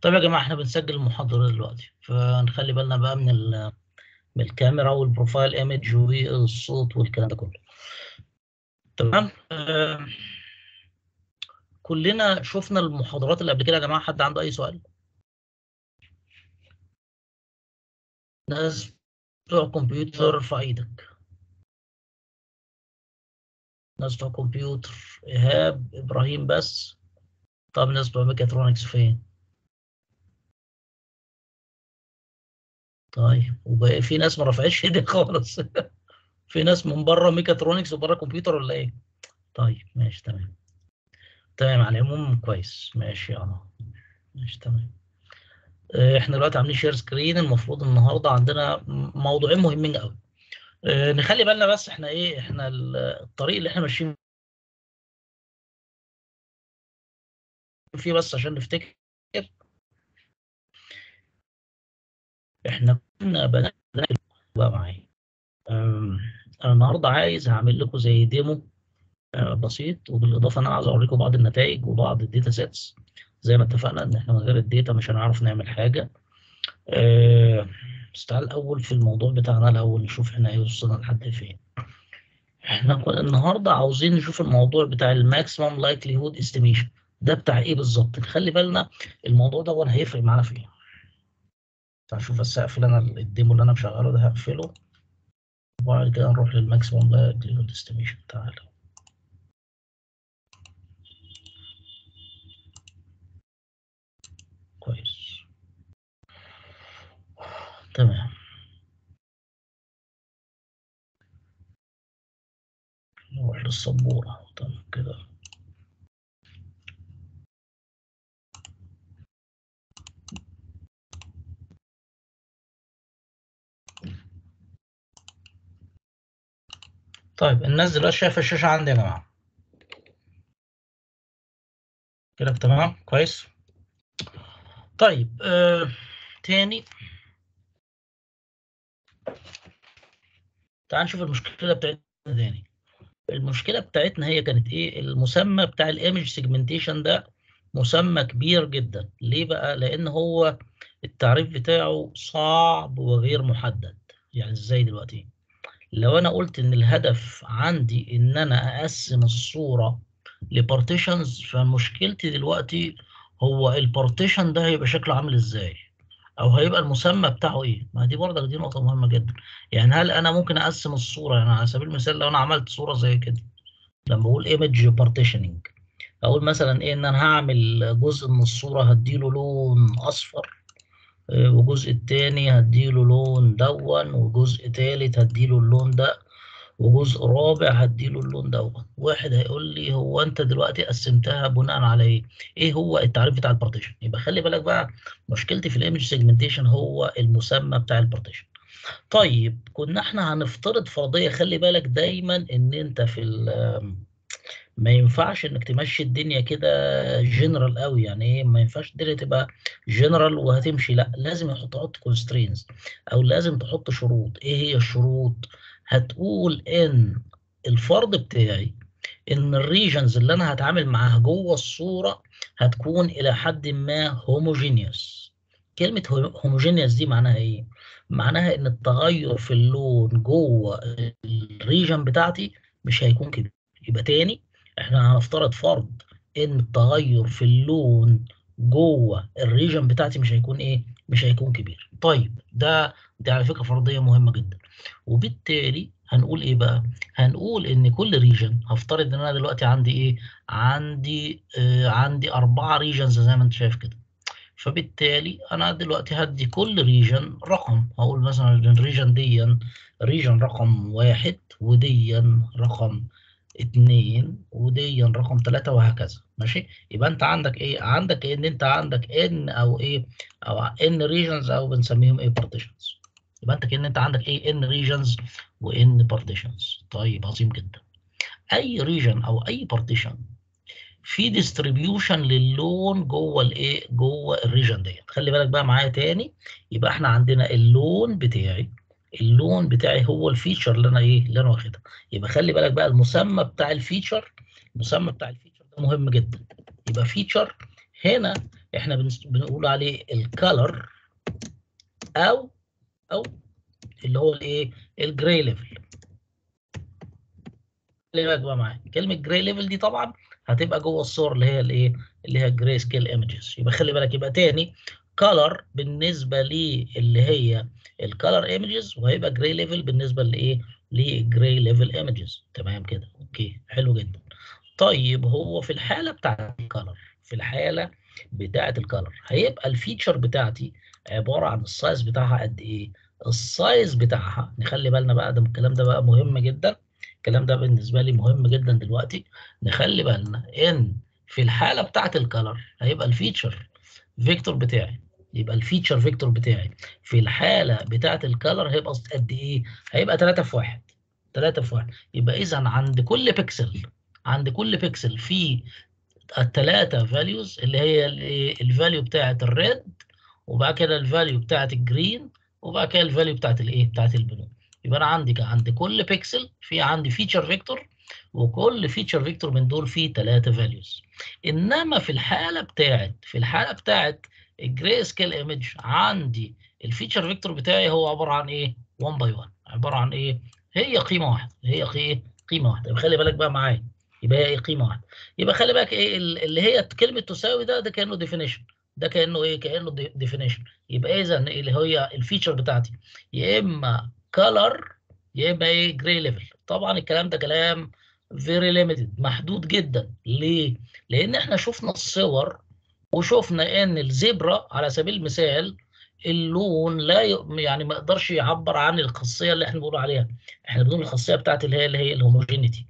طيب يا جماعة إحنا بنسجل المحاضرة دلوقتي. فنخلي بالنا بقى من ال من الكاميرا وال profile image والصوت والكلام ده كله. تمام؟ آه، كلنا شفنا المحاضرات اللي قبل كده يا جماعة؟ حد عنده أي سؤال؟ ناس بتوع كمبيوتر ارفع إيدك. ناس بتوع كمبيوتر إيهاب إبراهيم بس. طب ناس بتوع ميكاترونكس فين؟ طيب. وبقى في ناس ما رفعتش ايدي خالص. في ناس من بره ميكاترونكس وبره كمبيوتر ولا إيه؟ طيب ماشي تمام. تمام على العموم كويس. ماشي يا ماشي تمام. آه، إحنا دلوقتي عاملين share screen المفروض النهارده عندنا موضوعين مهمين قوي. آه، نخلي بالنا بس إحنا إيه إحنا الطريق اللي إحنا ماشيين فيه بس عشان نفتكر. إحنا بدأنا بقى معايا. أنا النهارده عايز هعمل لكم زي demo آه، بسيط وبالإضافة إن أنا عايز اوريكم بعض النتائج وبعض ال data sets. زي ما اتفقنا إن إحنا من غير ال data مش هنعرف نعمل حاجة. آه، بس تعال الأول في الموضوع بتاعنا الأول نشوف إحنا وصلنا لحد فين. إحنا النهارده عاوزين نشوف الموضوع بتاع ال maximum likelihood estimation ده بتاع إيه بالظبط؟ نخلي بالنا الموضوع ده هيفرق معانا في إيه. نشوف بس اقفل أنا ال demo اللي أنا مشغله ده هقفله. وبعد كده نروح لل maximum likelihood estimation تعالى كويس. تمام. نروح للسبورة. تمام كده. طيب الناس دلوقتي شايفة الشاشة عندي يا جماعة. كده تمام؟ كويس. طيب آه تاني. تعال نشوف المشكلة بتاعتنا تاني. المشكلة بتاعتنا هي كانت إيه؟ المسمى بتاع الإيمج سيجمنتيشن ده مسمى كبير جدا. ليه بقى؟ لأن هو التعريف بتاعه صعب وغير محدد. يعني إزاي دلوقتي؟ لو أنا قلت إن الهدف عندي إن أنا أقسم الصورة ل partitions فمشكلتي دلوقتي هو ال partition ده هيبقى شكله عامل إزاي؟ أو هيبقى المسمى بتاعه إيه؟ ما دي برضك دي نقطة مهمة جدا. يعني هل أنا ممكن أقسم الصورة؟ يعني على سبيل المثال لو أنا عملت صورة زي كده لما بقول image partitioning أقول مثلا إيه إن أنا هعمل جزء من الصورة هديله لون أصفر وجزء التاني هديله لون دوت وجزء تالت هديله اللون ده وجزء رابع هديله اللون دوت واحد هيقول لي هو انت دلوقتي قسمتها بناء على إيه؟ إيه هو التعريف بتاع ال partition يبقى خلي بالك بقى مشكلتي في ال image segmentation هو المسمى بتاع ال partition طيب كنا إحنا هنفترض فرضية خلي بالك دايما ان انت في ما ينفعش إنك تمشي الدنيا كده جنرال قوي يعني إيه؟ ما ينفعش الدنيا تبقى جنرال وهتمشي. لأ لازم تحط constraints أو لازم تحط شروط. إيه هي الشروط؟ هتقول إن الفرض بتاعي إن ال regions اللي أنا هتعامل معاها جوه الصورة هتكون إلى حد ما homogeneous كلمة homogeneous دي معناها إيه؟ معناها إن التغير في اللون جوه ال region بتاعتي مش هيكون كبير. يبقى تاني إحنا هنفترض فرض ان التغير في اللون جوه ال region بتاعتي مش هيكون إيه؟ مش هيكون كبير. طيب ده دي على فكرة فرضية مهمة جدا. وبالتالي هنقول إيه بقى؟ هنقول ان كل region هفترض ان أنا دلوقتي عندي إيه؟ عندي آه عندي اربعة regions زي ما انت شايف كده. فبالتالي أنا دلوقتي هدي كل region رقم. هقول مثلا ال region دي region رقم واحد ودي رقم اتنين ودي رقم تلاتة وهكذا ماشي؟ يبقى انت عندك إيه؟ عندك؟ ان انت عندك N أو إيه؟ أو N regions أو بنسميهم إيه؟ partitions يبقى انت كان انت عندك إيه؟ N regions و N partitions طيب عظيم جدا. اي region أو اي partition في distribution للون جوه الايه؟ جوه ال region ديت. خلي بالك بقى معايا تاني. يبقى إحنا عندنا اللون بتاعي اللون بتاعي هو ال feature اللي أنا إيه اللي أنا واخدها. يبقى خلي بالك بقى المسمى بتاع ال feature المسمى بتاع ال feature ده مهم جدا. يبقى feature هنا إحنا بنقول عليه ال color أو أو اللي هو الإيه ال gray level خلي بالك بقى معايا. كلمة gray level دي طبعا هتبقى جوه الصور اللي هي الإيه اللي هي gray scale images يبقى خلي بالك يبقى تاني color بالنسبة لي اللي هي ال color images وهيبقى gray level بالنسبة لايه ل gray level images تمام كده. okay. حلو جدا. طيب هو في الحالة بتاعت ال color في الحالة بتاعه ال color هيبقى ال feature بتاعتي عبارة عن ال size بتاعها قد إيه؟ ال size بتاعها نخلي بالنا بقى ده الكلام ده بقى مهم جدا. الكلام ده بالنسبة لي مهم جدا دلوقتي. نخلي بالنا إن في الحالة بتاعه ال color هيبقى ال feature vector بتاعي يبقى ال feature vector بتاعي في الحالة بتاعة ال color هيبقى قد إيه؟ هيبقى 3 في 1 3 في 1 يبقى اذا عند كل بيكسل عند كل بيكسل في الثلاثه values اللي هي ال value بتاعة ال red وبعد كده ال value بتاعة ال green وبعد كده ال value بتاعة الايه بتاعة ال blue. يبقى أنا عندي عند كل بيكسل في عندي feature vector وكل feature vector من دول فيه ثلاثة values إنما في الحالة بتاعة في الحالة بتاعة ال gray scale image عندي. ال feature vector بتاعي هو عبارة عن إيه؟ 1 by 1 عبارة عن إيه؟ هي قيمة واحدة. هي قيمة واحدة. يبقى خلي بالك بقى معايا. يبقى هي إيه؟ قيمة واحدة. يبقى خلي بالك إيه؟ اللي هي كلمة تساوي ده ده كأنه definition ده كأنه إيه؟ كأنه definition يبقى اذا اللي هي ال feature بتاعتي. يا إما color يا إما إيه؟ gray level طبعا الكلام ده كلام very limited محدود جدا. ليه؟ لأن إحنا شفنا الصور وشفنا إن الزبرة على سبيل المثال اللون لا يعني ما يقدرش يعبر عن الخاصية اللي إحنا بنقول عليها. إحنا بنقول الخاصية بتاعت اللي هي اللي هي ال homogeneity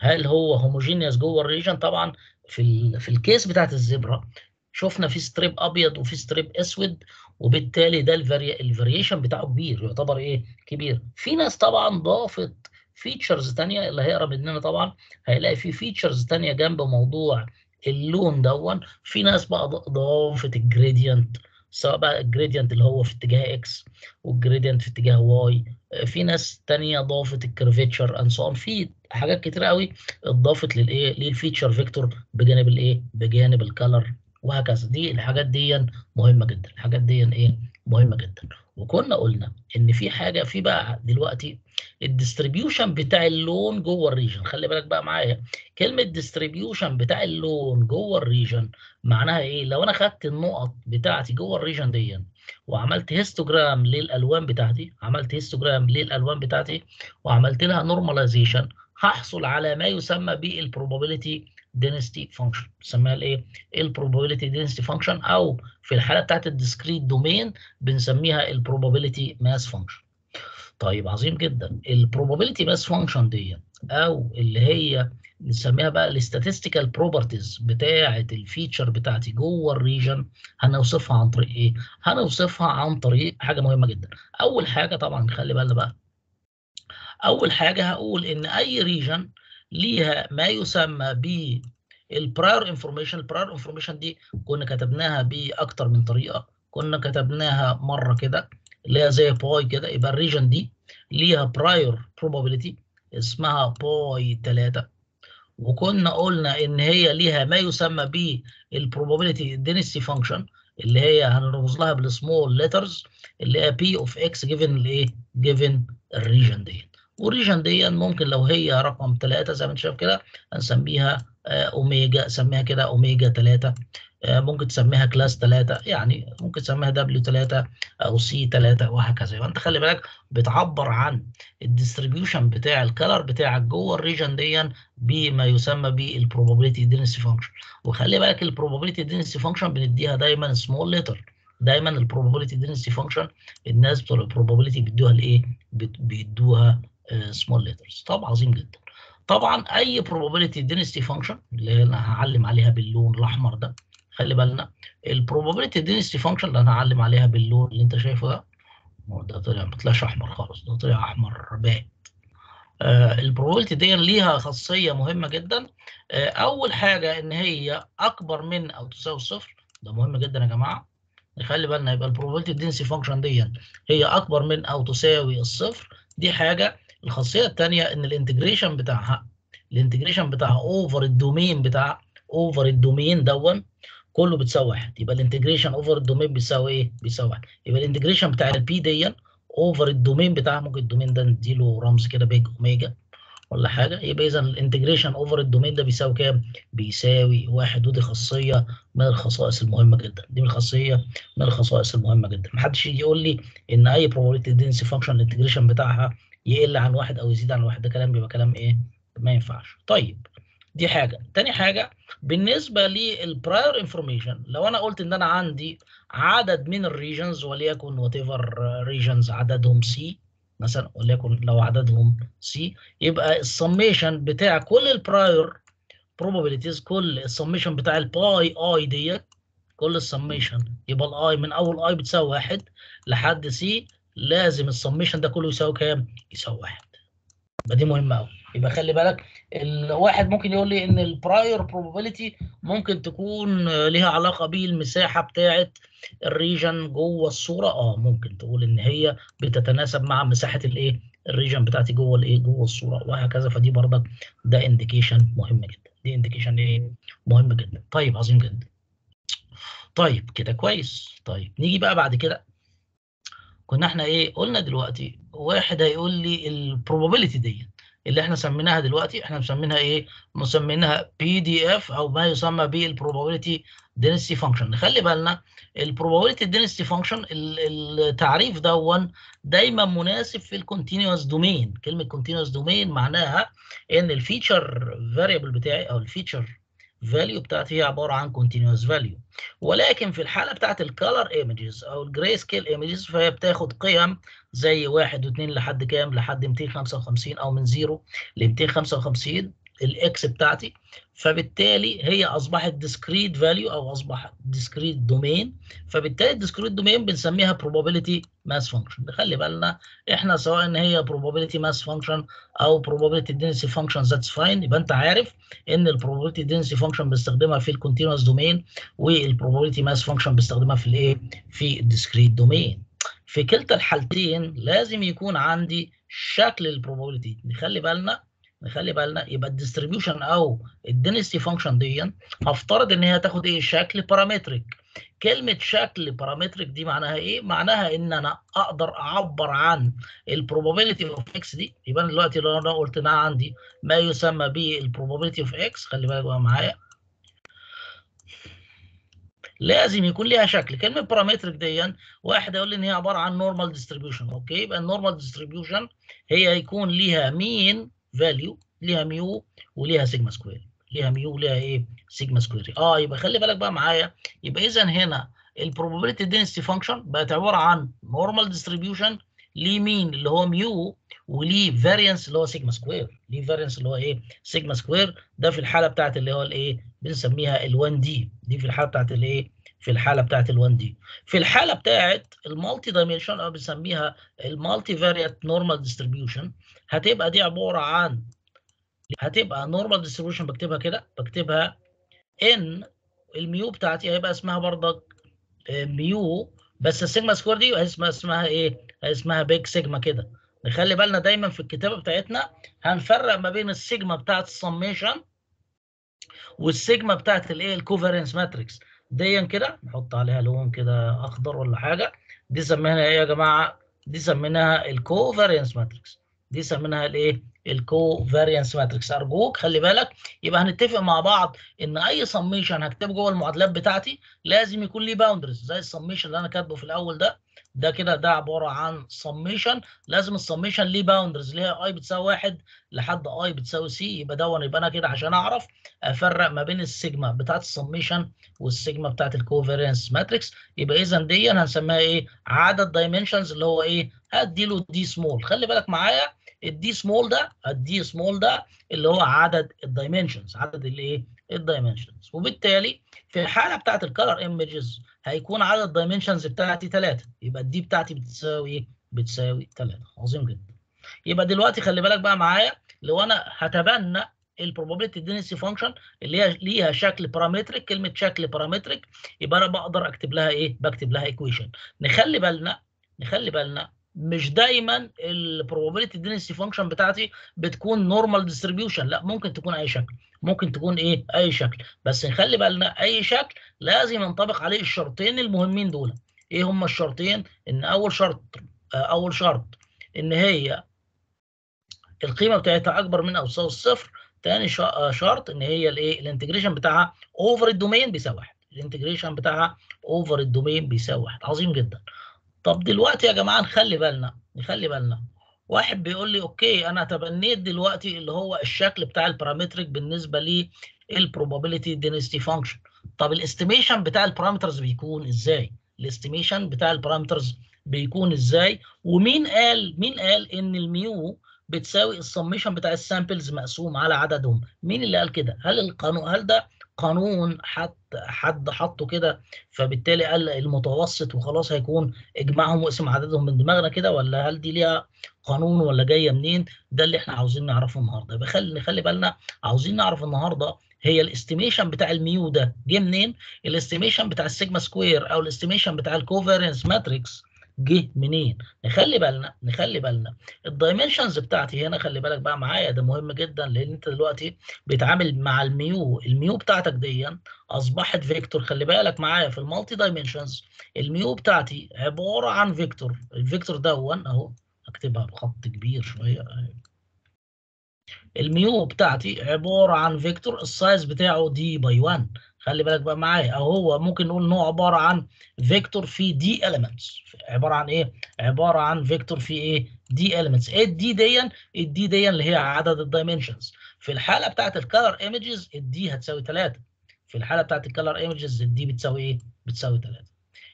هل هو homogeneous جوه ال region؟ طبعا في في ال case بتاعت الزبرة شفنا في strip أبيض وفي strip أسود وبالتالي ده ال variation بتاعه كبير يعتبر إيه؟ كبير. في ناس طبعا ضافت features ثانية اللي هيقرا مننا طبعا هيلاقي في features ثانية جنب موضوع اللون دون. في ناس بقى ضافت ال gradient سواء بقى ال gradient اللي هو في اتجاه X وال gradient في اتجاه Y في ناس تانية ضافت ال curvature and so في حاجات كتير قوي اتضافت للايه لل feature vector بجانب الايه بجانب ال color وهكذا. دي الحاجات دي مهمة جدا. الحاجات دي إيه مهمة جدا. وكنا قلنا إن في حاجة في بقى دلوقتي ال distribution بتاع اللون جوه ال region. خلي بالك بقى معايا. كلمة distribution بتاع اللون جوه ال region معناها إيه؟ لو أنا خدت النقط بتاعتي جوه ال region دي وعملت histogram للألوان بتاعتي عملت histogram للألوان بتاعتي وعملت لها normalization هحصل على ما يسمى بال probability density function. بنسميها الإيه؟ ال probability density function أو في الحالة بتاعت ال discrete domain بنسميها ال probability mass function طيب عظيم جدا. ال probability mass function دي أو اللي هي نسميها بقى ال statistical properties بتاعة ال feature بتاعتي جوه ال region هنوصفها عن طريق إيه؟ هنوصفها عن طريق حاجة مهمة جدا. أول حاجة طبعا خلي بالنا بقى أول حاجة هقول إن أي region ليها ما يسمى ب ال prior information ال prior information دي كنا كتبناها بأكتر من طريقة كنا كتبناها مرة كده. اللي هي زي pi كده. يبقى ال region دي ليها prior probability اسمها pi 3 وكنا قلنا إن هي ليها ما يسمى بال probability density function اللي هي هنرمز لها بال small letters اللي هي P of X given الايه given ال region دي. وال region دي ممكن لو هي رقم 3 زي ما أنت شايف كده هنسميها اوميجا سميها كده اوميجا 3 ممكن تسميها class 3 يعني ممكن تسميها W 3 أو C 3 وهكذا. يبقى أنت خلي بالك بتعبر عن ال distribution بتاع ال color بتاعك جوه ال region دي بما يسمى بال probability density function وخلي بالك ال probability density function بنديها دايما small letter دايما ال probability density function الناس بتوع ال probability بيدوها لإيه؟ بيدوها small letters طب عظيم جدا. طبعا أي probability density function اللي أنا هعلم عليها باللون الأحمر ده خلي بالنا. ال probability density function اللي أنا هعلم عليها باللون اللي انت شايفه ده ده طلع ما طلعش أحمر خالص ده طلع أحمر بات آه ال probability دي ليها خاصية مهمة جدا. آه أول حاجة إن هي أكبر من أو تساوي صفر ده مهم جدا يا جماعة. نخلي بالنا يبقى ال probability density function دي هي أكبر من أو تساوي الصفر. دي حاجة. الخاصية الثانية إن الانتجريشن بتاعها الانتجريشن بتاعها اوفر الدومين بتاع اوفر الدومين دون كله بتساوي واحد يبقى ال integration over ال domain بيساوي إيه؟ بيساوي واحد يبقى ال integration بتاع ال P دي over ال domain بتاعها ممكن ال domain ده نديله رمز كده big omega ولا حاجة. يبقى إذا ال integration over ال domain ده بيساوي كام؟ بيساوي واحد ودي خاصية من الخصائص المهمة جدا. دي من الخاصية من الخصائص المهمة جدا. محدش يجي يقول لي إن أي probability density function ال integration بتاعها يقل عن واحد أو يزيد عن واحد. ده كلام بيبقى كلام إيه؟ ما ينفعش. طيب. دي حاجة. تاني حاجة بالنسبة لل prior information لو أنا قلت إن أنا عندي عدد من ال regions وليكن whatever regions عددهم C مثلا وليكن لو عددهم C يبقى ال summation بتاع كل ال prior probabilities كل ال summation بتاع ال pi i ديت كل السميشن يبقى الاي من أول i بتساوي واحد لحد C لازم السميشن ده كله يساوي كام؟ يساوي واحد. يبقى دي مهمة قوي يبقى خلي بالك الواحد ممكن يقول لي إن ال prior probability ممكن تكون ليها علاقة بالمساحة بتاعه ال region جوه الصورة. آه ممكن تقول إن هي بتتناسب مع مساحة الايه ال region بتاعتي جوه الايه جوه الصورة وهكذا. فدي برضك ده indication مهم جدا. دي indication إيه مهم جدا. طيب عظيم جدا. طيب كده كويس. طيب نيجي بقى بعد كده. كنا إحنا إيه قلنا دلوقتي واحد هيقول لي ال probability دي اللي إحنا سميناها دلوقتي إحنا مسمينها إيه؟ مسمينها PDF أو ما يسمى بال probability density function نخلي بالنا ال probability density function التعريف دوت دايما مناسب في ال continuous domain كلمة continuous domain معناها إن ال feature variable بتاعي أو ال feature value بتاعتي هي عبارة عن continuous value. ولكن في الحالة بتاعت ال color images أو ال gray scale images فهي بتاخد قيم زي 1 و2 لحد كام؟ لحد 255 أو من 0 ل 255 ال X بتاعتي فبالتالي هي أصبحت discrete value أو أصبح discrete domain فبالتالي ال discrete domain بنسميها probability mass function نخلي بالنا إحنا سواء إن هي probability mass function أو probability density function that's fine يبقى أنت عارف إن probability density function بنستخدمها في ال continuous domain وال probability mass function بنستخدمها في الايه في ال discrete domain في كلتا الحالتين لازم يكون عندي شكل ال probability نخلي بالنا نخلي بالنا يبقى ال distribution أو ال density function دي هفترض إن هي تاخد إيه؟ شكل parametric كلمة شكل parametric دي معناها إيه؟ معناها إن أنا أقدر أعبر عن ال probability of X دي. يبقى دلوقتي لو أنا قلت إن أنا عندي ما يسمى بال probability of X خلي بالك بقى معايا. لازم يكون ليها شكل. كلمة parametric دي واحد يقول لي إن هي عبارة عن normal distribution okay؟ يبقى ال normal distribution هي هيكون ليها mean value ليها mu وليها sigma square ليها mu وليها إيه؟ sigma square آه يبقى خلي بالك بقى معايا. يبقى إذا هنا ال probability density function بقت عبارة عن normal distribution ليه mean اللي هو mu وليه variance اللي هو sigma square ليه variance اللي هو إيه؟ sigma square ده في الحالة بتاعت اللي هو الإيه؟ بنسميها ال 1D دي في الحالة بتاعت الايه في الحالة بتاعت ال 1D في الحالة بتاعت ال multi dimension أو بنسميها ال multivariate normal distribution هتبقى دي عبارة عن هتبقى normal distribution بكتبها كده بكتبها إن ال mu بتاعتي هيبقى اسمها برضك mu بس ال sigma square دي اسمها اسمها إيه؟ اسمها big sigma كده. نخلي بالنا دايما في الكتابة بتاعتنا هنفرق ما بين السيجما بتاعت السميشن والسيجما بتاعت الايه ال covariance matrix دي كده نحط عليها لون كده أخضر ولا حاجة. دي سميناها إيه يا جماعة؟ دي سميناها ال covariance matrix دي سميناها الايه ال covariance matrix أرجوك خلي بالك يبقى هنتفق مع بعض إن أي سميشن هكتبه جوه المعادلات بتاعتي لازم يكون ليه boundaries زي السميشن اللي أنا كاتبه في الأول ده ده كده ده عبارة عن سميشن لازم السميشن ليه boundaries ليها i بتساوي واحد لحد i بتساوي C يبقى ده يبقى أنا كده عشان أعرف أفرق ما بين السيجما بتاعت السميشن والسيجما بتاعت ال covariance matrix يبقى اذا دي هنسميها إيه؟ عدد dimensions اللي هو إيه؟ هدي له D small خلي بالك معايا ال D small ده ال D small ده اللي هو عدد ال dimensions عدد الايه ال dimensions وبالتالي في الحاله بتاعت ال color images هيكون عدد ال dimensions بتاعتي 3 يبقى ال D بتاعتي بتساوي إيه؟ بتساوي 3 عظيم جدا. يبقى دلوقتي خلي بالك بقى معايا لو أنا هتبنى ال probability density function اللي هي ليها شكل parametric كلمة شكل parametric يبقى أنا بقدر أكتب لها إيه؟ بكتب لها equation نخلي بالنا نخلي بالنا مش دايما ال probability density function بتاعتي بتكون normal distribution لا ممكن تكون أي شكل. ممكن تكون إيه؟ أي شكل. بس نخلي بالنا أي شكل لازم ينطبق عليه الشرطين المهمين دول. إيه هم الشرطين؟ إن أول شرط أول شرط إن هي القيمة بتاعتها أكبر من أو تساوي الصفر تاني شرط إن هي الإيه؟ الانتجريشن بتاعها اوفر الدومين بيساوي واحد. الانتجريشن بتاعها اوفر الدومين بيساوي واحد. عظيم جدا. طب دلوقتي يا جماعة نخلي بالنا نخلي بالنا. واحد بيقول لي okay أنا تبنيت دلوقتي اللي هو الشكل بتاع ال parametric بالنسبة لي ال probability density function طب ال estimation بتاع ال parameters بيكون إزاي؟ ال estimation بتاع ال parameters بيكون إزاي؟ ومين قال مين قال إن ال mu بتساوي ال summation بتاع ال samples مقسوم على عددهم؟ مين اللي قال كده؟ هل القانون هل ده قانون حد حد حطه كده فبالتالي قال المتوسط وخلاص هيكون اجمعهم واقسم عددهم من دماغنا كده ولا هل دي ليها قانون ولا جاية منين؟ ده اللي إحنا عاوزين نعرفه النهارده. يبقى خلي نخلي بالنا عاوزين نعرف النهارده هي ال estimation بتاع ال mu ده جه منين؟ ال estimation بتاع ال sigma square أو ال estimation بتاع ال covariance matrix جه منين؟ نخلي بالنا نخلي بالنا. ال dimensions بتاعتي هنا خلي بالك بقى معايا ده مهم جدا لأن أنت دلوقتي بيتعامل مع ال mu. ال mu بتاعتك دي أصبحت vector. خلي بالك معايا في ال multi dimensions ال mu بتاعتي عبارة عن vector. ال vector دون أهو اكتبها بخط كبير شوية. ال mu بتاعتي عبارة عن vector. ال size بتاعه D by 1 خلي بالك بقى معايا. أو هو ممكن نقول إن هو عبارة عن vector في D elements عبارة عن إيه؟ عبارة عن vector في إيه؟ D elements إيه ال D دي ال D دي اللي هي عدد ال dimensions في الحالة بتاعت ال color images ال D هتساوي 3 في الحالة بتاعت ال color images ال D بتساوي إيه؟ بتساوي 3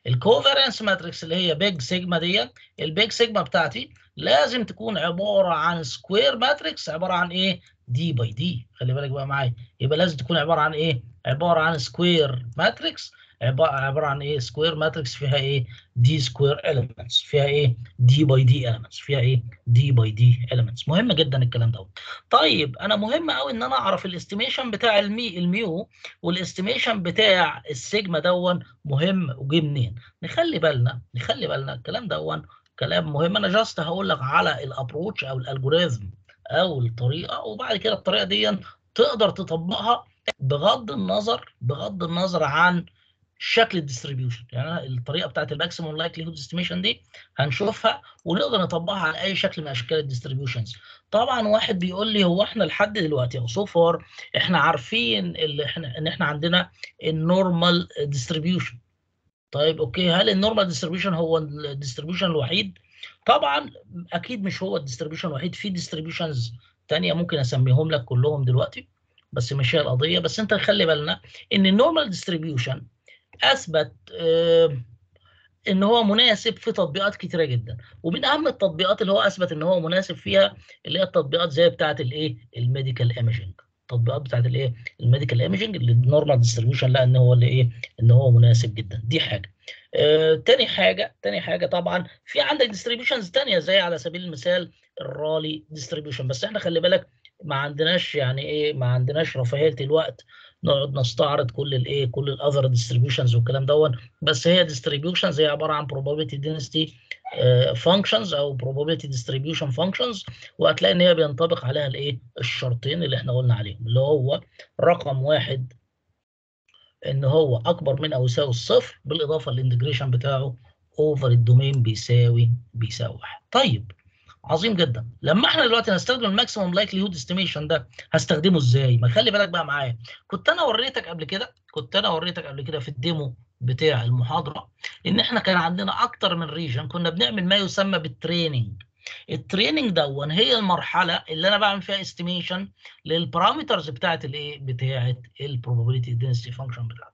ال covariance matrix اللي هي big sigma دي ال big sigma بتاعتي لازم تكون عبارة عن square matrix عبارة عن إيه؟ D by D خلي بالك بقى معايا. يبقى لازم تكون عبارة عن إيه؟ عبارة عن square matrix عبارة عن إيه؟ square matrix فيها إيه؟ D square elements فيها إيه؟ D by D elements فيها إيه؟ D by D elements مهم جدا الكلام ده طيب أنا مهم قوي إن أنا أعرف ال estimation بتاع المي ال mu وال estimation بتاع السيجما دون مهم وجه منين. نخلي بالنا نخلي بالنا الكلام دون كلام مهم. أنا just هقول لك على ال approach أو ال algorithm أو الطريقة وبعد كده الطريقة دي تقدر تطبقها بغض النظر بغض النظر عن شكل ال distribution يعني الطريقة بتاعت ال maximum likelihood estimation دي هنشوفها ونقدر نطبقها على أي شكل من أشكال ال distributions طبعا واحد بيقول لي هو إحنا لحد دلوقتي أو so far إحنا عارفين اللي إحنا إن إحنا عندنا ال normal distribution طيب okay هل ال normal distribution هو ال distribution الوحيد؟ طبعا أكيد مش هو ال distribution الوحيد في distributions تانية ممكن أسميهم لك كلهم دلوقتي بس مش هي القضية. بس أنت خلي بالنا إن ال normal distribution أثبت آه إن هو مناسب في تطبيقات كتيرة جدا. ومن أهم التطبيقات اللي هو أثبت إن هو مناسب فيها اللي هي التطبيقات زي بتاعة الإيه؟ ال medical imaging التطبيقات بتاعه الايه ال medical imaging ال normal distribution لا ان هو اللي إيه ان هو مناسب جدا. دي حاجة. آه تاني حاجة تاني حاجة طبعا في عندك distributions تانية زي على سبيل المثال ال Rayleigh distribution. بس إحنا خلي بالك ما عندناش يعني إيه ما عندناش رفاهية الوقت نقعد نستعرض كل الايه كل ال other distributions والكلام دون بس هي distributions هي عبارة عن probability density functions أو probability distribution functions. وهتلاقي إن هي بينطبق عليها الإيه؟ الشرطين اللي إحنا قلنا عليهم اللي هو رقم واحد إن هو أكبر من أو يساوي الصفر بالإضافة لل integration بتاعه over ال domain بيساوي بيساوي واحد. طيب عظيم جدا. لما إحنا دلوقتي هنستخدم ال maximum likelihood estimation ده هستخدمه إزاي؟ ما خلي بالك بقى معايا. كنت أنا وريتك قبل كده كنت أنا وريتك قبل كده في ال demo بتاع المحاضرة ان إحنا كان عندنا أكتر من region كنا بنعمل ما يسمى بال training ال training دون هي المرحلة اللي أنا بعمل فيها estimation لل parameters بتاعت الايه؟ بتاعت ال probability density function بتاعتك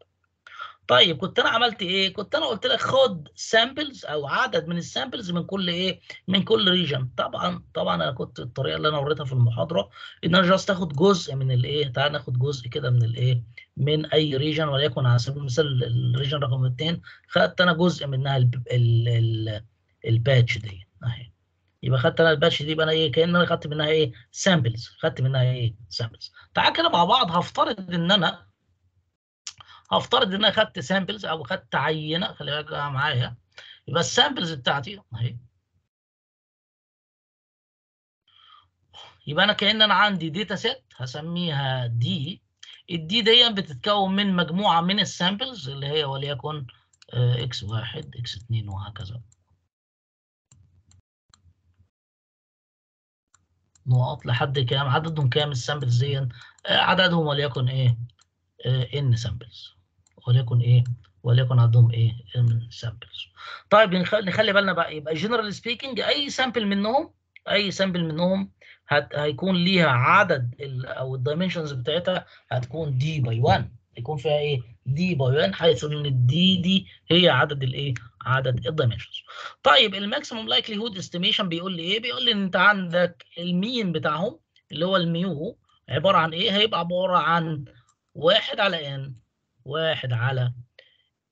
طيب كنت أنا عملت إيه؟ كنت أنا قلت لك خد samples أو عدد من ال samples من كل إيه؟ من كل region طبعا طبعا أنا كنت الطريقة اللي أنا وريتها في المحاضرة إن أنا just ااخد جزء من الايه تعال ناخد جزء كده من الايه من أي region وليكن على سبيل المثال ال region رقم 2 خدت أنا جزء منها ال patch دي. أهي. يبقى خدت أنا ال patch دي يبقى أنا إيه؟ كأن أنا خدت منها إيه؟ samples خدت منها إيه؟ samples تعال كده مع بعض هفترض إن أنا أفترض ان أنا خدت samples أو خدت عينه خلي بالك معايا يبقى ال samples بتاعتي أهي. يبقى أنا كأن أنا عندي data set هسميها D ال D دي بتتكون من مجموعة من ال samples اللي هي وليكن آه، X واحد X اتنين وهكذا. نقط لحد كام؟ عددهم كام ال samples دي آه، عددهم وليكن إيه؟ آه، N samples وليكن إيه؟ وليكن عندهم إيه؟ N samples طيب نخلي بالنا بقى يبقى general speaking أي sample منهم أي sample منهم هت... هيكون ليها عدد ال... أو ال dimensions بتاعتها هتكون D by 1 يكون فيها إيه؟ D by 1 حيث إن ال D دي هي عدد الايه عدد ال dimensions طيب ال maximum likelihood estimation بيقول لي إيه؟ بيقول لي إن أنت عندك ال mean بتاعهم اللي هو ال mu عبارة عن إيه؟ هيبقى عبارة عن واحد على N واحد على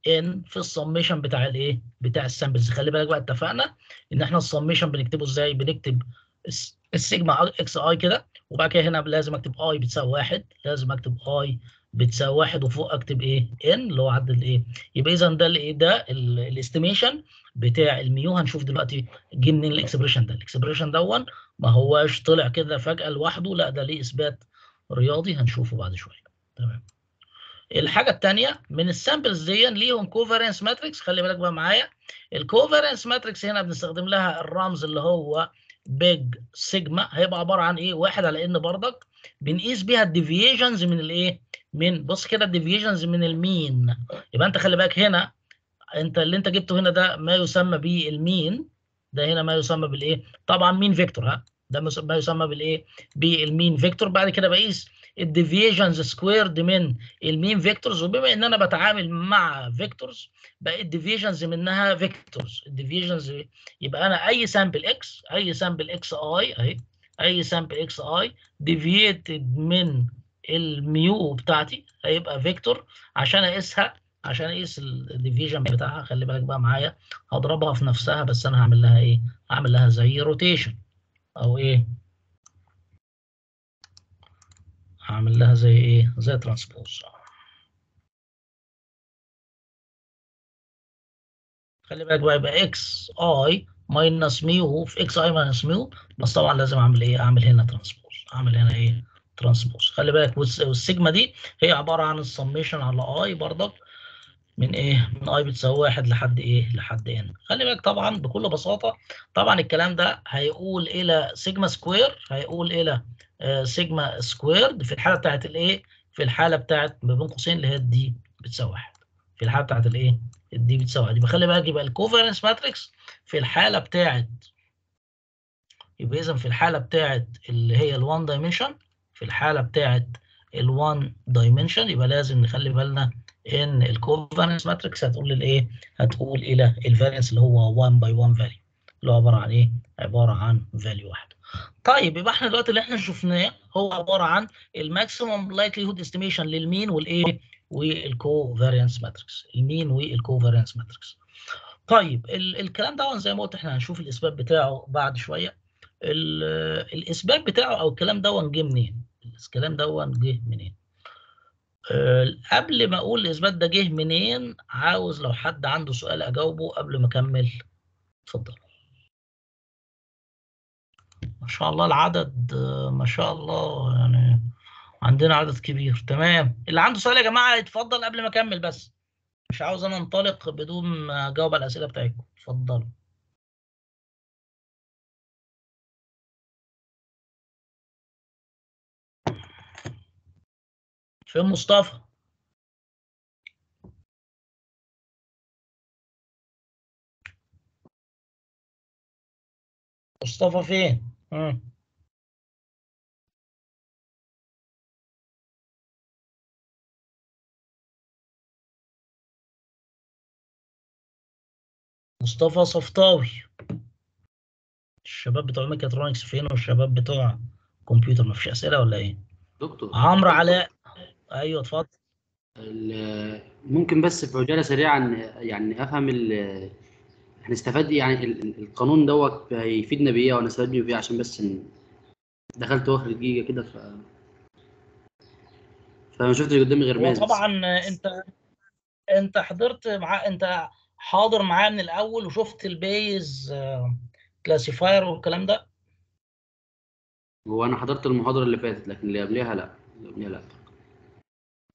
N في ال summation بتاع الايه بتاع ال samples خلي بالك بقى اتفقنا إن إحنا السميشن بنكتبه إزاي؟ بنكتب ال sigma X i كده وبعد كده هنا لازم أكتب i بتساوي واحد لازم أكتب i بتساوي واحد وفوق أكتب إيه N اللي هو عدد الايه يبقى اذا ده الايه ده ال estimation بتاع ال mu هنشوف دلوقتي جه منين ال expression ده. ال expression دون ما هواش طلع كده فجأة لوحده لا ده ليه إثبات رياضي. هنشوفه بعد شوية. تمام. الحاجة الثانية من ال samples دي ليهم covariance matrix. خلي بالك بقى معايا ال covariance matrix هنا بنستخدم لها الرمز اللي هو big sigma هيبقى عبارة عن إيه؟ واحد على N بردك بنقيس بيها ال deviations من الإيه؟ من بص كده ال deviations من ال mean. يبقى أنت خلي بالك هنا أنت اللي أنت جبته هنا ده ما يسمى بال mean. ده هنا ما يسمى بالإيه؟ طبعا mean vector ها؟ ده ما يسمى بالإيه؟ بال mean vector. بعد كده بقيس ال deviations squared من ال mean vectors وبما إن أنا بتعامل مع vectors بقى ال deviations منها vectors ال deviations يبقى أنا أي sample X أي sample X i أهي أي sample X i deviated من ال mu بتاعتي هيبقى vector عشان أقيسها عشان أقيس ال deviation بتاعها خلي بالك بقى معايا هضربها في نفسها بس أنا هعمل لها إيه؟ هعمل لها زي rotation أو إيه؟ هعمل لها زي إيه؟ زي transpose خلي بالك بقى يبقى X i minus mu في X i minus mu بس طبعا لازم أعمل إيه؟ أعمل هنا transpose أعمل هنا إيه؟ transpose خلي بالك والسيجما دي هي عبارة عن السميشن على اي برضك. من إيه؟ من i بتساوي واحد لحد إيه؟ لحد N خلي بالك طبعا بكل بساطة. طبعا الكلام ده هيؤول إلى sigma square هيؤول إلى sigma squared في الحالة بتاعت الايه؟ في الحالة بتاعت ما بين قوسين اللي هي ال D بتساوي واحد. في الحالة بتاعت الايه؟ ال D بتساوي واحد. يبقى خلي بالك يبقى ال covariance matrix في الحالة بتاعت يبقى اذا في الحالة بتاعت اللي هي ال 1 dimension في الحالة بتاعت ال 1 dimension يبقى لازم نخلي بالنا إن ال covariance matrix هتؤول للايه هتؤول إلى ال variance اللي هو 1 by 1 value اللي هو عبارة عن إيه؟ عبارة عن value واحد. طيب يبقى إحنا دلوقتي اللي إحنا شفناه هو عبارة عن ال maximum likelihood estimation لل mean والايه؟ وال covariance matrix ال mean وال covariance matrix طيب ال الكلام ده زي ما قلت إحنا هنشوف الإثبات بتاعه بعد شوية. الإثبات بتاعه أو الكلام ده جه منين؟ الكلام ده جه منين؟ قبل ما أقول الإثبات ده جه منين عاوز لو حد عنده سؤال أجاوبه قبل ما أكمل. اتفضل. ما شاء الله العدد ما شاء الله يعني عندنا عدد كبير. تمام. اللي عنده سؤال يا جماعة يتفضل قبل ما أكمل بس. مش عاوز أنا أنطلق بدون ما أجاوب على الأسئلة بتاعتكم. اتفضلوا فين مصطفى. مصطفى فين؟ مم. مصطفى صفطاوي. الشباب بتوع ميكاترونكس فين والشباب بتوع كمبيوتر؟ ما فيش أسئلة ولا إيه؟ دكتور. عمرو علاء أيوه اتفضل. ممكن بس في عجاله سريعا يعني أفهم ال- هنستفاد إيه؟ يعني ال- ال- القانون دوت هيفيدنا بايه أو هنستفاد بيه بايه عشان بس دخلت واخر الجيجا كده ف فما شفتش قدامي غير ماس طبعا انت أنت حضرت مع أنت حاضر معاه من الأول وشفت ال Bayes classifier والكلام ده؟ هو أنا حضرت المحاضرة اللي فاتت لكن اللي قبلها لا. اللي قبلها لا.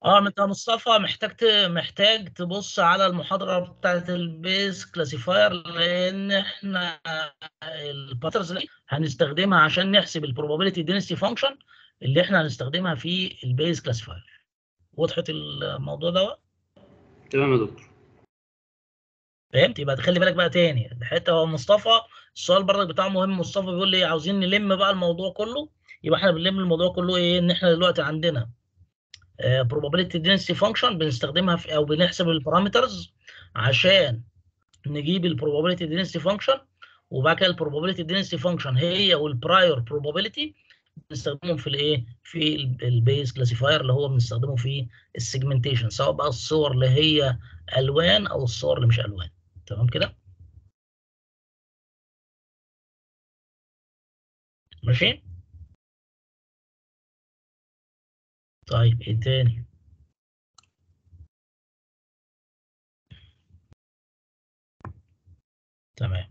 آه انت يا مصطفى محتاج ت- محتاج تبص على المحاضرة بتاعت ال Bayes classifier لأن إحنا ال parameters اللي هنستخدمها عشان نحسب ال probability density function اللي إحنا هنستخدمها في ال Bayes classifier. وضحت الموضوع ده؟ تمام يا دكتور. فهمت؟ يبقى تخلي بالك بقى تاني. الحته هو مصطفى السؤال برضك بتاعه مهم. مصطفى بيقول لي عاوزين نلم بقى الموضوع كله؟ يبقى إحنا بنلم الموضوع كله إيه؟ ان إحنا دلوقتي عندنا probability density function بنستخدمها في أو بنحسب ال parameters عشان نجيب ال probability density function. وبعد كده ال probability density function هي وال prior probability بنستخدمهم في الايه؟ في ال Bayes classifier اللي هو بنستخدمه في ال segmentation سواء بقى الصور اللي هي ألوان أو الصور اللي مش ألوان. تمام كده؟ ماشي؟ طيب إيه تاني؟ تمام.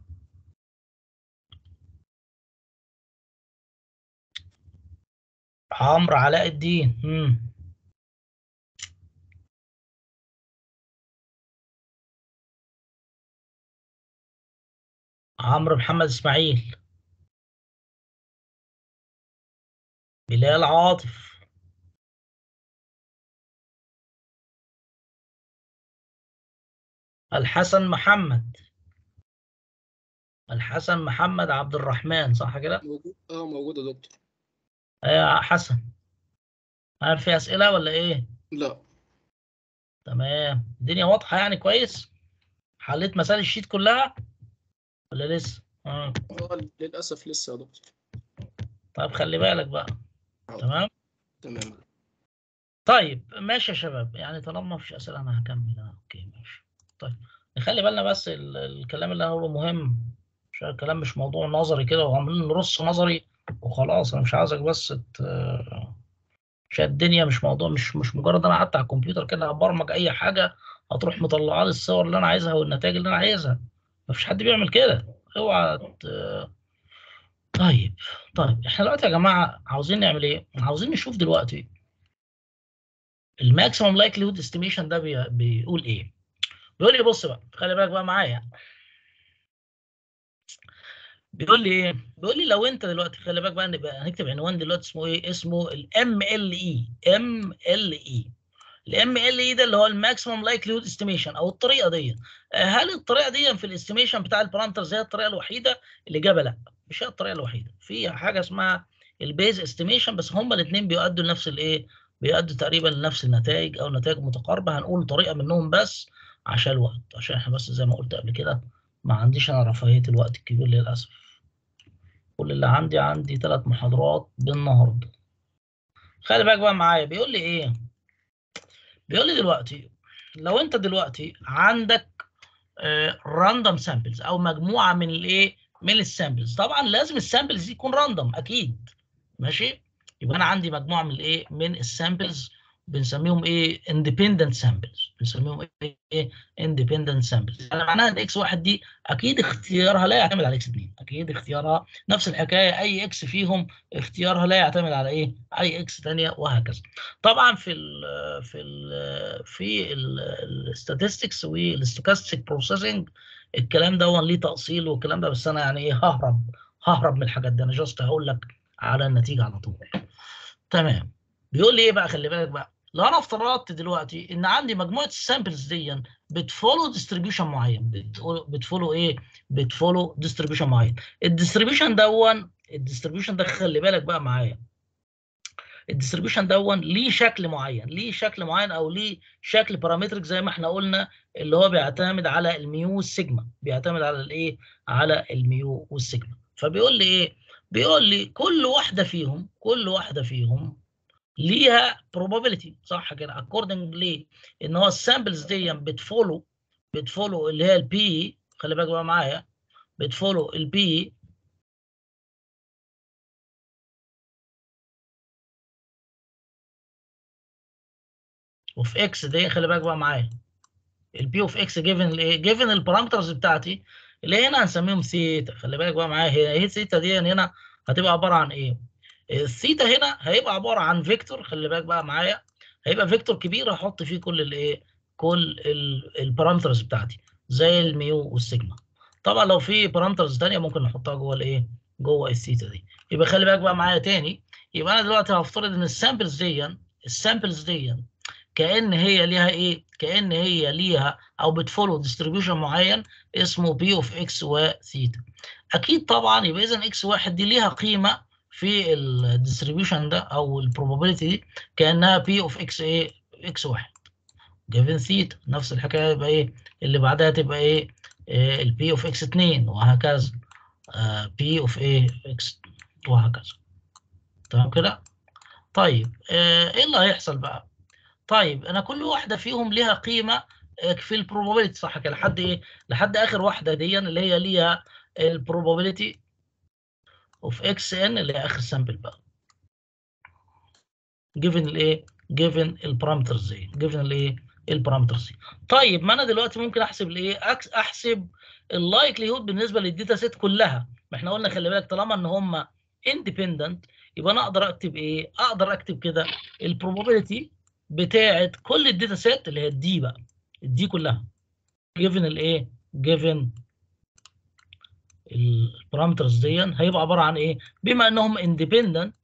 عمرو علاء الدين. مم. عمرو محمد إسماعيل. بلال عاطف. الحسن محمد. الحسن محمد عبد الرحمن صح كده؟ موجود. آه موجود يا دكتور. يا حسن. هل في أسئلة ولا إيه؟ لا. تمام. الدنيا واضحة يعني كويس؟ حليت مسائل ال sheet كلها؟ ولا لسه؟ آه. آه للأسف لسه يا دكتور. طيب خلي بالك بقى. تمام؟ تمام. طيب ماشي يا شباب. يعني طالما مفيش أسئلة أنا هكمل. آه، okay ماشي. طيب نخلي بالنا بس ال- الكلام اللي هقوله مهم عشان الكلام مش موضوع نظري كده وعاملين نرص نظري وخلاص أنا مش عاوزك بس ت... عشان الدنيا مش موضوع مش مش مجرد أنا قعدت على الكمبيوتر كده هبرمج أي حاجة هتروح مطلعة لي الصور اللي أنا عايزها والنتائج اللي أنا عايزها مفيش حد بيعمل كده اوعى. طيب طيب إحنا دلوقتي يا جماعة عاوزين نعمل إيه؟ عاوزين نشوف دلوقتي ال maximum likelihood estimation ده بي- بيقول إيه؟ بيقول لي بص بقى خلي بالك بقى معايا بيقول لي إيه؟ بيقول لي لو أنت دلوقتي خلي بالك بقى نبقى هنكتب عنوان دلوقتي اسمه إيه؟ اسمه ال MLE MLE ال MLE ده اللي هو ال maximum likelihood estimation أو الطريقة دي هل الطريقة دي في ال estimation بتاع ال parameters هي الطريقة الوحيدة؟ الإجابة لأ مش هي الطريقة الوحيدة في حاجة اسمها ال Bayes estimation بس هما الاثنين بيؤدوا لنفس الايه؟ بيؤدوا تقريبا لنفس النتائج أو نتائج متقاربة هنقول طريقة منهم بس عشان الوقت عشان إحنا بس زي ما قلت قبل كده ما عنديش أنا رفاهية الوقت الكبير للأسف. كل اللي عندي عندي ثلاث محاضرات بالنهاردة. خلي بالك بقى معايا بيقول لي إيه؟ بيقول لي دلوقتي لو أنت دلوقتي عندك random samples أو مجموعة من الإيه؟ من ال samples طبعا لازم ال samples دي يكون random أكيد. ماشي؟ يبقى أنا عندي مجموعة من الإيه؟ من ال samples بنسميهم إيه independent samples بنسميهم إيه independent samples يعني معناها إن X واحد دي أكيد اختيارها لا يعتمد على X 2 أكيد اختيارها نفس الحكاية. أي X فيهم اختيارها لا يعتمد على إيه؟ أي X ثانية وهكذا. طبعا في ال في ال في ال statistics وال stochastic processing الكلام ده ليه تأصيل والكلام ده بس أنا يعني إيه ههرب ههرب من الحاجات دي. أنا just هقول لك على النتيجة على طول. تمام. بيقول لي إيه بقى؟ خلي بالك بقى. لو أنا افترضت دلوقتي إن عندي مجموعة ال samples دي ب تـ follow distribution معين. بت follow- إيه؟ بت follow distribution معين. ال distribution دون ال distribution ده خلي بالك بقى معايا. ال distribution دون ليه شكل معين. ليه شكل معين أو ليه شكل parametric زي ما إحنا قلنا اللي هو بيعتمد على ال mu وال sigma. بيعتمد على الإيه؟ على ال mu وال sigma. فبيقول لي إيه؟ بيقول لي كل واحدة فيهم كل واحدة فيهم ليها probability صح كده؟ according ليه إن هو ال samples دي بت follow بت follow اللي هي ال P خلي بالك بقى معايا بت follow ال P وفي X دي خلي بالك بقى معايا. ال P of X given الايه given ال parameters بتاعتي اللي هنا هنسميهم ثيتا خلي بالك بقى معايا. هي ثيتا دي هنا هتبقى عبارة عن إيه الثيتا هنا هيبقى عبارة عن vector خلي بالك بقى معايا. هيبقى vector كبير هحط فيه كل الايه كل ال parameters بتاعتي زي ال mu وال sigma. طبعا لو في parameters ثانية ممكن نحطها جوه الايه جوه الثيتا دي. يبقى خلي بالك بقى معايا تاني. يبقى أنا دلوقتي هفترض إن ال samples دي ال samples دي كأن هي ليها إيه كأن هي ليها أو بت follow distribution معين اسمه P of X و theta أكيد طبعا يبقى اذا X واحد دي ليها قيمة في ال distribution ده أو ال probability دي كأنها P of X إيه X واحد. given theta نفس الحكاية يبقى إيه؟ اللي بعدها تبقى إيه؟ ال P of X 2 وهكذا. P of إيه X وهكذا. تمام كده؟ طيب آه، إيه اللي هيحصل بقى؟ طيب أنا كل واحدة فيهم ليها قيمة آه، في ال probability صح كده؟ لحد إيه؟ لحد آخر واحدة دي اللي هي ليها ال probability of X n اللي هي آخر sample بقى. given الايه given ال parameters دي given الايه ال parameters دي طيب ما أنا دلوقتي ممكن أحسب الايه أحسب ال likelihood بالنسبة لل data set كلها. ما إحنا قلنا خلي بالك طالما إن هم independent يبقى أنا أقدر أكتب إيه أقدر أكتب كده ال probability بتاعه كل ال data set اللي هي ال D بقى ال D كلها. given الايه given ال parameters دي هيبقى عبارة عن إيه؟ بما إنهم independent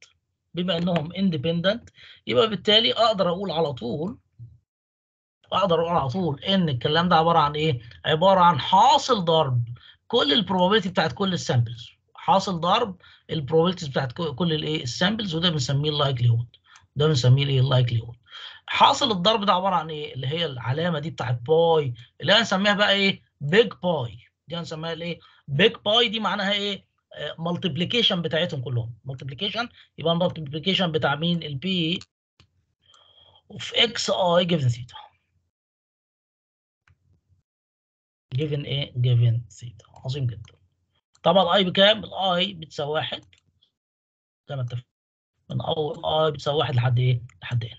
بما إنهم independent يبقى بالتالي أقدر أقول على طول أقدر أقول على طول إن الكلام ده عبارة عن إيه؟ عبارة عن حاصل ضرب كل ال probability بتاعت كل ال samples حاصل ضرب ال probabilities بتاعت كل- الايه ال samples وده بنسميه ال likelihood ده بنسميه الايه ال likelihood حاصل الضرب ده عبارة عن إيه؟ اللي هي العلامة دي بتاعت pi اللي هنسميها بقى إيه؟ big pi. دي هنسميها الايه big pi دي معناها إيه؟ multiplication بتاعتهم كلهم. multiplication يبقى ال multiplication بتاع مين؟ ال P of X i given theta given إيه؟ جيفن ثيتا عظيم جدا. طبعا ال i بكام؟ ال i بتساوي واحد. زي ما اتفقنا. من أول i بتساوي واحد لحد إيه؟ لحد n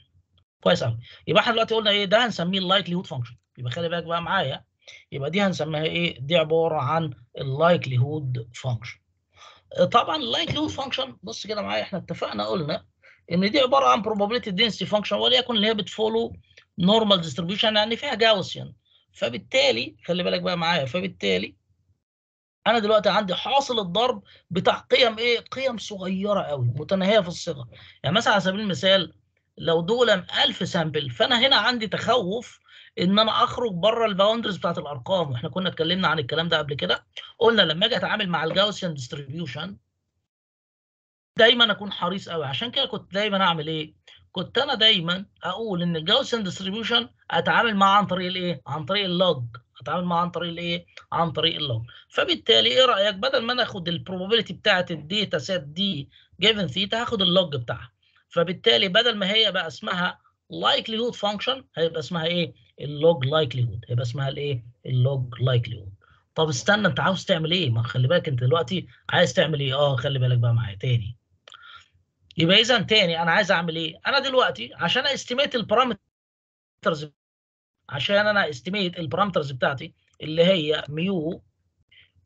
كويس قوي يبقى إحنا دلوقتي قلنا إيه؟ ده هنسميه ال likelihood function يبقى خلي بالك بقى معايا. يبقى دي هنسميها إيه؟ دي عبارة عن ال likelihood function طبعا ال likelihood function بص كده معايا إحنا اتفقنا قلنا إن دي عبارة عن probability density function وليكن اللي هي بت follow normal distribution يعني فيها Gaussian فبالتالي خلي بالك بقى معايا فبالتالي أنا دلوقتي عندي حاصل الضرب بتاع قيم إيه؟ قيم صغيرة قوي متناهية في الصغر يعني مثلا على سبيل المثال لو دول 1000 سامبل فأنا هنا عندي تخوف إن أنا أخرج بره الباوندرز بتاعت الأرقام وإحنا كنا اتكلمنا عن الكلام ده قبل كده قلنا لما أجي أتعامل مع الجاوسيان ديستريبيوشن دايما أكون حريص قوي عشان كده كنت دايما أعمل إيه؟ كنت أنا دايما أقول إن الجاوسيان ديستريبيوشن أتعامل معاه عن طريق الإيه؟ عن طريق اللوج أتعامل معاه عن طريق الإيه؟ عن طريق اللوج فبالتالي إيه رأيك؟ بدل ما أنا آخد البروبابيلتي بتاعت الداتا سيت دي جيفن ثيتا هاخد اللوج بتاعها. فبالتالي بدل ما هي بقى اسمها likelihood function هيبقى اسمها إيه؟ اللوج likelihood هيبقى اسمها الايه؟ اللوج likelihood طب استنى انت عاوز تعمل إيه؟ ما خلي بالك انت دلوقتي عايز تعمل إيه؟ آه خلي بالك بقى معايا تاني. يبقى اذا تاني أنا عايز اعمل إيه؟ أنا دلوقتي عشان استيميت البارامترز عشان أنا استيميت البارامترز بتاعتي اللي هي ميو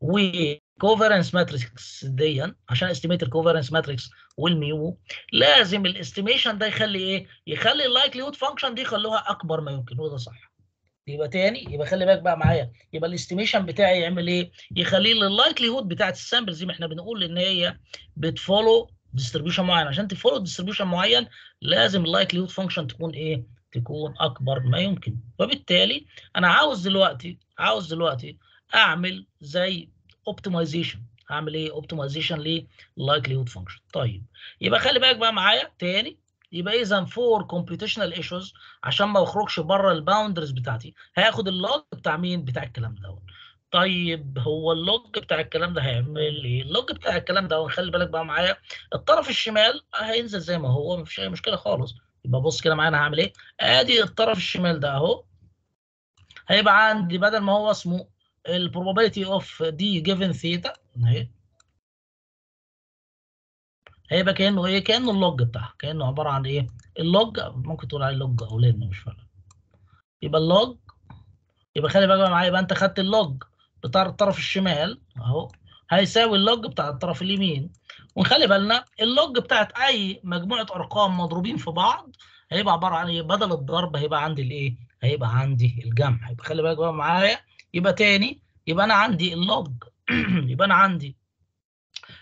وكوفرنس ماتريكس دي عشان استيميت الكوفرنس ماتريكس والميو لازم الاستيميشن ده يخلي إيه؟ يخلي اللايكليهود فانكشن دي يخلوها أكبر ما يمكن وده صح. يبقى تاني يبقى خلي بالك بقى معايا يبقى الاستيميشن بتاعي يعمل إيه؟ يخلي لي اللايكليهود بتاعت السامبل زي ما إحنا بنقول إن هي بتفولو ديستريبيوشن معين. عشان تفولو ديستريبيوشن معين لازم اللايكليهود فانكشن تكون إيه؟ تكون أكبر ما يمكن. وبالتالي أنا عاوز دلوقتي عاوز دلوقتي أعمل زي اوبتمايزيشن اعمل إيه؟ اوبتمايزيشن للايكليهود فانكشن طيب يبقى خلي بالك بقى معايا تاني. يبقى إذا فور كومبيوتيشنال ايشوز عشان ما أخرجش بره الباوندرز بتاعتي هاخد اللوج بتاع مين؟ بتاع الكلام ده طيب هو اللوج بتاع الكلام ده هيعمل إيه؟ اللوج بتاع الكلام ده خلي بالك بقى معايا الطرف الشمال هينزل زي ما هو مفيش أي مشكلة خالص. يبقى بص كده معايا أنا هعمل إيه؟ أدي الطرف الشمال ده أهو. هيبقى عندي بدل ما هو اسمه البروبابيلتي اوف دي جيفن ثيتا اهي. هيبقى كأنه إيه كأنه اللوج بتاعها كأنه عبارة عن إيه؟ اللوج ممكن تقول عليه لوج اولادنا مش فارقة. يبقى اللوج يبقى خلي بالك بقى معايا يبقى أنت خدت اللوج بتاع الطرف الشمال أهو هيساوي اللوج بتاع الطرف اليمين. ونخلي بالنا اللوج بتاعت أي مجموعة أرقام مضروبين في بعض هيبقى عبارة عن إيه؟ بدل الضرب هيبقى عندي الإيه؟ هيبقى عندي الجمع. يبقى خلي بالك بقى معايا يبقى تاني يبقى أنا عندي اللوج. يبقى أنا عندي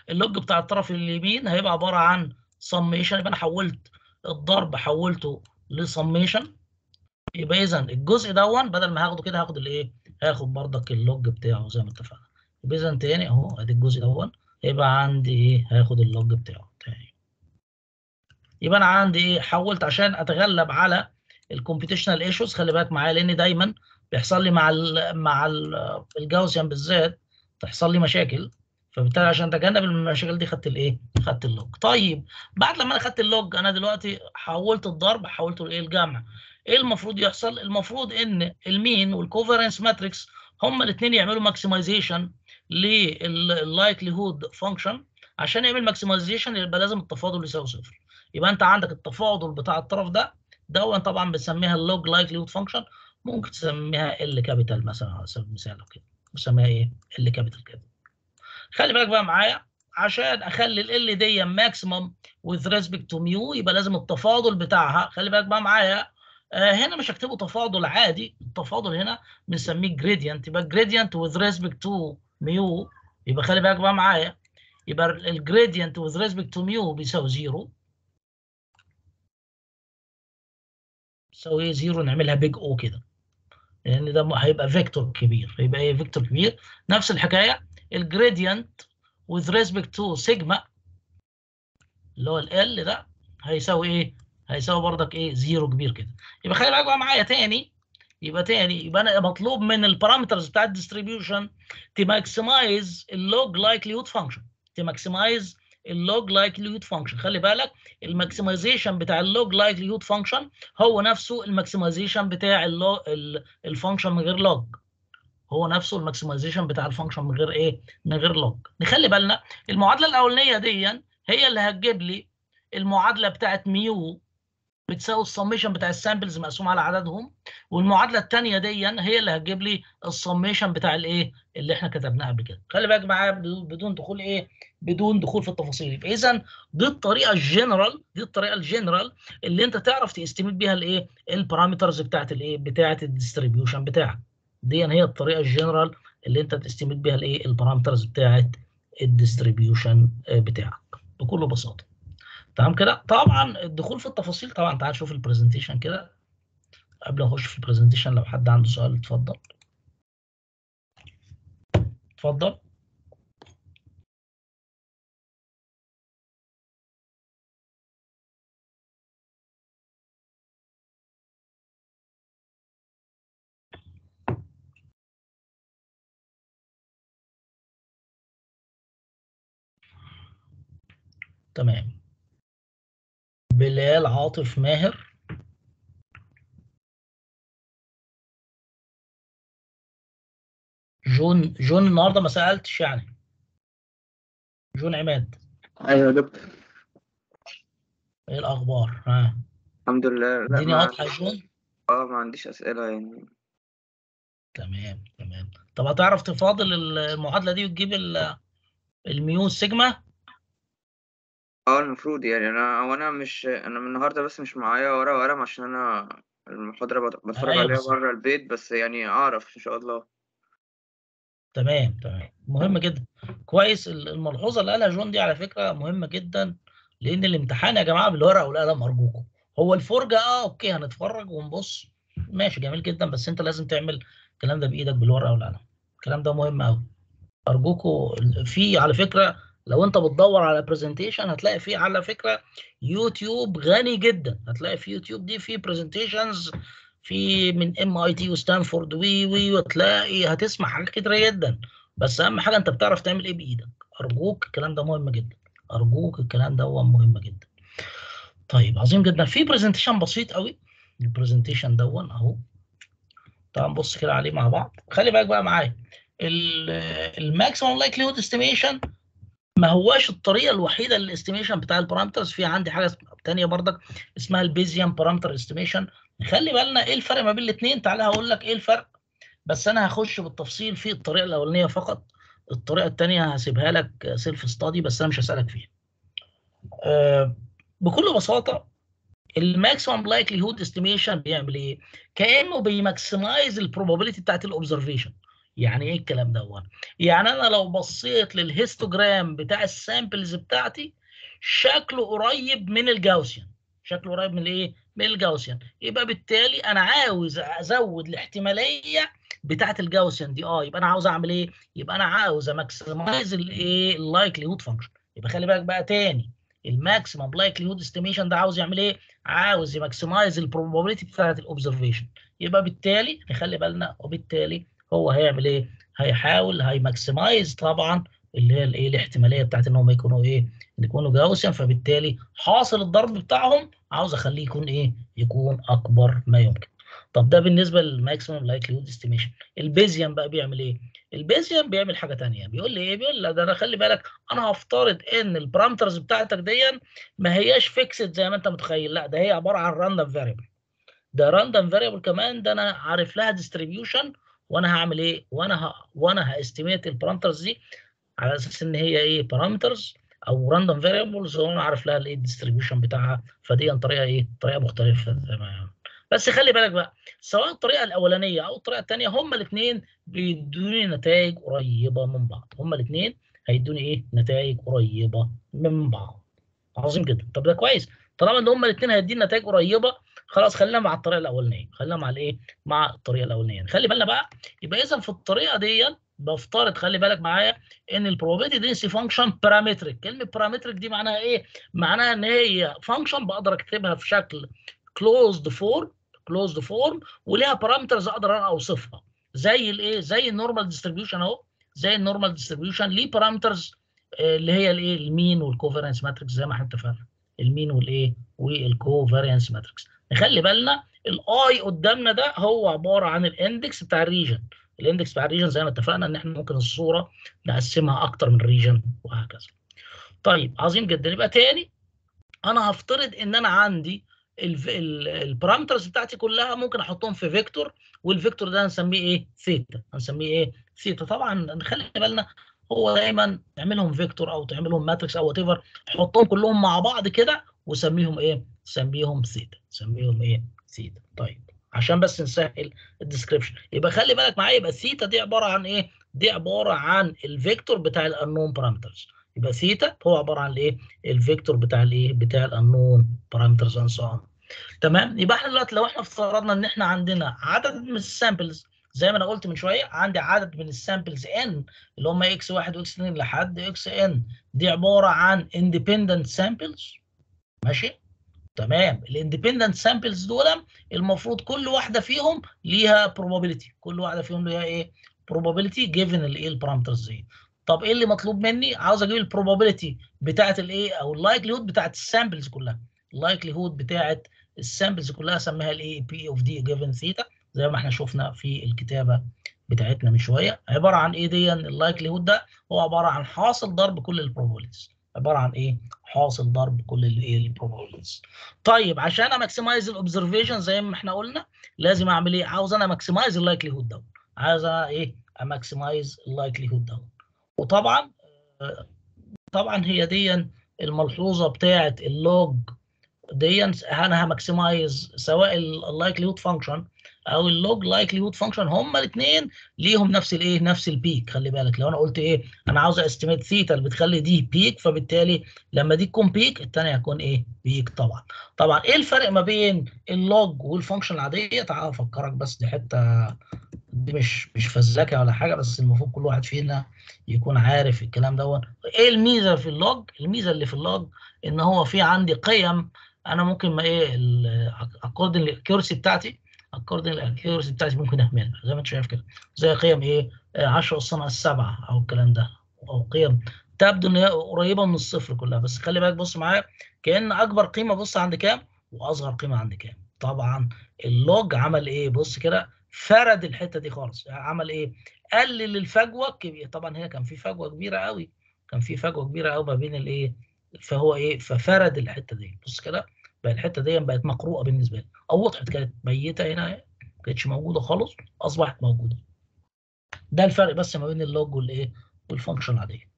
اللوج بتاع الطرف اليمين هيبقى عبارة عن سميشن يبقى أنا حولت الضرب حولته لسميشن يبقى إذا الجزء دون بدل ما هاخده كده هاخد الايه هاخد بردك اللوج بتاعه زي ما اتفقنا. يبقى إذا تاني أهو أدي الجزء دون. يبقى عندي إيه؟ هاخد اللوج بتاعه تاني. يبقى أنا عندي إيه؟ حولت عشان أتغلب على الكومبيتيشنال ايشوز خلي بالك معايا لأن دايما بيحصل لي مع ال مع ال الجاوسيان بالذات تحصل لي مشاكل فبالتالي عشان أتجنب المشاكل دي خدت الإيه؟ خدت اللوج. طيب بعد لما أنا خدت اللوج أنا دلوقتي حولت الضرب حولته لإيه؟ الجمع. إيه المفروض يحصل؟ المفروض إن المين والكوفرنس ماتريكس هما الاثنين يعملوا ماكسمايزيشن لللايكليهود فانكشن عشان يعمل ماكسمايزيشن يبقى لازم التفاضل يساوي صفر. يبقى أنت عندك التفاضل بتاع الطرف ده ده طبعا بنسميها اللوج لايكليهود فانكشن ممكن تسميها ال كابيتال مثلا على سبيل المثال أو كده بنسميها إيه؟ ال كابيتال كده. خلي بالك بقى معايا عشان أخلي ال دي ماكسيمم with respect to ميو يبقى لازم التفاضل بتاعها خلي بالك بقى معايا. آه هنا مش هكتبه تفاضل عادي التفاضل هنا بنسميه gradient. يبقى gradient with respect to ميو يبقى خلي بالك بقى معايا. يبقى الجريدينت with respect to ميو بيساوي زيرو بيساوي زيرو نعملها بيج أو كده. لأن ده هيبقى فيكتور كبير هيبقى إيه فيكتور كبير نفس الحكاية الجريدينت with respect to سيجما اللي هو ال ده هيساوي إيه؟ هيساوي بردك إيه؟ زيرو كبير كده. يبقى خلي بالك معايا تاني يبقى تاني يبقى أنا مطلوب من البارامترز بتاع الديستريبيوشن تماكسمايز اللوج لايكليهود فانكشن تماكسمايز اللوج لايكليهود فانكشن خلي بالك الماكسمايزيشن بتاع اللوج لايكليهود فانكشن هو نفسه الماكسمايزيشن بتاع الفانكشن من غير لوج هو نفسه الماكسمايزيشن بتاع الفانكشن من غير إيه؟ من غير لوج. نخلي بالنا المعادلة الأولانية دي هي اللي هتجيب لي المعادلة بتاعت ميو بتساوي السميشن بتاع السامبلز مقسوم على عددهم والمعادلة الثانية دي هي اللي هتجيب لي السميشن بتاع الايه اللي إحنا كتبناه قبل كده. خلي بالك معايا بدون دخول إيه بدون دخول في التفاصيل. اذا دي الطريقة الجنرال دي الطريقة الجنرال اللي انت تعرف تستمد بيها الايه البارامترز بتاعت الايه بتاعت الديستريبيوشن بتاعك. دي هي الطريقة الجنرال اللي انت تستمد بيها الايه البارامترز بتاعت الديستريبيوشن بتاعك. بكل بساطة. تمام كده؟ طبعا الدخول في التفاصيل طبعا تعال نشوف البرزنتيشن كده. قبل اخش في البرزنتيشن لو حد عنده سؤال اتفضل. اتفضل. تمام. بلال عاطف ماهر. جون جون النهارده ما سألتش يعني. جون عماد. أيوه يا دكتور. إيه الأخبار؟ ها. الحمد لله. لا الدنيا واضحة يا جون؟ آه ما عنديش أسئلة يعني. تمام تمام. طب هتعرف تفاضل المعادلة دي وتجيب ال- ال mu ال sigma آه المفروض يعني. أنا وأنا مش أنا من النهارده بس مش معايا ورقة وقلم عشان أنا المحاضرة بت- بتفرج أيوة عليها بالظبط. بره البيت بس يعني أعرف إن شاء الله. تمام تمام. مهم جدا. كويس ال- الملحوظة اللي قالها جون دي على فكرة مهمة جدا لأن الامتحان يا جماعة بالورقة والقلم أرجوكم. هو الفرجة آه أوكي هنتفرج ونبص. ماشي جميل جدا بس أنت لازم تعمل الكلام ده بإيدك بالورقة والقلم. الكلام ده مهم قوي أرجوكم في على فكرة لو انت بتدور على presentation هتلاقي فيه على فكرة يوتيوب غني جدا. هتلاقي في يوتيوب دي في presentations في من MIT وستانفورد وي وي وتلاقي هتسمع حاجات كتيرة جدا. بس أهم حاجة أنت بتعرف تعمل إيه بإيدك. أرجوك الكلام ده مهم جدا. أرجوك الكلام ده هو مهم جدا. طيب عظيم جدا. في presentation بسيط قوي. ال presentation دون أهو. تعال نبص كده عليه مع بعض. خلي بالك بقى معايا. ال maximum likelihood estimation ما هواش الطريقة الوحيدة لل estimation بتاع ال parameters. في عندي حاجة ثانية برضك اسمها ال Bayesian parameter estimation. خلي بالنا إيه الفرق ما بين الاثنين تعالى هقول لك إيه الفرق. بس أنا هخش بالتفصيل في الطريقة الأولانية فقط. الطريقة الثانية هسيبها لك self study بس أنا مش هسألك فيها. آه بكل بساطة ال maximum likelihood estimation بيعمل إيه؟ كأنه بي maximize ال probability بتاعت ال observation يعني إيه الكلام ده يعني أنا لو بصيت لل histogram بتاع ال samples بتاعتي شكله قريب من ال Gaussian. شكله قريب من الإيه؟ من ال Gaussian. يبقى بالتالي أنا عاوز أزود الاحتمالية بتاعة ال Gaussian دي. آه يبقى أنا عاوز أعمل إيه؟ يبقى أنا عاوز ا maximize الايه ال likelihood function. يبقى خلي بالك بقى تاني ال maximum likelihood estimation ده عاوز يعمل إيه؟ عاوز ي maximize ال probability بتاعة ال observation يبقى بالتالي نخلي بالنا وبالتالي هو هيعمل إيه؟ هيحاول هي maximize طبعا اللي هي الإيه؟ الاحتمالية بتاعت إن هم يكونوا إيه؟ يكونوا Gaussian. فبالتالي حاصل الضرب بتاعهم عاوز أخليه يكون إيه؟ يكون أكبر ما يمكن. طب ده بالنسبة لل maximum likelihood estimation ال Bayesian بقى بيعمل إيه؟ ال Bayesian بيعمل حاجة ثانية بيقول لي إيه؟ بيقول لي ده أنا خلي بالك أنا هفترض إن ال parameters بتاعتك دي ما هياش fixed زي ما أنت متخيل. لا ده هي عبارة عن random variable ده random variable كمان ده أنا عارف لها distribution وأنا هعمل إيه؟ وأنا ه... وأنا ه estimate ال parameters دي على أساس إن هي إيه؟ parameters أو random variables وأنا عارف لها الإيه؟ ال distribution بتاعها. فدي طريقه إيه؟ طريقة مختلفة تماما بس خلي بالك بقى سواء الطريقة الأولانية أو الطريقة الثانية هما الاثنين بيدوني نتائج قريبة من بعض. هما الاثنين هيدوني إيه؟ نتائج قريبة من بعض. عظيم جدا. طب ده كويس. طالما إن هما الاثنين هيدينا نتائج قريبة خلاص خلينا مع الطريقة الأولانية خلينا مع الإيه؟ مع الطريقة الأولانية. خلي بالنا بقى يبقى اذا في الطريقة دي بفترض خلي بالك معايا إن ال probability density function parametric كلمة parametric دي معناها إيه؟ معناها إن هي function بقدر أكتبها في شكل closed form closed form وليها parameters أقدر أنا أوصفها. زي الايه زي ال normal distribution أهو. زي ال normal distribution ليه parameters اللي هي الايه ال mean وال covariance matrix زي ما إحنا اتفقنا. ال mean والإيه؟ وال covariance matrix نخلي بالنا ال i قدامنا ده هو عبارة عن ال index بتاع ال region ال index بتاع ال region زي ما اتفقنا إن إحنا ممكن الصورة نقسمها أكتر من region وهكذا. طيب عظيم جدا. يبقى تاني أنا هفترض إن أنا عندي ال parameters بتاعتي كلها ممكن أحطهم في vector وال vector ده هنسميه إيه؟ ثيتا هنسميه إيه؟ ثيتا طبعا نخلي بالنا هو دايما تعملهم vector أو تعملهم matrix أو whatever حطهم كلهم مع بعض كده وسميهم إيه؟ سميهم ثيتا سميهم إيه؟ ثيتا طيب. عشان بس نسهل ال description. يبقى خلي بالك معايا يبقى الثيتا دي عبارة عن إيه؟ دي عبارة عن ال vector بتاع ال unknown parameters يبقى ثيتا هو عبارة عن الايه ال vector بتاع الايه بتاع ال unknown parameters and so تمام؟ يبقى إحنا دلوقتي لو إحنا افترضنا إن إحنا عندنا عدد من ال samples زي ما أنا قلت من شوية عندي عدد من ال samples n اللي هم إكس 1 واكس 2 لحد إكس ان دي عبارة عن independent samples ماشي؟ تمام. ال independent samples دول المفروض كل واحدة فيهم ليها probability. كل واحدة فيهم ليها إيه؟ probability given الايه ال parameters دي. طب إيه اللي مطلوب مني؟ عاوز أجيب ال probability بتاعة الايه أو ال likelihood بتاعة ال samples كلها. ال likelihood بتاعة ال samples كلها سميها الايه P of D given theta زي ما إحنا شفنا في الكتابة بتاعتنا من شوية. عبارة عن إيه دي ال likelihood ده هو عبارة عن حاصل ضرب كل ال probabilities عبارة عن إيه؟ حاصل ضرب كل الايه ال probabilities طيب عشان ا maximize ال observation زي ما إحنا قلنا لازم أعمل إيه؟ عاوز أنا اماكسمايز اللايكليهود ده عاوز أنا إيه؟ اماكسمايز اللايكليهود ده وطبعا طبعا هي دي الملحوظة بتاعه اللوج دي أنا هماكسمايز سواء اللايكليهود فانكشن أو اللوج لايكليهود فانكشن هما الاثنين ليهم نفس الايه نفس ال peak خلي بالك لو أنا قلت إيه أنا عاوز estimate theta اللي بتخلي دي peak فبالتالي لما دي تكون peak الثانية هتكون إيه peak طبعا. طبعا إيه الفرق ما بين ال log وال function العادية؟ تعال أفكرك بس دي حتة دي مش مش فزلكه ولا حاجة بس المفروض كل واحد فينا يكون عارف الكلام دوت. إيه الميزة في ال log الميزة اللي في ال log إن هو في عندي قيم أنا ممكن ما إيه according لل accuracy بتاعتي according لل accuracy بتاعتي ممكن أهملها. زي ما أنت شايف كده. زي قيم إيه؟ 10 أس سالب سبعة أو الكلام ده أو قيم. تبدو إن هي قريبة من الصفر كلها بس خلي بالك بص معايا كأن أكبر قيمة بص عند كام؟ وأصغر قيمة عند كام؟ طبعا اللوج عمل إيه؟ بص كده فرد الحتة دي خالص. عمل إيه؟ قلل الفجوة الكبيرة. طبعا هي كان في فجوة كبيرة قوي كان في فجوة كبيرة قوي ما بين الإيه؟ فهو إيه؟ ففرد الحتة دي. بص كده بقى الحتة دي بقت مقروءة بالنسبة لي. أو وضحت كانت ميتة هنا ما كانتش موجودة خالص أصبحت موجودة. ده الفرق بس ما بين ال log والإيه؟ وال function العاديه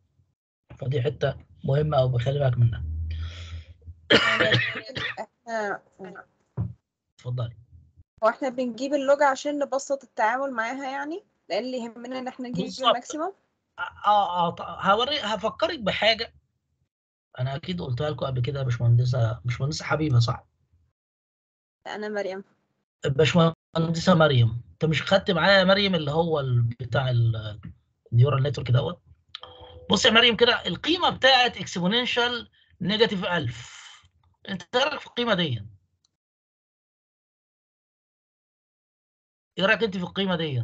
فدي حتة مهمة أو بخلي بالك منها. اتفضلي. هو إحنا بنجيب ال log عشان نبسط التعامل معاها يعني؟ لأن اللي يهمنا إن إحنا نجيب. ال maximum آه آه هوريك هفكرك بحاجة. أنا أكيد قلتها لكم قبل كده يا باشمهندسة باشمهندسة حبيبة صح؟ أنا مريم. باشمهندسة مريم. أنت مش خدت معايا يا مريم اللي هو بتاع ال neural network دوت؟ بص يا مريم كده القيمة بتاعت exponential negative 1000 أنت إيه رأيك في القيمة دي؟ إيه رأيك أنت في القيمة دي؟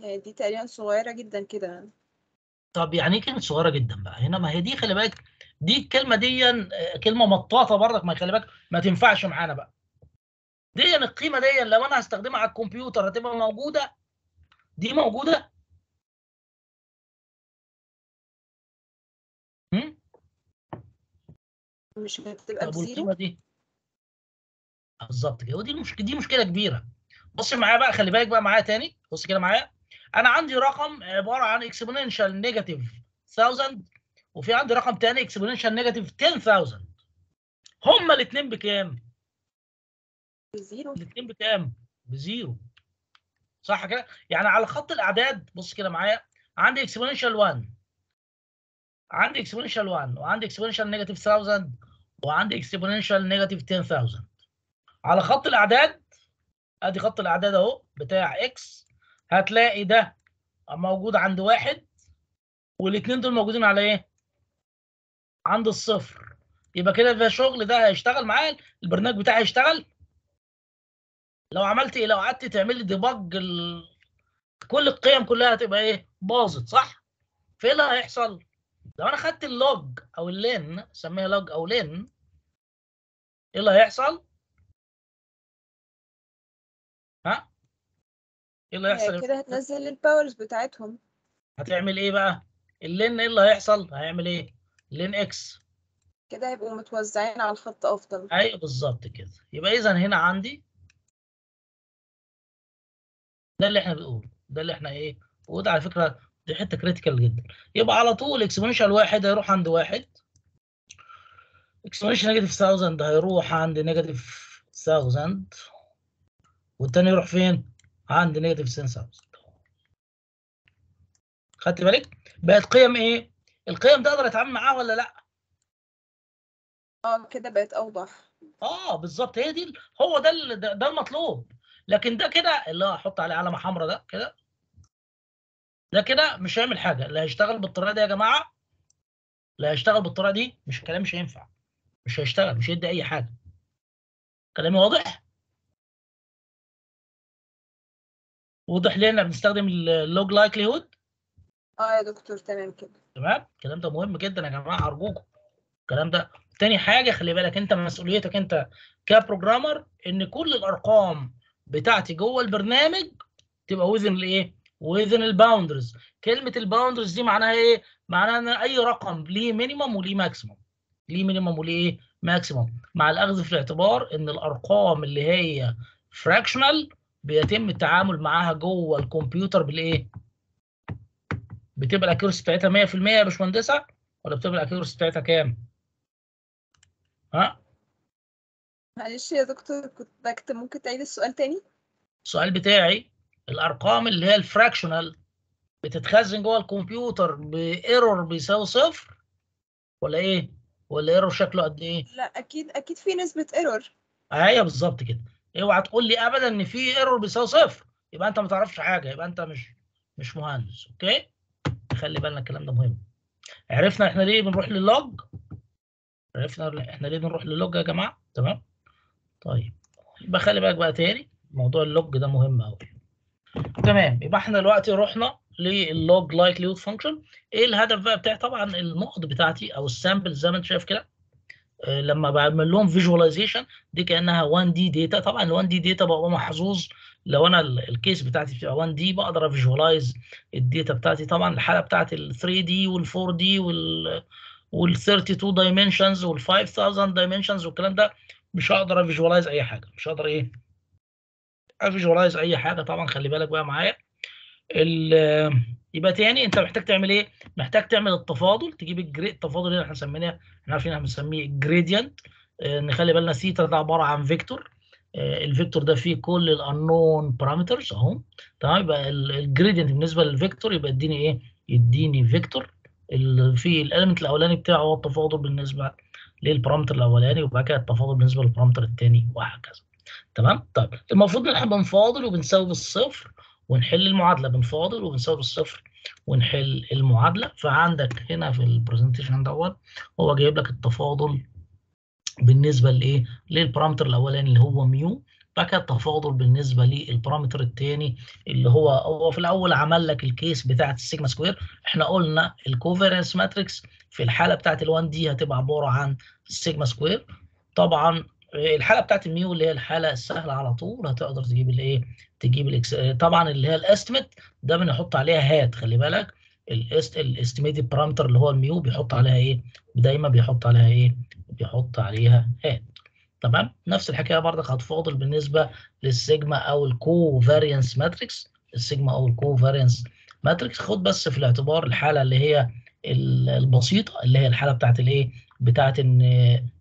دي تقريبا صغيرة جدا كده. طب يعني إيه كلمة صغيرة جدا بقى؟ هنا ما هي دي خلي بالك دي الكلمة دي كلمة مطاطة برضك ما خلي بالك ما تنفعش معانا بقى. دي القيمة دي لو أنا هستخدمها على الكمبيوتر هتبقى موجودة؟ دي موجودة؟ هم؟ مش هتبقى بزيرو؟ دي؟ بالظبط كده ودي المشكلة دي مشكلة كبيرة. بص معايا بقى خلي بالك بقى معايا تاني. بص كده معايا. أنا عندي رقم عبارة عن exponential negative 1000 وفي عندي رقم تاني exponential negative 10000 هما الاثنين بكام؟ بزيرو الاثنين بكام؟ بزيرو صح كده؟ يعني على خط الأعداد بص كده معايا عندي exponential 1 عندي exponential 1 وعندي exponential negative 1000 وعندي exponential negative 10000 على خط الأعداد أدي خط الأعداد أهو بتاع x هتلاقي ده موجود عند واحد والاثنين دول موجودين على إيه؟ عند الصفر. يبقى كده ده شغل ده هيشتغل معايا؟ البرنامج بتاعي هيشتغل؟ لو عملت إيه؟ لو قعدت تعمل لي debug ال... كل القيم كلها هتبقى إيه؟ باظت صح؟ فإيه اللي هيحصل؟ لو أنا خدت ال log أو ال ln سميها log أو ln إيه اللي هيحصل؟ اللي هيحصل هي كده هتنزل ال powers بتاعتهم. هتعمل إيه بقى؟ ال ln إيه اللي هيحصل؟ هيعمل إيه؟ ln x كده هيبقوا متوزعين على الخط أفضل. أيوه بالظبط كده. يبقى اذا هنا عندي ده اللي إحنا بنقوله. ده اللي إحنا إيه؟ وده على فكرة دي حتة critical جدا. يبقى على طول exponential واحد هيروح عند واحد. exponential negative 1000 هيروح عند negative 1000 والتاني يروح فين؟ عند نيجاتيف 10000 خدت بالك؟ بقت قيم إيه؟ القيم ده أقدر اتعامل معاها ولا لأ؟ آه كده بقت أوضح. آه بالظبط. هي دي هو ده ده, ده المطلوب. لكن ده كده اللي هو أحط عليه علامة حمراء ده كده. ده كده مش هيعمل حاجة. اللي هيشتغل بالطريقة دي يا جماعة. اللي هيشتغل بالطريقة دي. مش كلام مش هينفع. مش هيشتغل مش هيدي أي حاجة. كلامي واضح؟ واضح ليه إحنا بنستخدم ال log likelihood. آه يا دكتور تمام كده. تمام؟ الكلام ده مهم جدا يا جماعة أرجوكم. الكلام ده. تاني حاجة خلي بالك أنت مسؤوليتك أنت ك programmer إن كل الأرقام بتاعتي جوه البرنامج تبقى within الايه within ال boundaries كلمة ال boundaries دي معناها إيه؟ معناها إن أي رقم ليه minimum وليه maximum ليه minimum وليه إيه؟ maximum مع الأخذ في الاعتبار إن الأرقام اللي هي fractional بيتم التعامل معاها جوه الكمبيوتر بالإيه؟ بتبقى ال accuracy بتاعتها 100% يا باشمهندسة ولا بتبقى ال accuracy بتاعتها كام؟ ها؟ معلش يا دكتور كنت بكتب ممكن تعيد السؤال تاني؟ السؤال بتاعي الأرقام اللي هي ال fractional بتتخزن جوه الكمبيوتر ب error بيساوي صفر ولا إيه؟ ولا error شكله قد إيه؟ لا أكيد أكيد في نسبة error. أيوه بالظبط كده. اوعى تقول لي ابدا ان في error بيساوي صفر. يبقى انت ما تعرفش حاجة يبقى انت مش مش مهندس okay؟ خلي بالنا الكلام ده مهم. عرفنا إحنا ليه بنروح للوج عرفنا إحنا ليه بنروح للوج يا جماعة؟ تمام؟ طيب يبقى خلي بالك بقى تاني موضوع ال log ده مهم قوي تمام يبقى إحنا دلوقتي رحنا لل log likelihood function إيه الهدف بقى بتاعي؟ طبعا النقط بتاعتي أو ال sample زي ما انت شايف كده. لما بعمل لهم visualization دي كأنها 1 D data طبعا ال 1 D data ببقى محظوظ. لو أنا ال- ال case بتاعتي بتبقى 1 D بقدر ا visualize ال data بتاعتي. طبعا الحالة بتاعتي ال 3 D وال 4 D وال وال 32 dimensions وال 5000 dimensions والكلام ده مش هقدر ا visualize أي حاجة. مش هقدر إيه؟ ا visualize أي حاجة. طبعا خلي بالك بقى معايا. ال- يبقى تاني انت محتاج تعمل إيه؟ محتاج تعمل التفاضل تجيب ال gra- التفاضل اللي إحنا سميناه إحنا عارفين إحنا بنسميه gradient نخلي بالنا سيتا ده عبارة عن vector آه، ال vector ده فيه كل ال unknown parameters اهو تمام؟ يبقى ال gradient بالنسبة لل vector يبقى يديني إيه؟ يديني vector ال- في ال element الأولاني بتاعه هو التفاضل بالنسبة لل parameter الأولاني وبعد كده التفاضل بالنسبة لل parameter الثاني وهكذا تمام؟ طيب المفروض إن إحنا بنفاضل وبنساوي بالصفر ونحل المعادلة بنفاضل وبنساوي بالصفر ونحل المعادلة. فعندك هنا في ال presentation دوت هو جايب لك التفاضل بالنسبة لإيه؟ لل parameter الأولاني اللي هو mu بعد كده التفاضل بالنسبة لل parameter الثاني اللي هو هو في الأول عمل لك ال case بتاعه ال sigma square. إحنا قلنا ال covariance matrix في الحالة بتاعه ال 1D هتبقى عبارة عن ال sigma square. طبعا الحاله بتاعه ال mu اللي هي الحاله السهلة على طول هتقدر تجيب الايه؟ تجيب ال x طبعا اللي هي ال estimate ده بنحط عليها hat خلي بالك. ال estimated parameter اللي هو ال mu بيحط عليها إيه؟ دايما بيحط عليها إيه؟ بيحط عليها hat تمام؟ نفس الحكاية برضك هتفاضل بالنسبة للسيجما أو ال covariance matrix السيجما أو ال covariance matrix خد بس في الاعتبار الحالة اللي هي ال- البسيطة اللي هي الحالة بتاعت الايه؟ بتاعت إن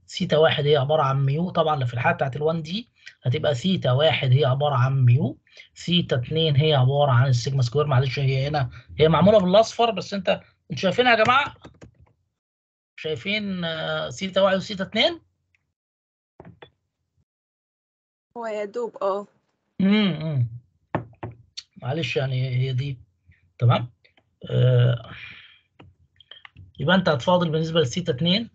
ثيتا واحد هي عبارة عن mu. طبعا في الحالة بتاعت ال 1D هتبقى ثيتا واحد هي عبارة عن mu. theta 2 هي عبارة عن ال sigma square. معلش هي هنا هي معمولة بالأصفر بس أنت أنتوا شايفينها يا جماعة؟ شايفين آه، ثيتا واحد وثيتا 2 هو يا دوب آه. امم معلش يعني هي دي. تمام؟ آه. يبقى أنت هتفاضل بالنسبة للثيتا 2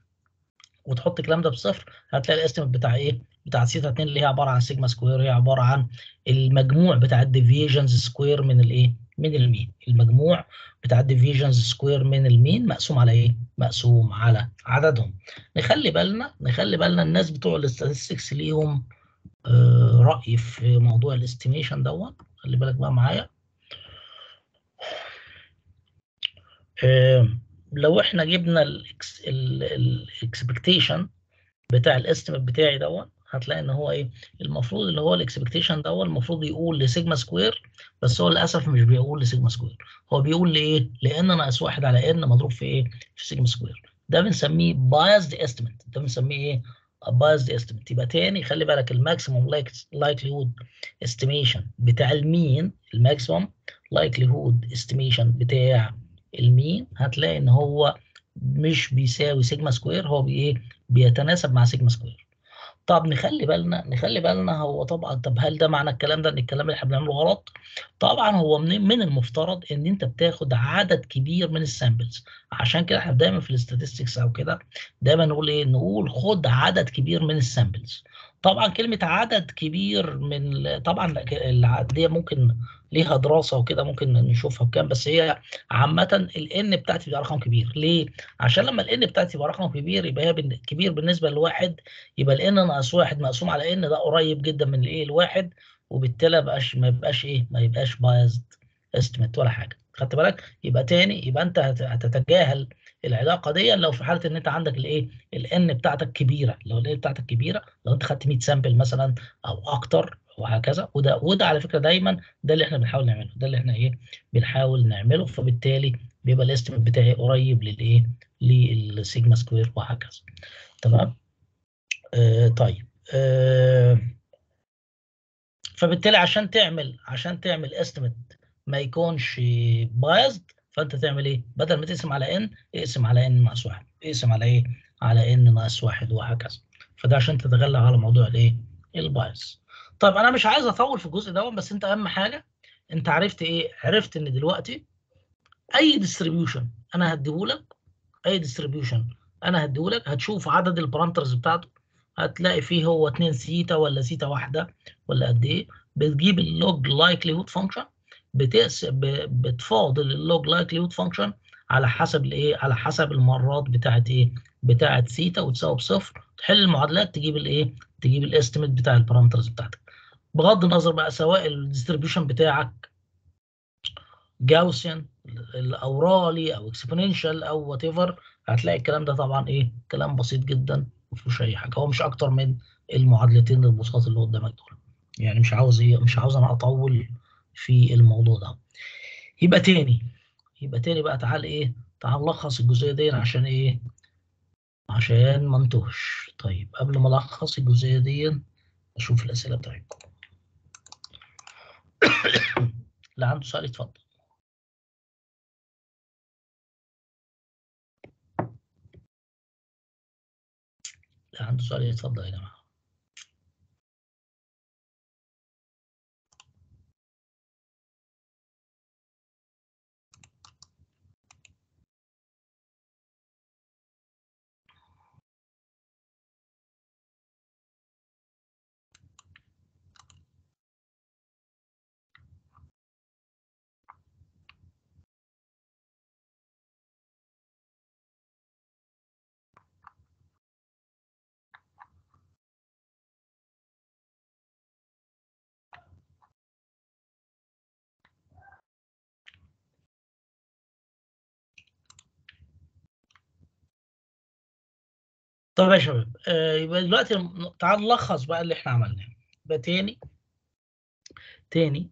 وتحط الكلام ده بصفر هتلاقي ال estimate بتاع إيه؟ بتاع ثيتا 2 اللي هي عبارة عن sigma square هي عبارة عن المجموع بتاع ال deviations square من الإيه؟ من ال mean. المجموع بتاع ال deviations square من ال mean مقسوم على إيه؟ مقسوم على عددهم. نخلي بالنا نخلي بالنا الناس بتوع ال statistics ليهم آه، رأي في موضوع ال estimation دوت. خلي بالك بقى معايا. آه، لو إحنا جبنا ال expectation بتاع ال estimate بتاعي دوت هتلاقي ان هو إيه المفروض اللي هو ال expectation دوت المفروض يقول ل sigma square بس هو للأسف مش بيقول ل sigma square. هو بيقول لإيه؟ ل n ناقص واحد على n مضروب في إيه؟ في sigma square. ده بنسميه biased estimate ده بنسميه إيه؟ biased estimate يبقى تاني خلي بالك ال maximum likelihood estimation بتاع ال mean ال maximum likelihood estimation بتاع ال mean هتلاقي إن هو مش بيساوي sigma square هو بايه بيتناسب مع sigma square. طب نخلي بالنا نخلي بالنا هو طبعا طب هل ده معنى الكلام ده إن الكلام اللي إحنا بنعمله غلط؟ طبعا هو من من المفترض إن أنت بتاخد عدد كبير من ال samples عشان كده إحنا دايما في ال statistics أو كده دايما نقول إيه؟ نقول خد عدد كبير من ال samples طبعا كلمة عدد كبير من طبعا العدديه ممكن ليها دراسة وكده ممكن نشوفها بكام بس هي عامه ال n بتاعتي بيبقى رقم كبير. ليه؟ عشان لما ال n بتاعتي يبقى رقم كبير يبقى هي كبير بالنسبة لواحد يبقى ال n ناقص واحد مقسوم على n ده قريب جدا من الايه الواحد وبالتالي ما يبقاش ما يبقاش إيه ما يبقاش biased estimate ولا حاجة. خدت بالك؟ يبقى تاني يبقى أنت هت- هتتجاهل العلاقة دي لو في حالة إن أنت عندك الايه ال n بتاعتك كبيرة. لو ال n بتاعتك كبيرة لو أنت خدت 100 sample مثلا أو أكتر وهكذا. وده وده على فكرة دايما ده اللي إحنا بنحاول نعمله ده اللي إحنا إيه بنحاول نعمله. فبالتالي بيبقى ال estimate بتاعي قريب للإيه لل sigma square وهكذا. تمام؟ آه طيب. آه فبالتالي عشان تعمل عشان تعمل estimate ما يكونش biased فأنت تعمل إيه؟ بدل ما تقسم على n اقسم على n ناقص واحد. اقسم على إيه؟ على n ناقص واحد وهكذا. فده عشان تتغلب على موضوع الإيه؟ ال bias طيب أنا مش عايز أطول في الجزء ده بس أنت أهم حاجة أنت عرفت إيه؟ عرفت إن دلوقتي أي distribution أنا هديهولك أي distribution أنا هديهولك هتشوف عدد ال parameters بتاعته هتلاقي فيه هو 2 سيتا ولا سيتا واحدة ولا قد إيه. بتجيب ال log likelihood function بتقس بتفاضل ال log likelihood function على حسب الايه على حسب المرات بتاعت إيه؟ بتاعت سيتا وتساوي بصفر تحل المعادلات تجيب الايه تجيب ال estimate بتاع ال parameters بتاعتك. بغض النظر بقى سواء ال distribution بتاعك Gaussian أو Rayleigh أو exponential أو whatever هتلاقي الكلام ده طبعا إيه؟ كلام بسيط جدا ما فيهوش أي حاجة. هو مش أكتر من المعادلتين البساط اللي قدامك دول. يعني مش عاوز إيه مش عاوز أنا أطول في الموضوع ده. يبقى تاني يبقى تاني بقى تعال إيه؟ تعال نلخص الجزئية دي عشان إيه؟ عشان ما انتهش طيب قبل ما ألخص الجزئية دي أشوف الأسئلة بتاعتكم. اللي عنده سؤال يتفضل اللي عنده سؤال يتفضل يا جماعة. طب يا شباب آه يبقى دلوقتي تعال نلخص بقى اللي إحنا عملناه. يبقى تاني تاني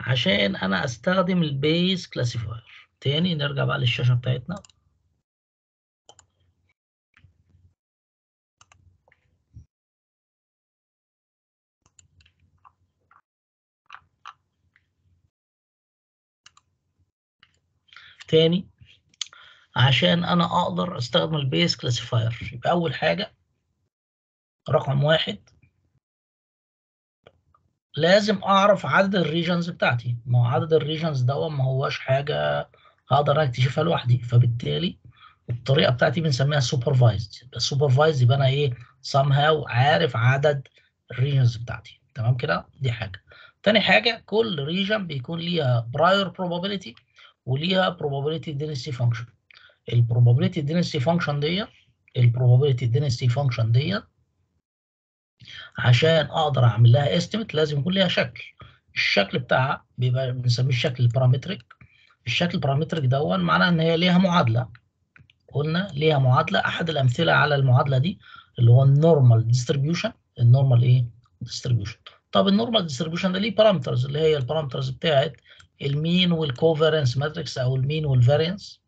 عشان أنا أستخدم ال Bayes classifier تاني نرجع بقى للشاشة بتاعتنا. تاني. عشان أنا أقدر أستخدم ال Bayes classifier يبقى أول حاجة رقم واحد لازم أعرف عدد ال regions بتاعتي. ما هو عدد ال regions ده ما هوش حاجة هقدر أكتشفها لوحدي. فبالتالي الطريقة بتاعتي بنسميها supervised ال supervised يبقى أنا إيه؟ somehow عارف عدد ال regions بتاعتي. تمام كده؟ دي حاجة. تاني حاجة كل region بيكون ليها prior probability وليها probability density function. ال probability density function دي ال probability density function دي عشان أقدر أعمل لها estimate لازم يكون ليها شكل. الشكل بتاعها بيبقى بنسميه الشكل ال parametric. الشكل ال parametric دون معناه إن هي ليها معادلة. قلنا ليها معادلة أحد الأمثلة على المعادلة دي اللي هو ال normal distribution ال normal إيه؟ distribution طب ال normal distribution ده ليه parameters اللي هي البارامترز بتاعت المين والكوفيرنس ماتريكس أو المين والفارينس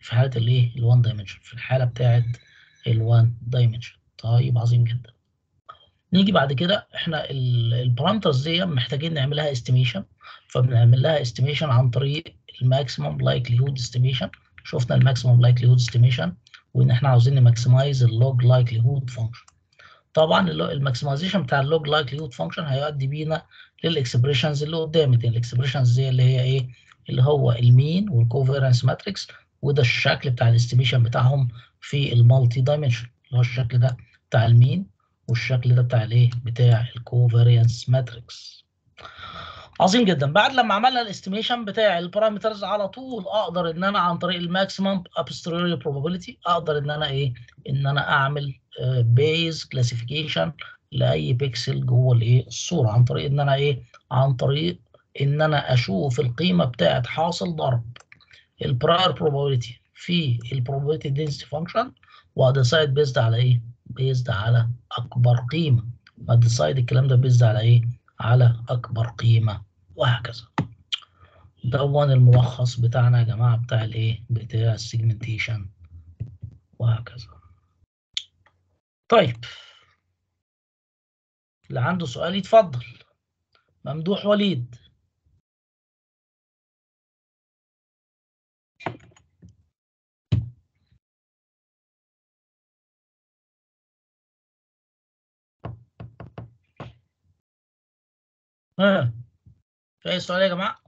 في حالة الايه ال one dimension في الحالة بتاعت ال one dimension طيب عظيم جدا. نيجي بعد كده إحنا ال parameters دي محتاجين نعملها estimation فبنعمل لها estimation عن طريق ال maximum likelihood estimation شفنا ال maximum likelihood estimation وإن إحنا عاوزين ن maximize ال log likelihood function طبعا ال maximization بتاع ال log likelihood function هيؤدي بينا لل expressions اللي قدامي. دي ال expressions دي اللي هي إيه؟ اللي هو ال mean وال covariance matrix وده الشكل بتاع ال estimation بتاعهم في ال multi dimension اللي هو الشكل ده بتاع ال mean والشكل ده بتاع الايه؟ بتاع ال covariance matrix عظيم جدا. بعد لما عملنا ال estimation بتاع ال parameters على طول أقدر إن أنا عن طريق ال maximum a posteriori probability أقدر إن أنا إيه؟ إن أنا أعمل Bayes classification لأي بيكسل جوه الإيه؟ الصورة. عن طريق إن أنا إيه؟ عن طريق إن أنا أشوف القيمة بتاعت حاصل ضرب. ال prior probability. في ال probability density function وا decide based على إيه؟ based على أكبر قيمة. وا decide الكلام ده based على إيه؟ على أكبر قيمة. وهكذا. دون الملخص بتاعنا يا جماعة بتاع الايه؟ بتاع ال segmentation وهكذا. طيب. اللي عنده سؤال يتفضل. ممدوح وليد. ها في أي سؤال يا جماعة؟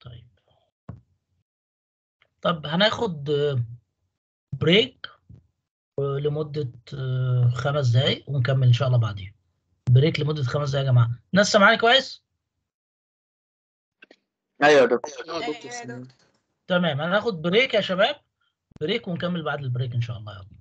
طيب. طب هناخد break لمدة خمس دقايق ونكمل إن شاء الله بعدين. break لمدة خمس دقايق يا جماعة. الناس سامعاني كويس؟ أيوه يا دكتور. أيوة. تمام. هناخد break يا شباب. break ونكمل بعد ال break إن شاء الله. يلا.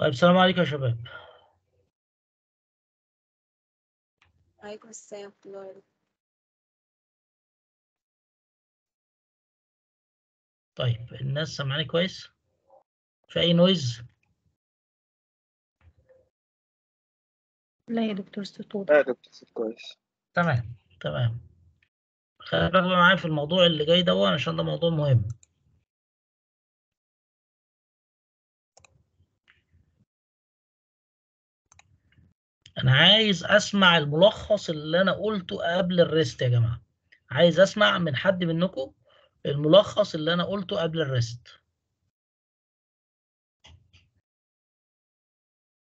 طيب السلام عليكم يا شباب. عليكم السلام ورحمة الله وبركاته. طيب الناس سامعاني كويس؟ في أي نويز لا يا دكتور صوت لا يا دكتور صوت كويس. تمام تمام. خلي بالك معايا في الموضوع اللي جاي ده عشان ده موضوع مهم. أنا عايز أسمع الملخص اللي أنا قلته قبل الريست يا جماعة. عايز أسمع من حد منكم الملخص اللي أنا قلته قبل الريست.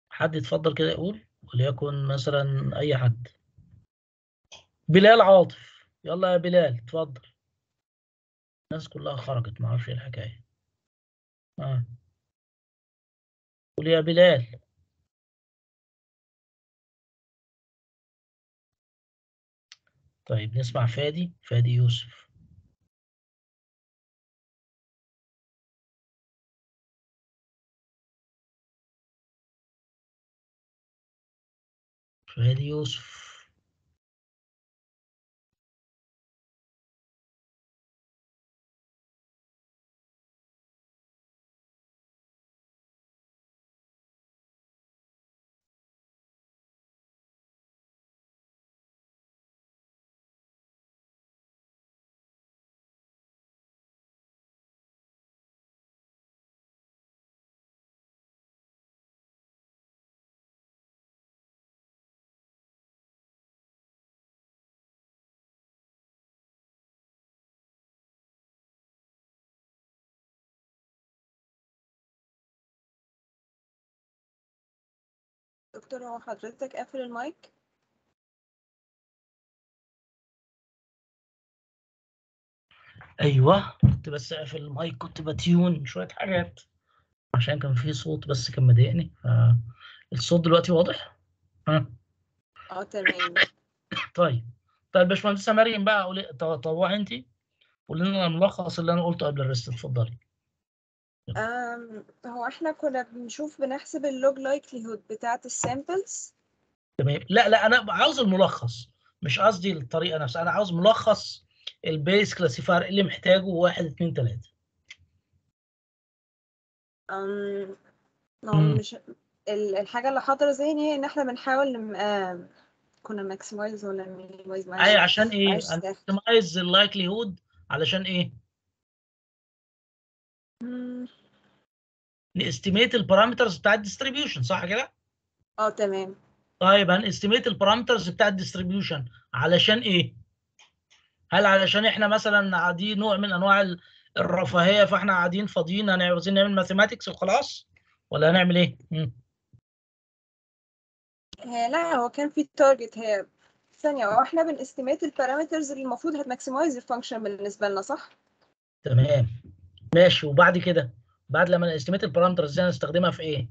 حد يتفضل كده يقول وليكن مثلا أي حد. بلال عاطف. يلا يا بلال اتفضل. الناس كلها خرجت ما أعرفش إيه الحكاية. آه. قول يا بلال. طيب نسمع فادي فادي يوسف. فادي يوسف. دكتور هو حضرتك قافل المايك؟ أيوه كنت بس قافل المايك كنت بتيون شوية حاجات عشان كان في صوت بس كان مضايقني الصوت دلوقتي واضح؟ ها؟ آه تمام. طيب طيب باشمهندسه مريم بقى قولي طوعي انت قولي لنا الملخص اللي أنا قلته قبل الريست اتفضلي. أم هو إحنا كنا بنشوف بنحسب ال log likelihood بتاعة ال samples تمام. لا لا أنا عاوز الملخص مش قصدي الطريقة نفسها أنا عاوز ملخص ال Bayes classifier اللي محتاجه واحد اتنين تلاتة. أم هو مم. مش ال- الحاجة اللي حاضرة ذهني هي إن إحنا بنحاول نم... آم، كنا maximize ولا minimize أي عشان إيه. optimize ال likelihood علشان إيه؟ ن estimate ال parameters بتاع ال distribution صح كده؟ آه تمام. طيب هن estimate ال parameters بتاع ال distribution علشان إيه؟ هل علشان إحنا مثلا قاعدين نوع من أنواع ال- الرفاهية فإحنا قاعدين فاضيين عاوزين نعمل mathematics وخلاص؟ ولا هنعمل إيه؟ مم. هي لا هو كان في target هي ثانية هو إحنا بن estimate ال parameters اللي المفروض هت maximize ال function بالنسبة لنا صح؟ تمام. ماشي وبعد كده؟ بعد لما ن estimate ال parameters دي هنستخدمها في إيه؟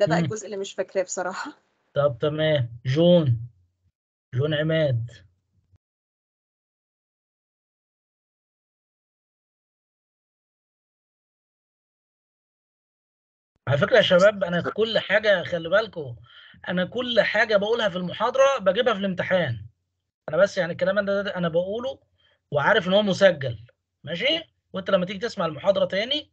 ده بقى. الجزء اللي مش فاكراه بصراحة. طب تمام. جون. جون عماد. على فكرة يا شباب أنا كل حاجة خلي بالكم أنا كل حاجة بقولها في المحاضرة بجيبها في الامتحان. أنا بس يعني الكلام ده, ده أنا بقوله وعارف إن هو مسجل. ماشي؟ وأنت لما تيجي تسمع المحاضرة تاني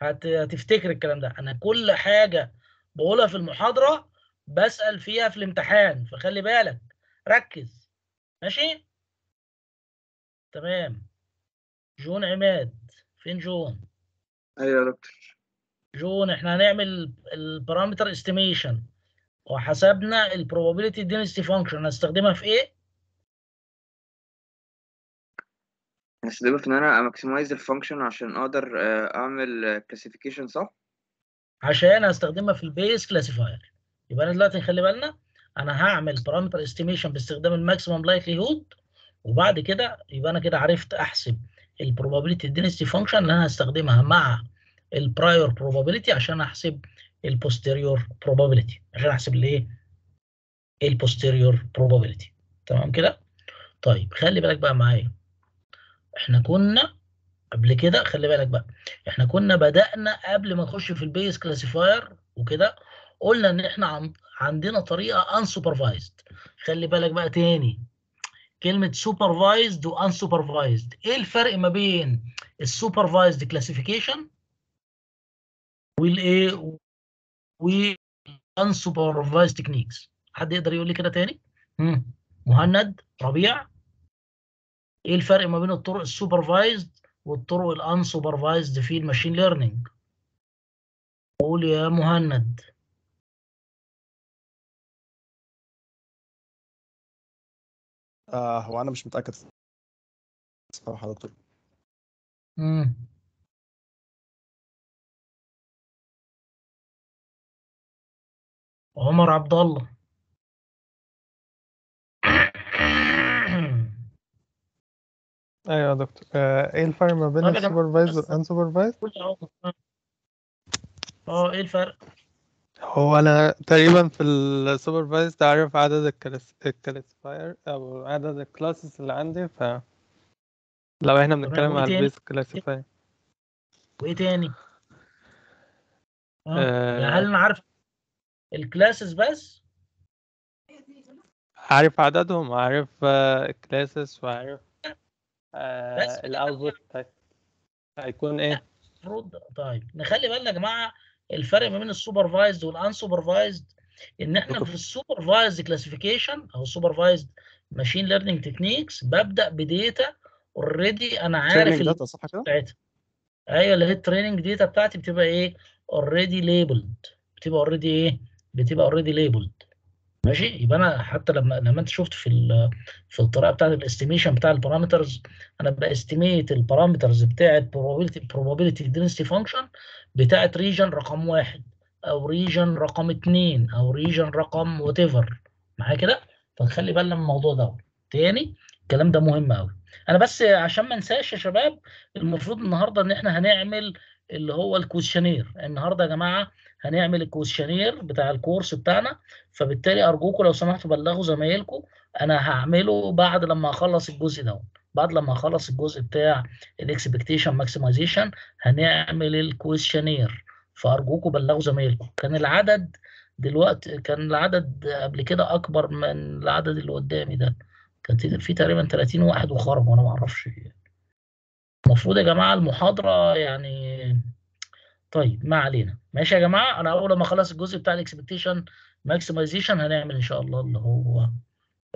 هت... هتفتكر الكلام ده. أنا كل حاجة بقولها في المحاضرة بسأل فيها في الامتحان فخلي بالك. ركز. ماشي؟ تمام. جون عماد. فين جون؟ أيوه يا دكتور. جون إحنا هنعمل ال parameter estimation وحسبنا ال probability density function هنستخدمها في إيه؟ هستخدمه في إن أنا ا maximize ال function عشان أقدر آه، أعمل classification صح؟ عشان هستخدمها في ال Bayes classifier يبقى أنا دلوقتي نخلي بالنا أنا هعمل parameter estimation باستخدام ال maximum likelihood وبعد كده يبقى أنا كده عرفت أحسب ال probability density function اللي أنا هستخدمها مع ال prior probability عشان أحسب ال posterior probability عشان أحسب الايه ال posterior probability. تمام كده؟ طيب خلي بالك بقى معايا. إحنا كنا قبل كده خلي بالك بقى إحنا كنا بدأنا قبل ما نخش في ال Bayes classifier وكده قلنا إن إحنا عن- عندنا طريقة unsupervised. خلي بالك بقى تاني كلمة supervised و unsupervised. إيه الفرق ما بين ال supervised classification والايه و unsupervised techniques حد يقدر يقول لي كده تاني. مهند ربيع. إيه الفرق ما بين الطرق ال supervised والطرق ال unsupervised في ال machine learning؟ قول يا مهند. آه هو أنا مش متأكد صراحة يا دكتور مم. عمر عبد الله. أيوه يا دكتور آه، إيه الفرق ما بين جماعة، السوبرفايز والأنسوبرفايز. آه إيه الفرق هو أنا تقريبا في ال supervised عارف عدد ال class ال classifier أو عدد ال classes اللي عندي ف لو إحنا بنتكلم على؟ ال Bayes classifier وإيه تاني آه آه. يعني هل أنا عارف ال classes بس عارف عددهم وعارف ال classes وعارف آه ال output هيكون إيه؟ المفروض طيب نخلي بالنا يا جماعة الفرق ما بين ال supervised وال unsupervised إن إحنا. في ال supervised classification أو ال supervised machine learning techniques ببدأ ب data already أنا عارف data صح كده؟ بتاعتها. أيوه اللي هي ال training data بتاعتي بتبقى إيه؟ already labeled بتبقى already إيه؟ بتبقى already labeled ماشي؟ يبقى أنا حتى لما لما أنت شفت في في الطريقة بتاعت ال estimation بتاع ال parameters أنا با estimate ال parameters بتاعت probability probability density function بتاعت region رقم واحد أو region رقم اتنين أو region رقم whatever معايا كده؟ فنخلي بالنا من الموضوع ده تاني الكلام ده مهم قوي أنا بس عشان ما انساش يا شباب المفروض النهارده إن إحنا هنعمل اللي هو ال questionnaire النهارده يا جماعة هنعمل ال questionnaire بتاع ال course بتاعنا فبالتالي أرجوكم لو سمحتوا بلغوا زمايلكم. أنا هعمله بعد لما أخلص الجزء ده بعد لما أخلص الجزء بتاع ال expectation maximization هنعمل ال questionnaire فأرجوكم بلغوا زمايلكم. كان العدد دلوقتي كان العدد قبل كده أكبر من العدد اللي قدامي ده. كان في تقريبا 30 واحد وخرج وأنا ما أعرفش المفروض يا جماعة المحاضرة يعني طيب ما علينا. ماشي يا جماعة؟ أنا أول ما أخلص الجزء بتاع ال expectation maximization هنعمل إن شاء الله اللي هو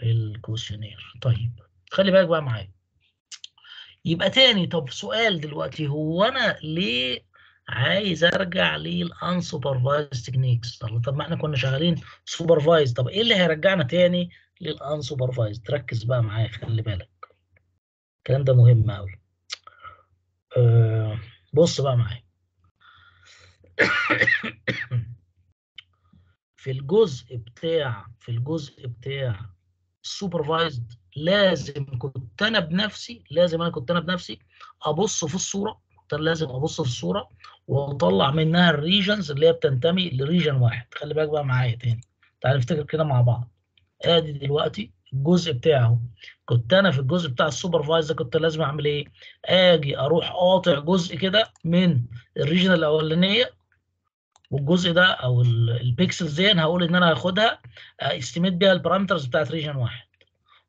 ال questionnaire طيب خلي بالك بقى معايا. يبقى تاني طب سؤال دلوقتي هو أنا ليه عايز أرجع لل unsupervised techniques طب طب ما إحنا كنا شغالين supervised طب إيه اللي هيرجعنا تاني لل unsupervised تركز بقى معايا خلي بالك. الكلام ده مهم قوي أه بص بقى معايا. في الجزء بتاع في الجزء بتاع ال supervised لازم كنت أنا بنفسي لازم أنا كنت أنا بنفسي أبص في الصورة كنت لازم أبص في الصورة وأطلع منها ال regions اللي هي بتنتمي ل region واحد. خلي بالك بقى معايا تاني. تعال نفتكر كده مع بعض. آدي دلوقتي الجزء بتاعه. كنت أنا في الجزء بتاع ال supervised كنت لازم أعمل إيه؟ آجي أروح قاطع جزء كده من ال region الأولانية والجزء ده أو ال pixels دي هقول إن أنا هاخدها estimate بيها ال parameters بتاعت region واحد.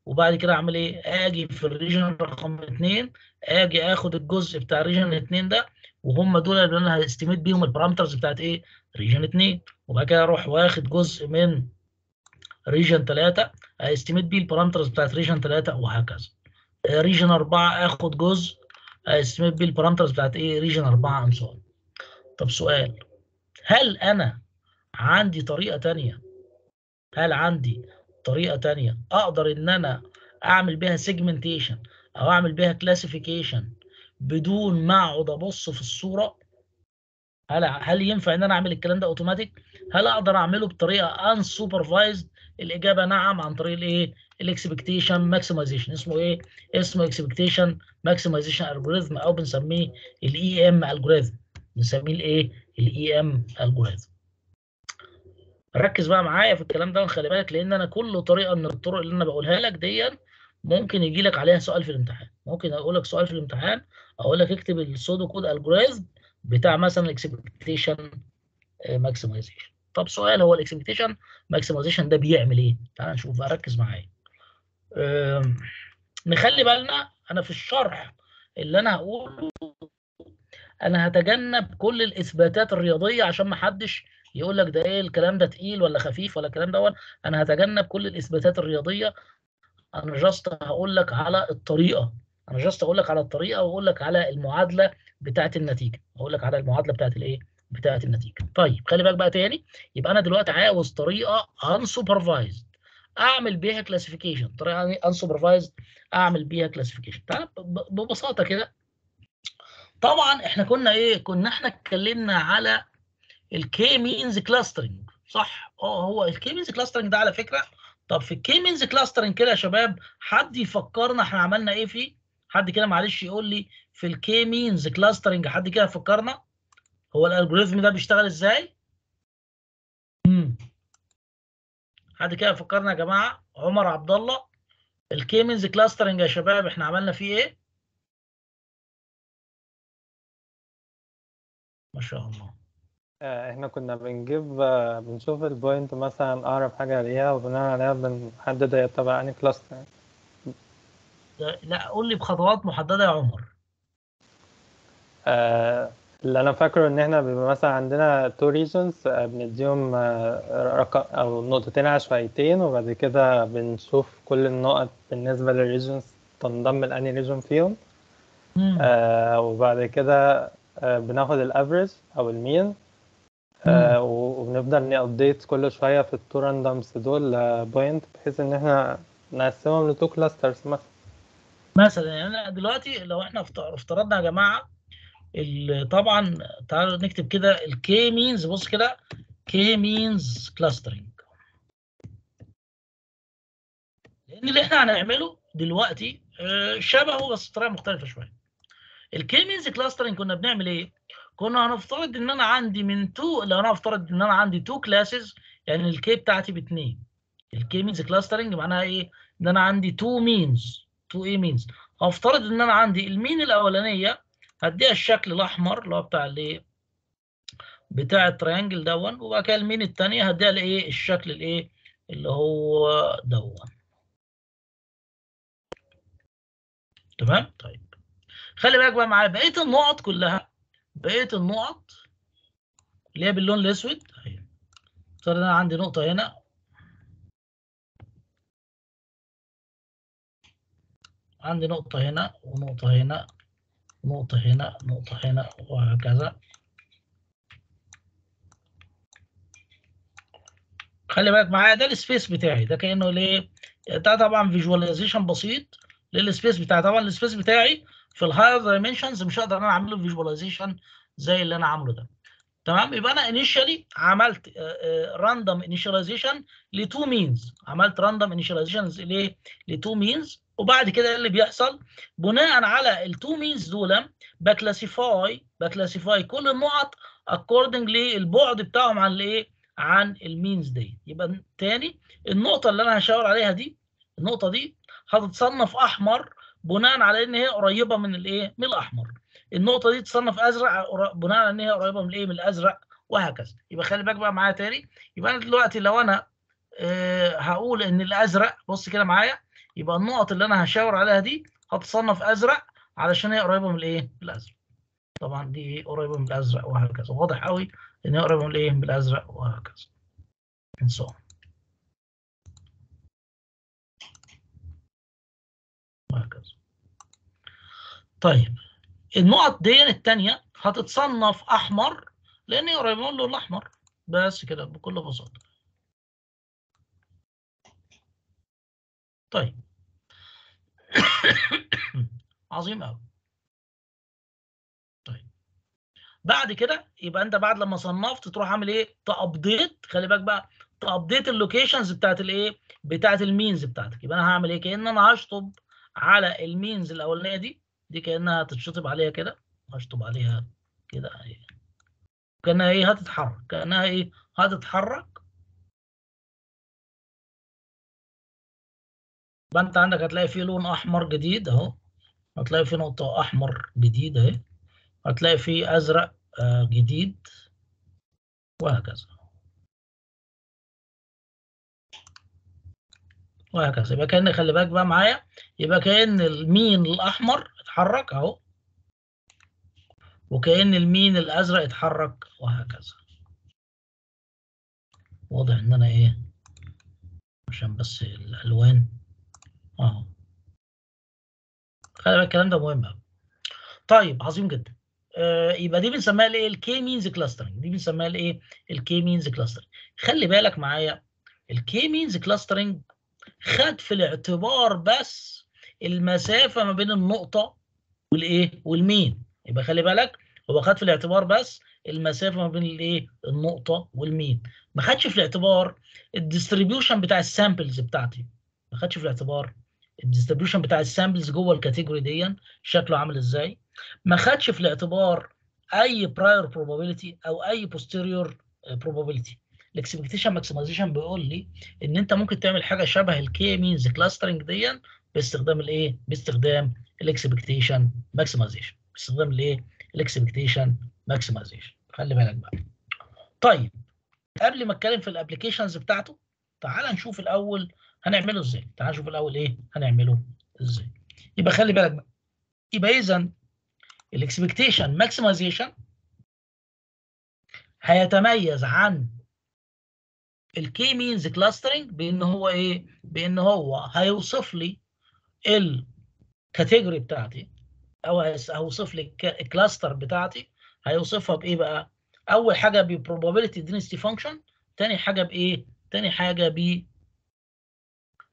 وبعد كده أعمل إيه؟ آجي في ال region رقم اثنين آجي آخد الجزء بتاع region اثنين ده وهم دول اللي أنا ه estimate بيهم ال parameters بتاعت إيه؟ region اثنين وبعد كده أروح واخد جزء من region 3 ه estimate بيه ال parameters بتاعت region 3 وهكذا. region 4 آخد جزء ه estimate بيه ال parameters بتاعت إيه؟ region 4 امثال طب سؤال. هل أنا عندي طريقة تانية؟ هل عندي طريقة تانية؟ أقدر إن أنا أعمل بيها segmentation أو أعمل بيها classification بدون ما أقعد أبص في الصورة؟ هل هل ينفع إن أنا أعمل الكلام ده اوتوماتيك هل أقدر أعمله بطريقة unsupervised الإجابة نعم عن طريق الإيه؟ ال expectation maximization اسمه إيه؟ اسمه expectation maximization algorithm أو بنسميه ال EM algorithm بنسميه الايه ال EM algorithm ركز بقى معايا في الكلام ده وخلي بالك لأن أنا كل طريقة من الطرق اللي أنا بقولها لك دي ممكن يجي لك عليها سؤال في الامتحان. ممكن أقول لك سؤال في الامتحان أقول لك اكتب ال pseudo code algorithm بتاع مثلا ال expectation maximization طب سؤال هو ال expectation maximization ده بيعمل إيه؟ تعال نشوف بقى ركز معايا. نخلي بالنا أنا في الشرح اللي أنا هقوله أنا هتجنب كل الإثباتات الرياضية عشان ما حدش يقول لك ده إيه الكلام ده تقيل ولا خفيف ولا الكلام ده أنا هتجنب كل الإثباتات الرياضية. أنا just هقول لك على الطريقة. أنا just أقول لك على الطريقة واقول لك على المعادلة بتاعه النتيجة. أقول لك على المعادلة بتاعه الإيه؟ بتاعه النتيجة. طيب خلي بالك بقى تاني. يبقى أنا دلوقتي عاوز طريقة unsupervised. أعمل بيها classification طريقة unsupervised أعمل بيها classification تعال ببساطة كده طبعا إحنا كنا إيه؟ كنا إحنا اتكلمنا على ال K-means clustering صح؟ آه هو ال K-means clustering ده على فكرة. طب في ال K-means clustering كده يا شباب حد يفكرنا إحنا عملنا إيه فيه؟ حد كده معلش يقول لي في ال K-means clustering حد كده فكرنا؟ هو ال algorithm ده بيشتغل إزاي؟ امم حد كده فكرنا يا جماعة؟ عمر عبد الله ال K-means clustering يا شباب إحنا عملنا فيه إيه؟ ما شاء الله. آه، إحنا كنا بنجيب آه، بنشوف ال point مثلا أقرب حاجة ليها وبناء عليها بنحدد هي تبع أنهي cluster لا قول لي بخطوات محددة يا عمر. آه، اللي أنا فاكره إن إحنا بيبقى مثلا عندنا two regions بنديهم آه، رقم أو نقطتين عشوائيتين وبعد كده بنشوف كل النقط بالنسبة لل regions تنضم لأنهي region فيهم. آه، وبعد كده بناخد ال average أو ال mean آه، وبنفضل ن update كل شوية في ال two randoms دول point بحيث إن إحنا نقسمهم ل two clusters مثلا. مثلا يعني أنا دلوقتي لو إحنا افت- افترضنا يا جماعة طبعا تعالوا نكتب كده ال K-means بص كده K-means clustering لأن اللي إحنا هنعمله دلوقتي آه، شبهه بس بطريقة مختلفة شوية. ال K-means clustering كنا بنعمل إيه؟ كنا هنفترض إن أنا عندي من two لو أنا افترض إن أنا عندي two classes يعني ال K بتاعتي باثنين ال K-means clustering معناها إيه؟ إن أنا عندي two means two إيه means هفترض إن أنا عندي ال mean الأولانية هديها الشكل الأحمر اللي هو بتاع الايه بتاع ال triangle دون وبعد كده ال mean الثانية هديها الايه الشكل الايه اللي هو دون تمام؟ طيب. خلي بالك بقى معايا بقية النقط كلها بقية النقط اللي هي باللون الأسود أهي. افترض إن أنا عندي نقطة هنا. عندي نقطة هنا ونقطة هنا نقطة هنا نقطة هنا وهكذا. خلي بالك معايا ده ال space بتاعي ده كأنه ليه ده طبعا visualization بسيط لل space بتاعي. طبعا ال space بتاعي في ال higher dimensions مش هقدر أنا اعمل له visualization زي اللي أنا عامله ده. تمام؟ يبقى أنا initially عملت random initialization ل two means عملت random initialization ليه ل two means وبعد كده إيه اللي بيحصل؟ بناء على ال two means دول ب classify ب classify كل النقط according للبعد بتاعهم عن الإيه؟ عن ال means دي. يبقى تاني النقطة اللي أنا هشاور عليها دي النقطة دي هتتصنف أحمر بناء على إن هي قريبة من الإيه؟ من الأحمر. النقطة دي تصنف أزرق بناء على إن هي قريبة من الإيه؟ من الأزرق وهكذا. يبقى خلي بالك بقى معايا تاني. يبقى أنا دلوقتي لو أنا آه هقول إن الأزرق بص كده معايا. يبقى النقط اللي أنا هشاور عليها دي هتصنف أزرق علشان هي قريبة من الإيه؟ من الأزرق. طبعا دي؟ قريبة من الأزرق وهكذا. واضح قوي إن هي قريبة من الإيه؟ من الأزرق وهكذا. And so. وهكذا. طيب النقط دي الثانية هتتصنف هي قريبه من اللون الاحمر بس كده بكل بساطة. طيب. عظيم قوي طيب. بعد كده يبقى أنت بعد لما صنفت تروح عامل إيه؟ ت update. خلي بالك بقى ت update ال locations بتاعت الإيه؟ بتاعت ال means بتاعتك. يبقى أنا هعمل إيه؟ كأن أنا هشطب على ال means الأولانية دي دي كأنها تتشطب عليها كده هشطب عليها كده أهي. كأنها إيه هتتحرك كأنها إيه هتتحرك. يبقى أنت عندك هتلاقي فيه لون أحمر جديد أهو هتلاقي في نقطة أحمر جديد أهي هتلاقي في أزرق آه، جديد وهكذا. وهكذا. يبقى كأن خلي بالك بقى معايا. يبقى كأن المين الأحمر اتحرك أهو. وكأن ال mean الأزرق اتحرك وهكذا. واضح إن أنا إيه؟ عشان بس الألوان. أهو. خلي بالك الكلام ده مهم أوي. طيب عظيم جدا. آه يبقى دي بنسميها الإيه؟ ال K-means clustering دي بنسميها الإيه؟ ال K-means clustering خلي بالك معايا. ال K-means clustering خد في الاعتبار بس المسافة ما بين النقطة والإيه؟ وال mean. يبقى خلي بالك هو خد في الاعتبار بس المسافة ما بين الإيه؟ النقطة وال mean. ما خدش في الاعتبار ال distribution بتاع ال samples بتاعتي. ما خدش في الاعتبار ال distribution بتاع ال samples جوه ال category دي شكله عامل إزاي. ما خدش في الاعتبار أي prior probability أو أي posterior probability. ال expectation maximization بيقول لي إن أنت ممكن تعمل حاجة شبه ال K-means clustering دي باستخدام الايه باستخدام ال expectation maximization باستخدام الايه ال expectation maximization خلي بالك بقى. طيب قبل ما أتكلم في ال applications بتاعته تعال نشوف الأول هنعمله إزاي. تعال نشوف الأول إيه هنعمله إزاي. يبقى خلي بالك بقى. يبقى اذا ال expectation maximization هيتميز عن ال K-means clustering بأن هو إيه؟ بأن هو هيوصف لي ال category بتاعتي أو هيوصف لي ال c- ال cluster بتاعتي هيوصفها بإيه بقى؟ أول حاجة ب probability density function تاني حاجة بإيه؟ تاني حاجة ب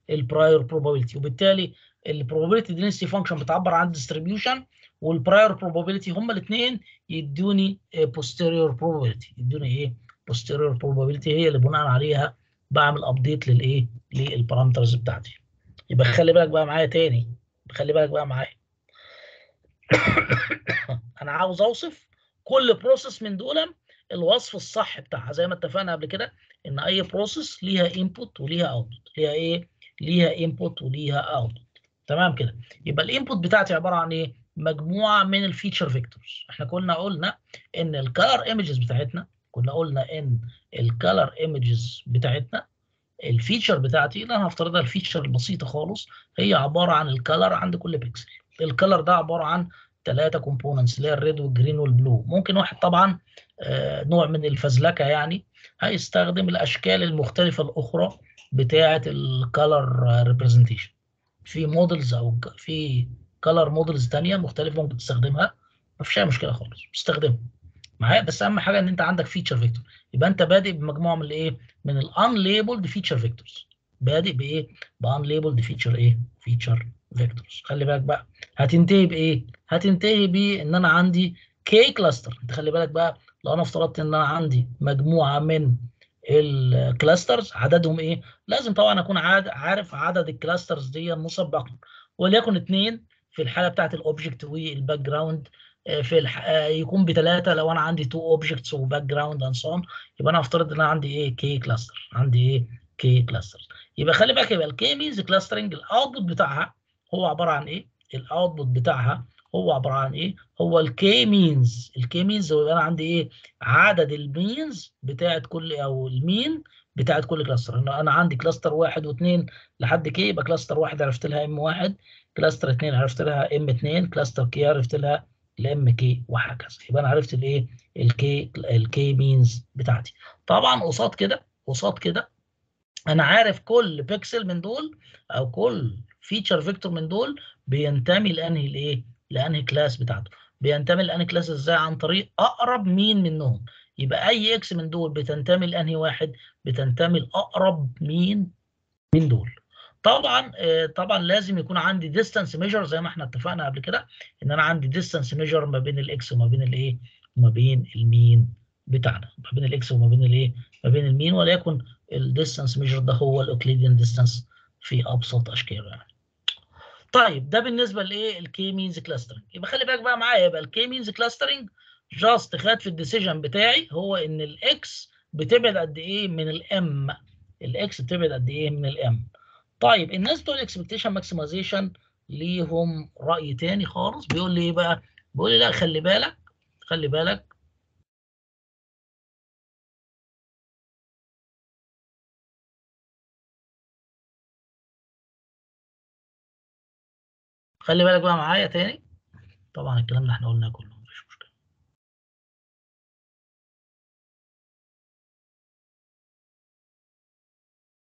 ال prior probability. وبالتالي ال probability density function بتعبر عن distribution وال prior probability هما الاثنين يدوني آه، posterior probability يدوني إيه؟ Posterior probability هي اللي بناء عليها بعمل update للإيه؟ لل parameters بتاعتي. يبقى خلي بالك بقى معايا تاني. خلي بالك بقى معايا. أنا عاوز أوصف كل process من دول الوصف الصح بتاعها. زي ما اتفقنا قبل كده إن أي process ليها input وليها output ليها إيه؟ ليها input وليها output تمام كده؟ يبقى ال input بتاعتي عبارة عن إيه؟ مجموعة من ال feature vectors إحنا كنا قلنا إن ال color images بتاعتنا كنا قلنا إن ال color images بتاعتنا ال feature بتاعتي اللي أنا هفترضها ال feature البسيطه خالص هي عبارة عن ال color عند كل بيكسل ال color ده عبارة عن ثلاثة components اللي هي ال red وال green وال blue ممكن واحد طبعا آه، نوع من الفزلكة يعني هيستخدم الأشكال المختلفة الأخرى بتاعة ال color representation في models أو في color models تانية مختلفة ممكن تستخدمها ما فيش أي مشكلة خالص استخدمها. معايا بس أهم حاجة إن أنت عندك feature vector يبقى أنت بادئ بمجموعة من الإيه؟ من ال unlabeled feature vectors بادئ بإيه؟ ب unlabeled feature إيه؟ feature vectors خلي بالك بقى. هتنتهي بإيه؟ هتنتهي بإن أنا عندي K cluster أنت خلي بالك بقى لو أنا افترضت إن أنا عندي مجموعة من ال clusters عددهم إيه؟ لازم طبعا أكون عارف عدد ال clusters دي مسبقا وليكن اثنين في الحالة بتاعت ال object وال background في الح... آه، يكون بثلاثه لو أنا عندي two objects و background and so يبقى أنا افترض إن أنا عندي إيه؟ K cluster عندي إيه؟ K cluster يبقى خلي بالك يبقى ال K-means clustering ال output بتاعها هو عبارة عن إيه؟ ال output بتاعها هو عبارة عن إيه؟ هو ال K means ال K means هو أنا عندي إيه؟ عدد ال means بتاعت كل أو ال mean بتاعت كل cluster أنا عندي cluster واحد واثنين لحد K يبقى cluster واحد عرفت لها M واحد cluster اثنين عرفت لها M اثنين cluster K عرفت لها ال M K وهكذا يبقى أنا عرفت الإيه؟ ال K ال K means بتاعتي. طبعا قصاد كده قصاد كده أنا عارف كل بيكسل من دول أو كل feature vector من دول بينتمي لأنهي الإيه؟ لأنهي class بتاعته. بينتمي لأنهي class إزاي؟ عن طريق أقرب مين منهم. يبقى أي X من دول بتنتمي لأنهي واحد؟ بتنتمي لأقرب مين من دول. طبعا آه، طبعا لازم يكون عندي distance measure زي ما إحنا اتفقنا قبل كده إن أنا عندي distance measure ما بين ال X وما بين الإيه؟ وما بين ال mean بتاعنا ما بين ال X وما بين الإيه؟ ما بين ال mean وليكن ال distance measure ده هو ال Euclidean distance في أبسط أشكاله يعني. طيب ده بالنسبة لإيه؟ ال K-means clustering يبقى خلي بالك بقى معايا يبقى ال K-means clustering just خد في ال decision بتاعي هو إن ال X بتبعد قد إيه من ال M ال X بتبعد قد إيه من ال M طيب الناس بتوع ال expectation maximization ليهم رأي تاني خالص. بيقول لي إيه بقى؟ بيقول لي لا خلي بالك خلي بالك. خلي بالك بقى معايا تاني. طبعا الكلام ده إحنا قلناه كله.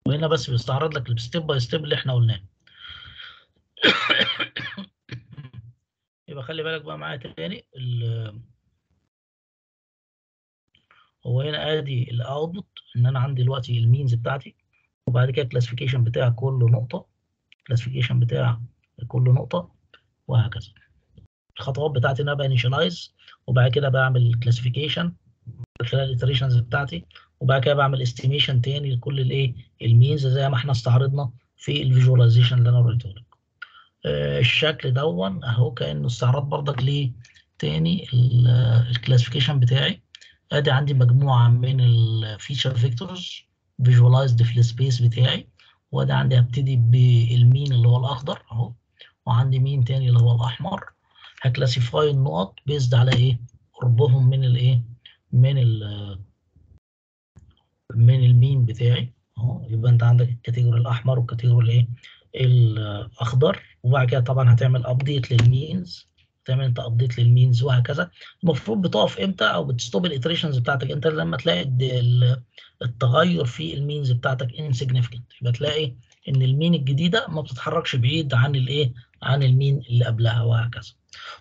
وهنا بس بيستعرض لك ال step by step اللي إحنا قلناه. يبقى خلي بالك بقى معايا تاني. هو هنا ادي ال output ان أنا عندي دلوقتي ال means بتاعتي وبعد كده ال classification بتاع كل نقطة ال classification بتاع كل نقطة وهكذا. الخطوات بتاعتي إن أنا ب initialize وبعد كده بعمل classification من خلال ال iterations بتاعتي وبعد كده بعمل estimation تاني لكل الايه ال means زي ما إحنا استعرضنا في ال visualization اللي أنا وريته لك. آه، الشكل دون أهو كأنه استعراض برضك ليه تاني ال classification بتاعي. أدي عندي مجموعة من ال feature vectors visualized في ال space بتاعي. وأدي عندي هبتدي بال mean اللي هو الأخضر أهو. وعندي mean تاني اللي هو الأحمر. ه classify النقط based على إيه؟ قربهم من الايه من ال من ال mean بتاعي. أهو يبقى أنت عندك ال category الأحمر وال category الإيه؟ الأخضر. وبعد كده طبعا هتعمل update لل means تعمل أنت update لل means وهكذا. المفروض بتقف إمتى؟ أو بت stop ال iterations بتاعتك. أنت لما تلاقي التغير في ال means بتاعتك insignificant. يبقى تلاقي إن ال mean الجديدة ما بتتحركش بعيد عن الايه عن ال mean اللي قبلها وهكذا.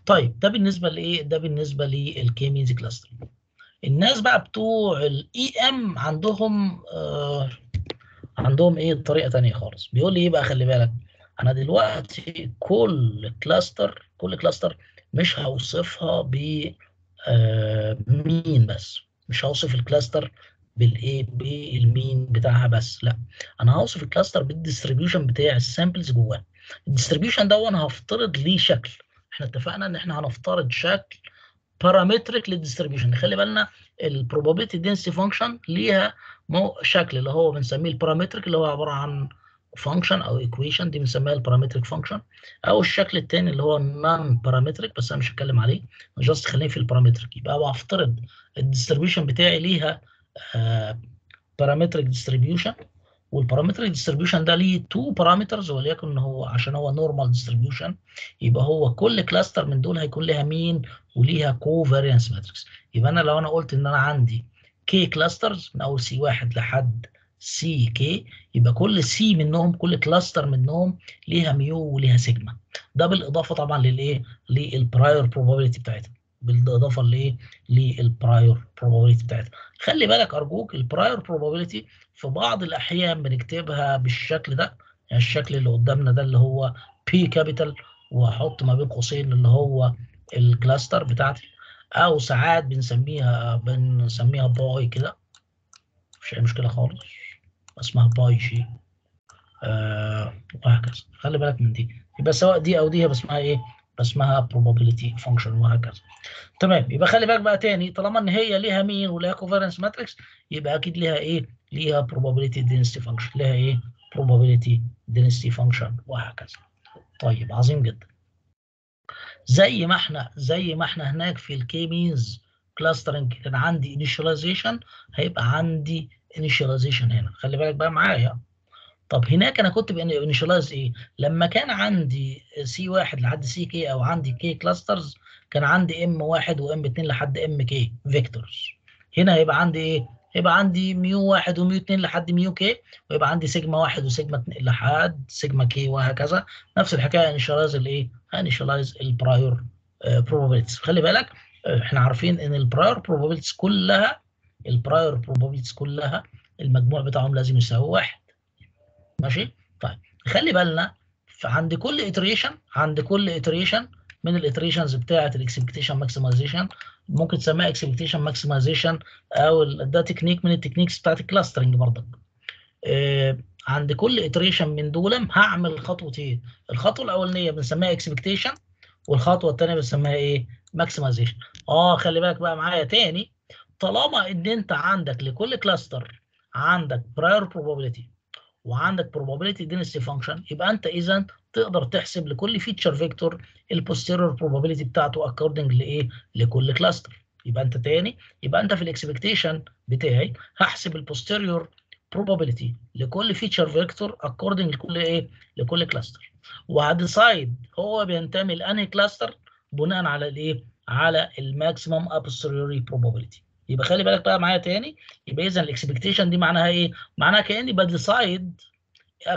طيب ده بالنسبة لإيه؟ ده بالنسبة لل K-means cluster الناس بقى بتوع ال EM عندهم آه عندهم إيه؟ طريقة تانية خالص. بيقول لي إيه بقى؟ خلي بالك أنا دلوقتي كل cluster كل cluster مش هوصفها ب آه، mean بس. مش هوصف ال cluster بالايه بال mean بتاعها بس لا. أنا هوصف ال cluster بال distribution بتاع ال samples جواه. ال distribution ده أنا هفترض ليه شكل. إحنا اتفقنا إن إحنا هنفترض شكل parametric لل distribution خلي بالنا ال probability density function ليها مو شكل اللي هو بنسميه ال parametric اللي هو عبارة عن function أو equation دي بنسميها ال parametric function أو الشكل الثاني اللي هو ال non-parametric بس أنا مش هتكلم عليه just خليني في ال parametric يبقى بفترض ال distribution بتاعي ليها parametric distribution وال parametric distribution ده ليه two parameters وليكن هو عشان هو normal distribution يبقى هو كل cluster من دول هيكون ليها mean وليها covariance matrix يبقى أنا لو أنا قلت إن أنا عندي K clusters من أول C واحد لحد CK يبقى كل C منهم كل cluster منهم ليها mu وليها سيجما ده بالإضافة طبعا للإيه؟ لل prior probability بتاعتها. بالاضافة لايه لل prior probability بتاعتها. خلي بالك أرجوك ال prior probability في بعض الأحيان بنكتبها بالشكل ده يعني الشكل اللي قدامنا ده اللي هو P capital واحط ما بين قوسين اللي هو ال cluster بتاعتي أو ساعات بنسميها بنسميها pi كده. مش أي مشكلة خالص. اسمها pi J آه وهكذا. خلي بالك من دي. يبقى سواء دي أو دي هي اسمها إيه؟ اسمها probability function وهكذا. تمام يبقى خلي بالك بقى تاني طالما إن هي ليها mean وليها covariance matrix يبقى أكيد ليها إيه؟ ليها probability density function ليها إيه؟ probability density function وهكذا. طيب عظيم جدا. زي ما إحنا زي ما إحنا هناك في ال K-means clustering كان عندي initialization هيبقى عندي initialization هنا. خلي بالك بقى معايا. طب هناك أنا كنت ب initialize إيه لما كان عندي C واحد لحد CK أو عندي K clusters كان عندي M واحد و M اتنين لحد MK vectors هنا هيبقى عندي إيه؟ هيبقى عندي mu واحد و mu اتنين لحد mu K ويبقى عندي سيجما واحد وسيجما اتنين لحد sigma K وهكذا. نفس الحكاية initialize الإيه؟ initialize ال prior probabilities. خلي بالك آه، إحنا عارفين إن ال prior probabilities كلها ال prior probabilities كلها المجموع بتاعهم لازم يساوي واحد. ماشي؟ طيب خلي بالنا عند كل iteration عند كل iteration من ال iterations بتاعة ال expectation maximization ممكن تسميها expectation maximization أو ده تكنيك من ال techniques بتاعة ال clustering برضك. آه، عند كل iteration من دول هعمل خطوتين الخطوة الأولانية بنسميها expectation والخطوة الثانية بنسميها إيه؟ maximization آه خلي بالك بقى معايا تاني طالما إن أنت عندك لكل cluster عندك prior probability وعندك probability density function يبقى أنت اذا تقدر تحسب لكل feature vector posterior probability بتاعته according لإيه؟ لكل cluster يبقى أنت تاني يبقى أنت في ال expectation بتاعي هحسب ال posterior probability لكل feature vector according لكل إيه؟ لكل cluster وه decide هو بينتمي لأنهي كلاستر بناء على الإيه؟ على ال maximum posteriori probability. يبقى خلي بالك بقى معايا تاني. يبقى اذا ال expectation دي معناها إيه؟ معناها كأني ب decide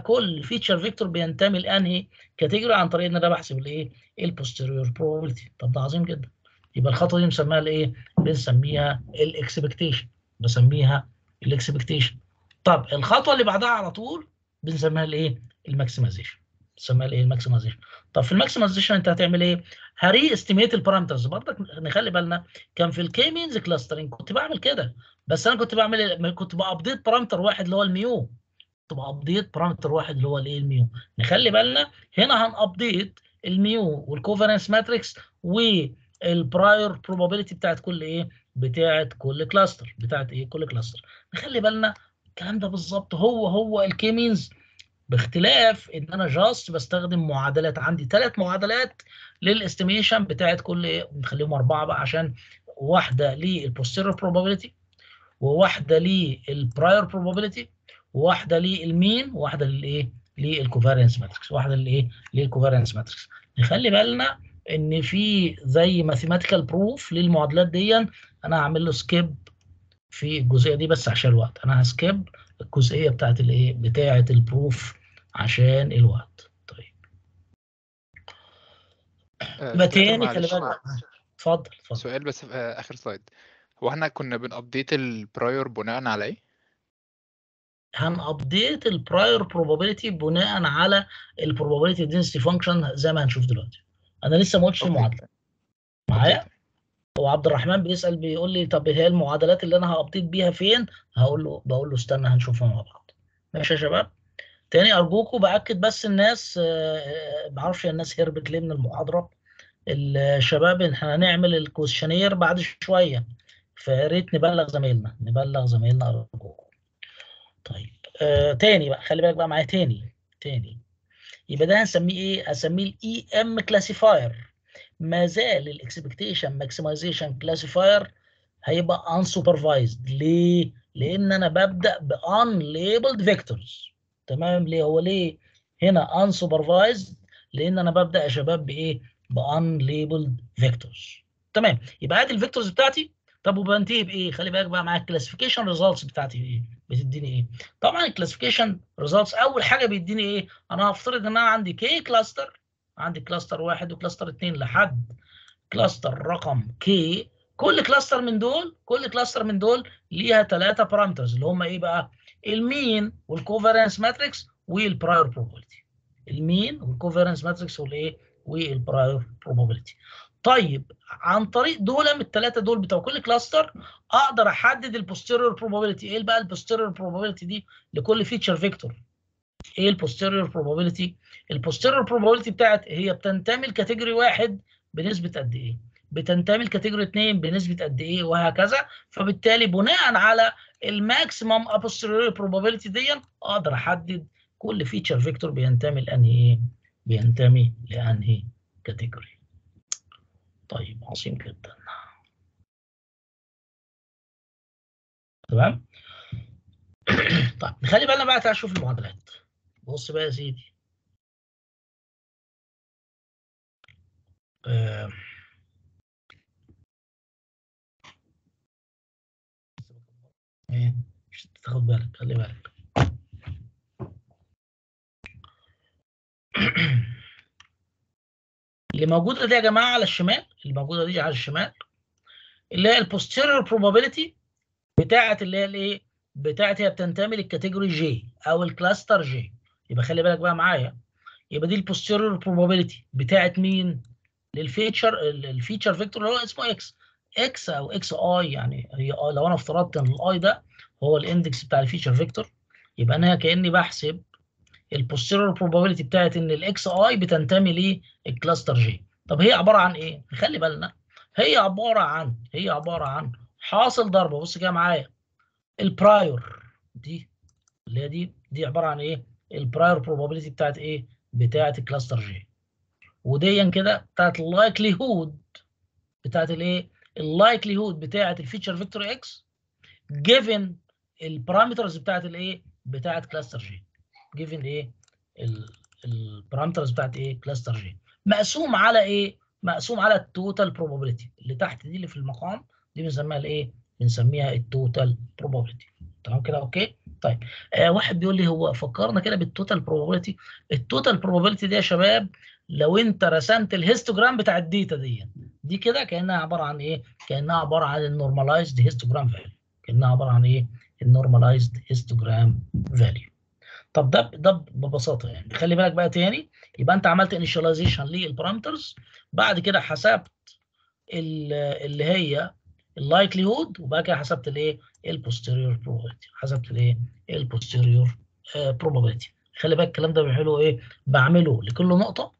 كل feature vector بينتمي لأنهي category عن طريق إن أنا بحسب الإيه؟ ال posterior probability. طب ده عظيم جدا. يبقى الخطوة دي بنسميها الإيه؟ بنسميها ال expectation بسميها ال expectation طب الخطوة اللي بعدها على طول بنسميها الإيه؟ ال maximization بنسميها الايه ال maximization طب في ال maximization أنت هتعمل إيه؟ ه re-estimate ال parameters برضك نخلي بالنا كان في ال K-means clustering كنت بعمل كده. بس أنا كنت بعمل؟ كنت ب update parameter واحد اللي هو ال mu كنت ب update parameter واحد اللي هو الايه ال mu نخلي بالنا هنا هنابديت الميو والكوفرنس ماتريكس والبراير بروبابيلتي بتاعت كل إيه؟ بتاعت كل cluster بتاعت إيه؟ كل cluster نخلي بالنا الكلام ده بالظبط هو هو ال K-means باختلاف إن أنا just بستخدم معادلات. عندي ثلاث معادلات لل estimation بتاعت كل نخليهم أربعة بقى عشان واحدة لل posterior probability وواحدة لل prior probability وواحدة لل mean وواحدة للايه لل covariance matrix واحدة للايه لل covariance matrix نخلي بالنا إن في زي mathematical proof للمعادلات دي أنا هعمل له skip في الجزئية دي بس عشان الوقت. أنا ه skip الجزئية بتاعت الإيه؟ بتاعت ال proof عشان الوقت. طيب. آه، دكتور تاني؟ خلي بالك. اتفضل اتفضل. سؤال بس في آه، آخر slide. هو إحنا كنا بن update ال prior بناء على إيه؟ هن update ال prior probability بناء على ال probability density function زي ما هنشوف دلوقتي. أنا لسه ما قلتش المعادلة. معايا؟ okay هو عبد الرحمن بيسأل بيقول لي طب هي المعادلات اللي أنا ه update بيها فين؟ هقول له بقول له استنى هنشوفها مع بعض. ماشي يا شباب؟ تاني ارجوكم بأكد بس الناس آه، آه، معرفش الناس هربت ليه من المحاضرة. الشباب إحنا هنعمل ال questionnaire بعد شوية فيا ريت نبلغ زمايلنا نبلغ زمايلنا ارجوكم طيب آه تاني بقى خلي بالك بقى معايا تاني تاني. يبقى ده هنسميه إيه؟ هسميه ال EM classifier ما زال ال expectation maximization classifier هيبقى unsupervised ليه؟ لأن أنا ببدأ ب unlabeled vectors تمام ليه هو ليه هنا unsupervised لأن أنا ببدأ يا شباب بإيه؟ ب unlabeled vectors تمام يبقى أدي ال vectors بتاعتي طب وبنتهي بإيه؟ خلي بالك بقى معايا ال classification results بتاعتي إيه؟ بتديني إيه؟ طبعا ال classification results أول حاجة بيديني إيه؟ أنا هفترض إن أنا عندي K cluster عندي cluster واحد و cluster اتنين لحد cluster رقم K كل cluster من دول كل cluster من دول ليها ثلاثة parameters اللي هم إيه بقى؟ المين والكوفرنس ماتريكس وال prior probability المين والكوفرنس ماتريكس والايه؟ والبراير بروبابيلتي طيب عن طريق دول من الثلاثه دول بتوع كل cluster أقدر أحدد ال posterior probability إيه بقى ال posterior probability دي؟ لكل feature vector إيه ال posterior probability ال posterior probability بتاعت هي بتنتمي ل category واحد بنسبة قد إيه؟ بتنتمي ل category اثنين بنسبة قد إيه؟ وهكذا. فبالتالي بناء على ال maximum a posteriori probability دي أقدر أحدد كل feature vector بينتمي لأنهي إيه؟ بينتمي لأنهي category طيب عظيم جدا. تمام؟ طيب نخلي بالنا بقى تعال نشوف المعادلات. بص بقى يا سيدي. آه. تاخد بالك خلي بالك. اللي موجودة دي يا جماعة على الشمال اللي موجودة دي على الشمال اللي هي ال posterior probability بتاعت اللي هي الايه؟ بتاعت هي بتنتمي لل category J أو ال cluster J يبقى خلي بالك بقى معايا. يبقى دي ال posterior probability بتاعت مين؟ لل feature ال feature vector اللي هو اسمه X إكس أو إكس اي يعني هي لو أنا افترضت إن ال i ده هو ال index بتاع ال feature vector يبقى أنا كأني بحسب ال posterior probability بتاعت إن ال X i بتنتمي لل cluster J طب هي عبارة عن إيه؟ خلي بالنا هي عبارة عن هي عبارة عن حاصل ضرب. بص كده معايا. ال prior دي اللي هي دي دي عبارة عن إيه؟ ال prior probability بتاعت إيه؟ بتاعه ال cluster J وديا كده بتاعه ال likelihood بتاعه الايه ال likelihood بتاعه ال feature vector X given ال parameters بتاعه الايه بتاعه cluster J given إيه؟ ال parameters بتاعه إيه؟ cluster J مقسوم على إيه؟ مقسوم على ال total probability اللي تحت دي اللي في المقام دي بنسميها الايه بنسميها ال total probability تمام كده؟ okay؟ طيب آه واحد بيقول لي هو فكرنا كده بال total probability ال total probability دي يا شباب لو انت رسمت ال histogram بتاع ال data دي دي كده كأنها عبارة عن إيه؟ كأنها عبارة عن ال normalized histogram value كأنها عبارة عن إيه؟ ال normalized histogram value طب ده ده ببساطة يعني. خلي بالك بقى تاني يبقى انت عملت initialization لل parameters بعد كده حسبت اللي هي ال likelihood وبعد كده حسبت الايه؟ ال posterior probability حسبت الايه؟ ال posterior probability خلي بالك الكلام ده بعمله إيه؟ بعمله لكل نقطة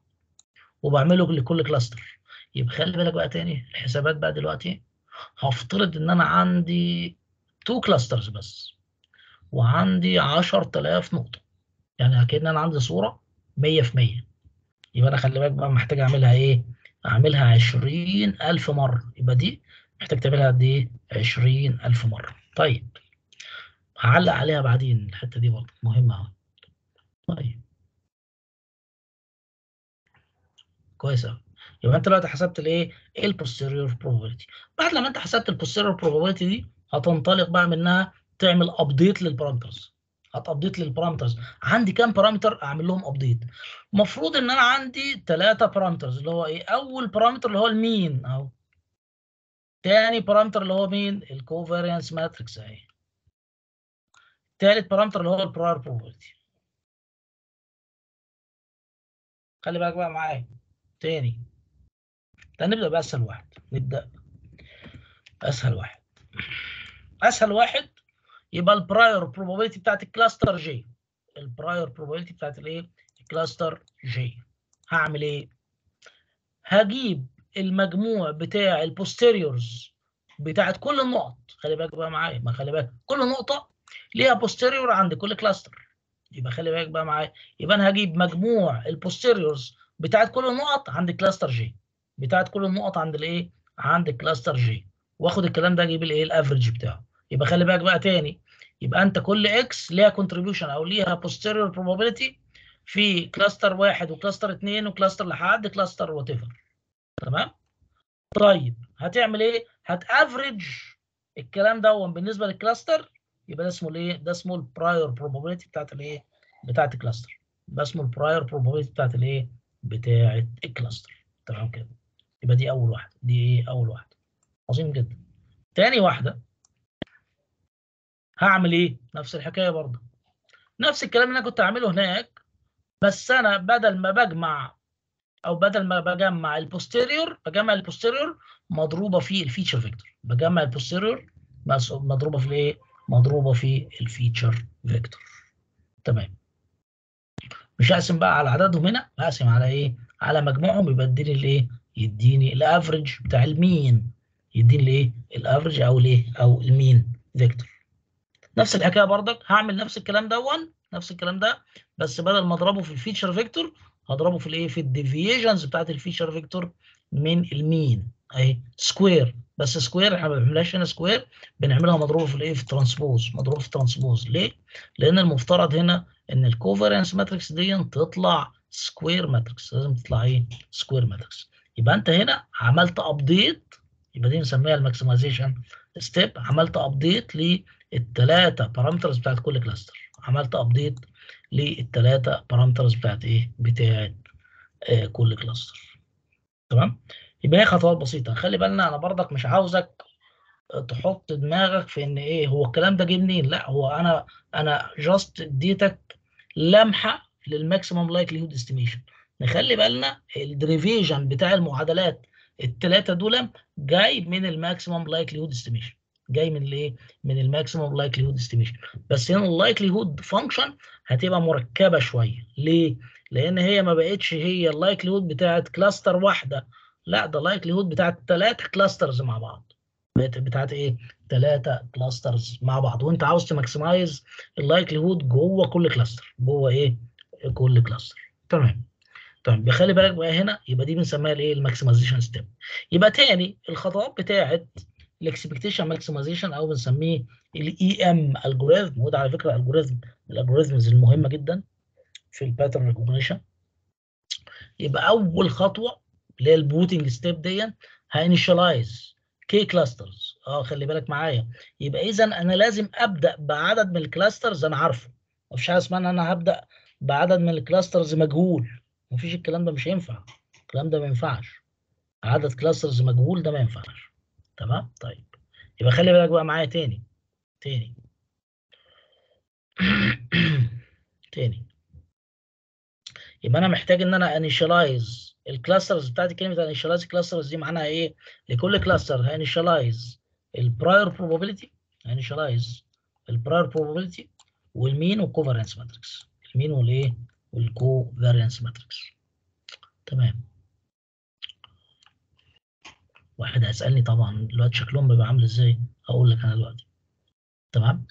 وبعمله لكل cluster يبقى خلي بالك بقى تاني الحسابات بقى دلوقتي هفترض إن أنا عندي two clusters بس وعندي 10000 نقطة. يعني كأن أنا عندي صورة 100 في 100 يبقى أنا خلي بالك بقى محتاج أعملها إيه؟ أعملها 20000 مرة. يبقى دي محتاج تعملها قد إيه؟ 20000 مرة. طيب. هعلق عليها بعدين الحتة دي برضه. مهمه قوي طيب. كويس قوي يبقى أنت دلوقتي حسبت الإيه؟ ال posterior probability بعد لما أنت حسبت ال posterior probability دي هتنطلق بقى منها تعمل update لل parameters هت update لل parameters عندي كام parameter أعمل لهم update المفروض إن أنا عندي ثلاثة parameters اللي هو إيه؟ أول parameter اللي هو ال mean أهو. تاني parameter اللي هو مين؟ ال covariance matrix أهي. تالت parameter اللي هو ال prior probability خلي بالك بقى معايا. تاني. ده نبدأ بأسهل واحد. نبدأ اسهل واحد. أسهل واحد يبقى ال prior probability بتاعت ال cluster j ال prior probability بتاعت الايه ال cluster j هعمل إيه؟ هجيب المجموع بتاع ال posteriors بتاعت كل النقط. خلي بالك بقى معايا ما خلي بالك. كل نقطة ليها posterior عند كل cluster يبقى خلي بالك بقى معايا. يبقى أنا هجيب مجموع ال posteriors بتاعت كل النقط عند cluster j بتاعت كل النقط عند الإيه؟ عند cluster j واخد الكلام ده أجيب الإيه؟ ال average بتاعه. يبقى خلي بالك بقى تاني. يبقى أنت كل x ليها contribution أو ليها posterior probability في cluster واحد و cluster اثنين و cluster لحد cluster whatever تمام؟ طيب هتعمل إيه؟ هت average الكلام ده بالنسبة لل cluster يبقى ده اسمه الإيه؟ ده اسمه ال prior probability بتاعت الإيه؟ بتاعت ال cluster ده اسمه ال prior probability بتاعت الإيه؟ بتاعت ال cluster تمام كده؟ يبقى دي أول واحدة. دي إيه؟ أول واحدة. عظيم جدا. تاني واحدة. هعمل إيه؟ نفس الحكاية برضه. نفس الكلام اللي أنا كنت اعمله هناك بس أنا بدل ما بجمع أو بدل ما بجمع ال posterior بجمع ال posterior مضروبة في ال feature vector بجمع ال posterior مضروبة في الإيه؟ مضروبة في ال feature vector تمام. مش هقسم بقى على عددهم هنا هقسم على إيه؟ على مجموعهم يبقى يديني الايه يديني ال average بتاع ال mean يديني الايه ال average أو الايه أو ال mean vector نفس الحكاية برضك هعمل نفس الكلام دوّن نفس الكلام ده بس بدل ما اضربه في ال feature vector هضربه في الايه في ال deviations بتاعت ال feature vector من ال mean. اهي square بس square إحنا ما بنعملهاش هنا square بنعملها مضروبة في الايه في ال transpose مضروبة في ال transpose ليه؟ لأن المفترض هنا إن ال covariance matrix دي تطلع square matrix لازم تطلع إيه؟ square matrix يبقى أنت هنا عملت update يبقى دي نسميها ال maximization step عملت update للثلاثه parameters بتاعت كل cluster عملت update للثلاثه parameters بتاعت إيه؟ بتاعت آه كل cluster تمام؟ يبقى هي خطوات بسيطة. خلي بالنا أنا برضك مش عاوزك تحط دماغك في إن إيه هو الكلام ده جه منين؟ لا هو أنا أنا just اديتك لمحة لل maximum likelihood estimation نخلي بالنا ال derivation بتاع المعادلات الثلاثه دول جاي من ال maximum likelihood estimation جاي من الايه؟ من ال maximum likelihood estimation. بس هنا ال likelihood function هتبقى مركبة شوية. ليه؟ لأن هي ما بقتش هي ال likelihood بتاعت cluster واحدة. لا ده ال likelihood بتاعت ثلاثة clusters مع بعض. بتاعت إيه؟ ثلاثة clusters مع بعض. وأنت عاوز ت maximize ال likelihood جوه كل cluster. جوه إيه؟ كل cluster. تمام. طيب بخلي بالك بقى هنا يبقى دي بنسميها الإيه؟ ال maximization step. يبقى تاني الخطوات بتاعه ال expectation maximization أو بنسميه ال EM algorithm وده على فكرة algorithm ال algorithms المهمة جدا في ال pattern recognition يبقى أول خطوة اللي هي ال booting step دي ه initialize k clusters آه خلي بالك معايا. يبقى اذا أنا لازم أبدأ بعدد من ال clusters أنا عارفه. مفيش حاجة اسمها إن أنا هبدأ بعدد من ال clusters مجهول. مفيش الكلام ده مش هينفع. الكلام ده ما ينفعش. عدد clusters مجهول ده ما ينفعش. تمام؟ طيب. يبقى خلي بالك بقى معايا تاني. تاني. تاني. يبقى أنا محتاج إن أنا initialize ال clusters بتاعتي كلمة initialize clusters دي معناها إيه؟ لكل كلاستر هانيشالايز البراير probability هانيشالايز البراير probability والمين والكوفرنس ماتريكس المين والإيه؟ والكوفاريانس ماتريكس تمام. واحد هيسألني طبعا دلوقتي شكلهم بيبقى عامل إزاي؟ هقول لك أنا دلوقتي. تمام؟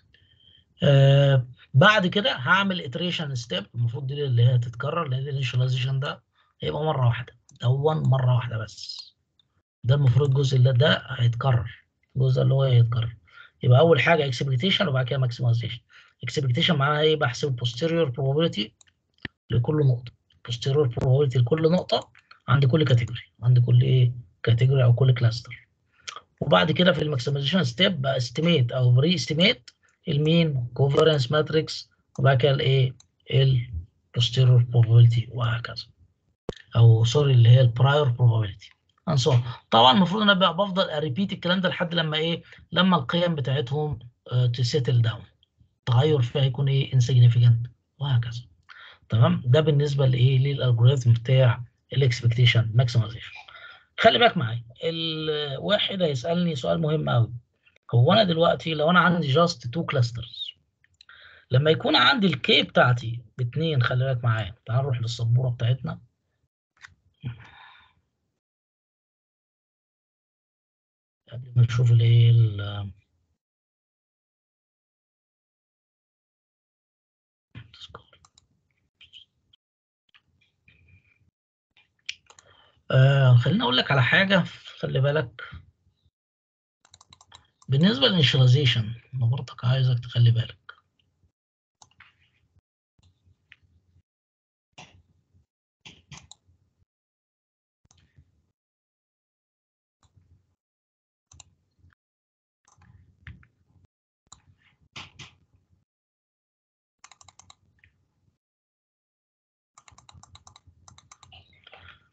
آه بعد كده هعمل iteration step المفروض دي اللي هي تتكرر لأن ال initialization ده هيبقى مرة واحدة. دون مرة واحدة بس. ده المفروض الجزء اللي ده هيتكرر. الجزء اللي هو هيتكرر. يبقى أول حاجة expectation وبعد كده maximization expectation معناها إيه؟ بحسب ال posterior probability لكل نقطة. posterior probability لكل نقطة عند كل category عند كل إيه؟ category أو كل cluster وبعد كده في ال maximization step ب estimate أو ب re-estimate ال mean covariance matrix وبعد كده الايه ال posterior probability وهكذا. أو سوري اللي هي and so on. طبعا المفروض إن أنا بفضل a repeat الكلام ده لحد لما إيه لما القيم بتاعتهم ت settle down التغير فيها يكون إيه insignificant وهكذا. تمام؟ ده بالنسبة لإيه لل algorithm بتاع ال expectation maximization خلي بالك معايا الواحد هيسألني سؤال مهم قوي هو أنا دلوقتي لو أنا عندي just two clusters لما يكون عندي ال K بتاعتي باتنين خلي بالك معايا تعال نروح للسبورة بتاعتنا. قبل ما نشوف الايه آه خليني أقول لك على حاجة خلي بالك. بالنسبة للانيشاليزيشن أنا برضك عايزك تخلي بالك آه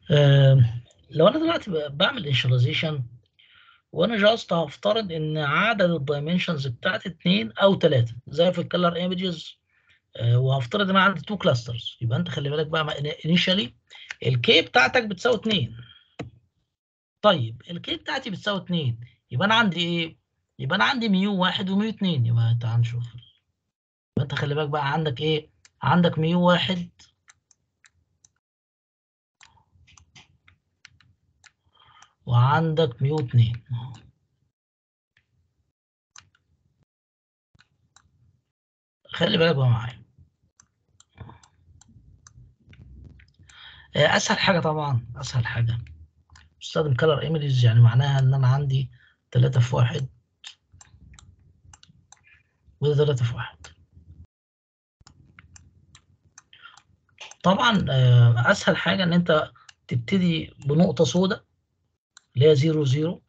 لو أنا دلوقتي بعمل initialization وأنا just هفترض إن عدد ال dimensions بتاعتي اتنين أو تلاتة زي في ال color images وهفترض إن أنا عندي two clusters يبقى أنت خلي بالك بقى initially ال K بتاعتك بتساوي اتنين. طيب ال K بتاعتي بتساوي اتنين. يبقى أنا عندي إيه؟ يبقى أنا عندي ميو واحد وميو اتنين. يبقى تعال نشوف. يبقى أنت خلي بالك بقى عندك إيه؟ عندك ميو واحد وعندك ميو اتنين. خلي بالك بقى معايا. آه، أسهل حاجة طبعا أسهل حاجة. استخدم color images يعني معناها إن أنا عندي 3 في واحد. وده 3 في واحد. طبعا آه، أسهل حاجة إن أنت تبتدي بنقطة سوداء اللي هي 0 0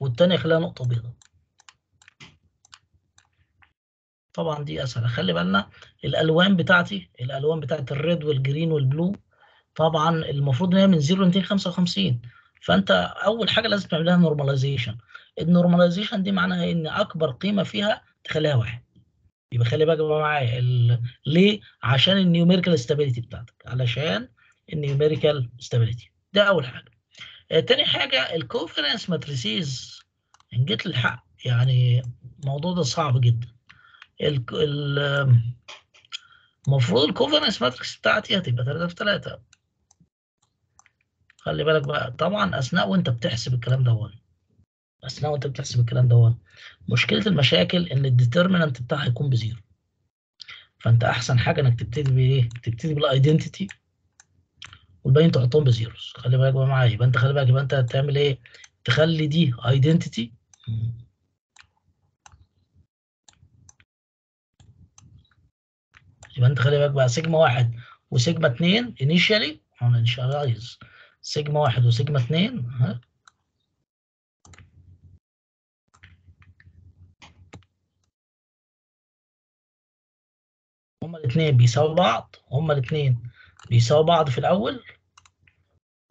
والتانية خليها نقطة بيضاء. طبعا دي أسهل. خلي بالنا الألوان بتاعتي الألوان بتاعت ال red وال green وال blue طبعا المفروض إن هي من 0 ل 255 فأنت أول حاجة لازم تعملها normalization ال normalization دي معناها إن أكبر قيمة فيها تخليها واحد. يبقى خلي بالك معايا. ليه؟ عشان ال numerical stability بتاعتك علشان ال numerical stability ده أول حاجة. تاني حاجة ال covariance matrices إن جيت للحق. يعني الموضوع ده صعب جدا. ال... ال... المفروض ال covariance matrix بتاعتي هتبقى 3 في 3 خلي بالك بقى طبعا أثناء وأنت بتحسب الكلام ده أثناء وأنت بتحسب الكلام ده مشكلة المشاكل إن ال determinant بتاعها يكون ب zero. فأنت أحسن حاجة إنك تبتدي بإيه؟ تبتدي بال identity والباقيين تحطهم ب zeros. خلي بالك بقى معايا. يبقى انت خلي بالك يبقى انت هتعمل إيه؟ تخلي دي identity يبقى انت خلي بالك بقى سيجما واحد وسيجما اتنين initially initialize sigma واحد وسيجما اتنين ها؟ هما الاثنين بيساوي بعض. هما الاثنين بيساوي بعض في الأول.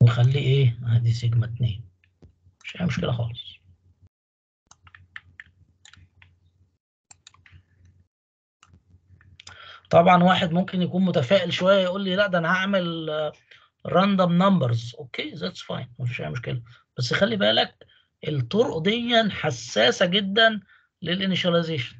وخليه إيه؟ ادي سيجما 2 مش أي مشكلة خالص. طبعا واحد ممكن يكون متفائل شوية يقول لي لا ده أنا هعمل random numbers okay that's fine مفيش أي مشكلة. بس خلي بالك الطرق دي حساسة جدا لل initialization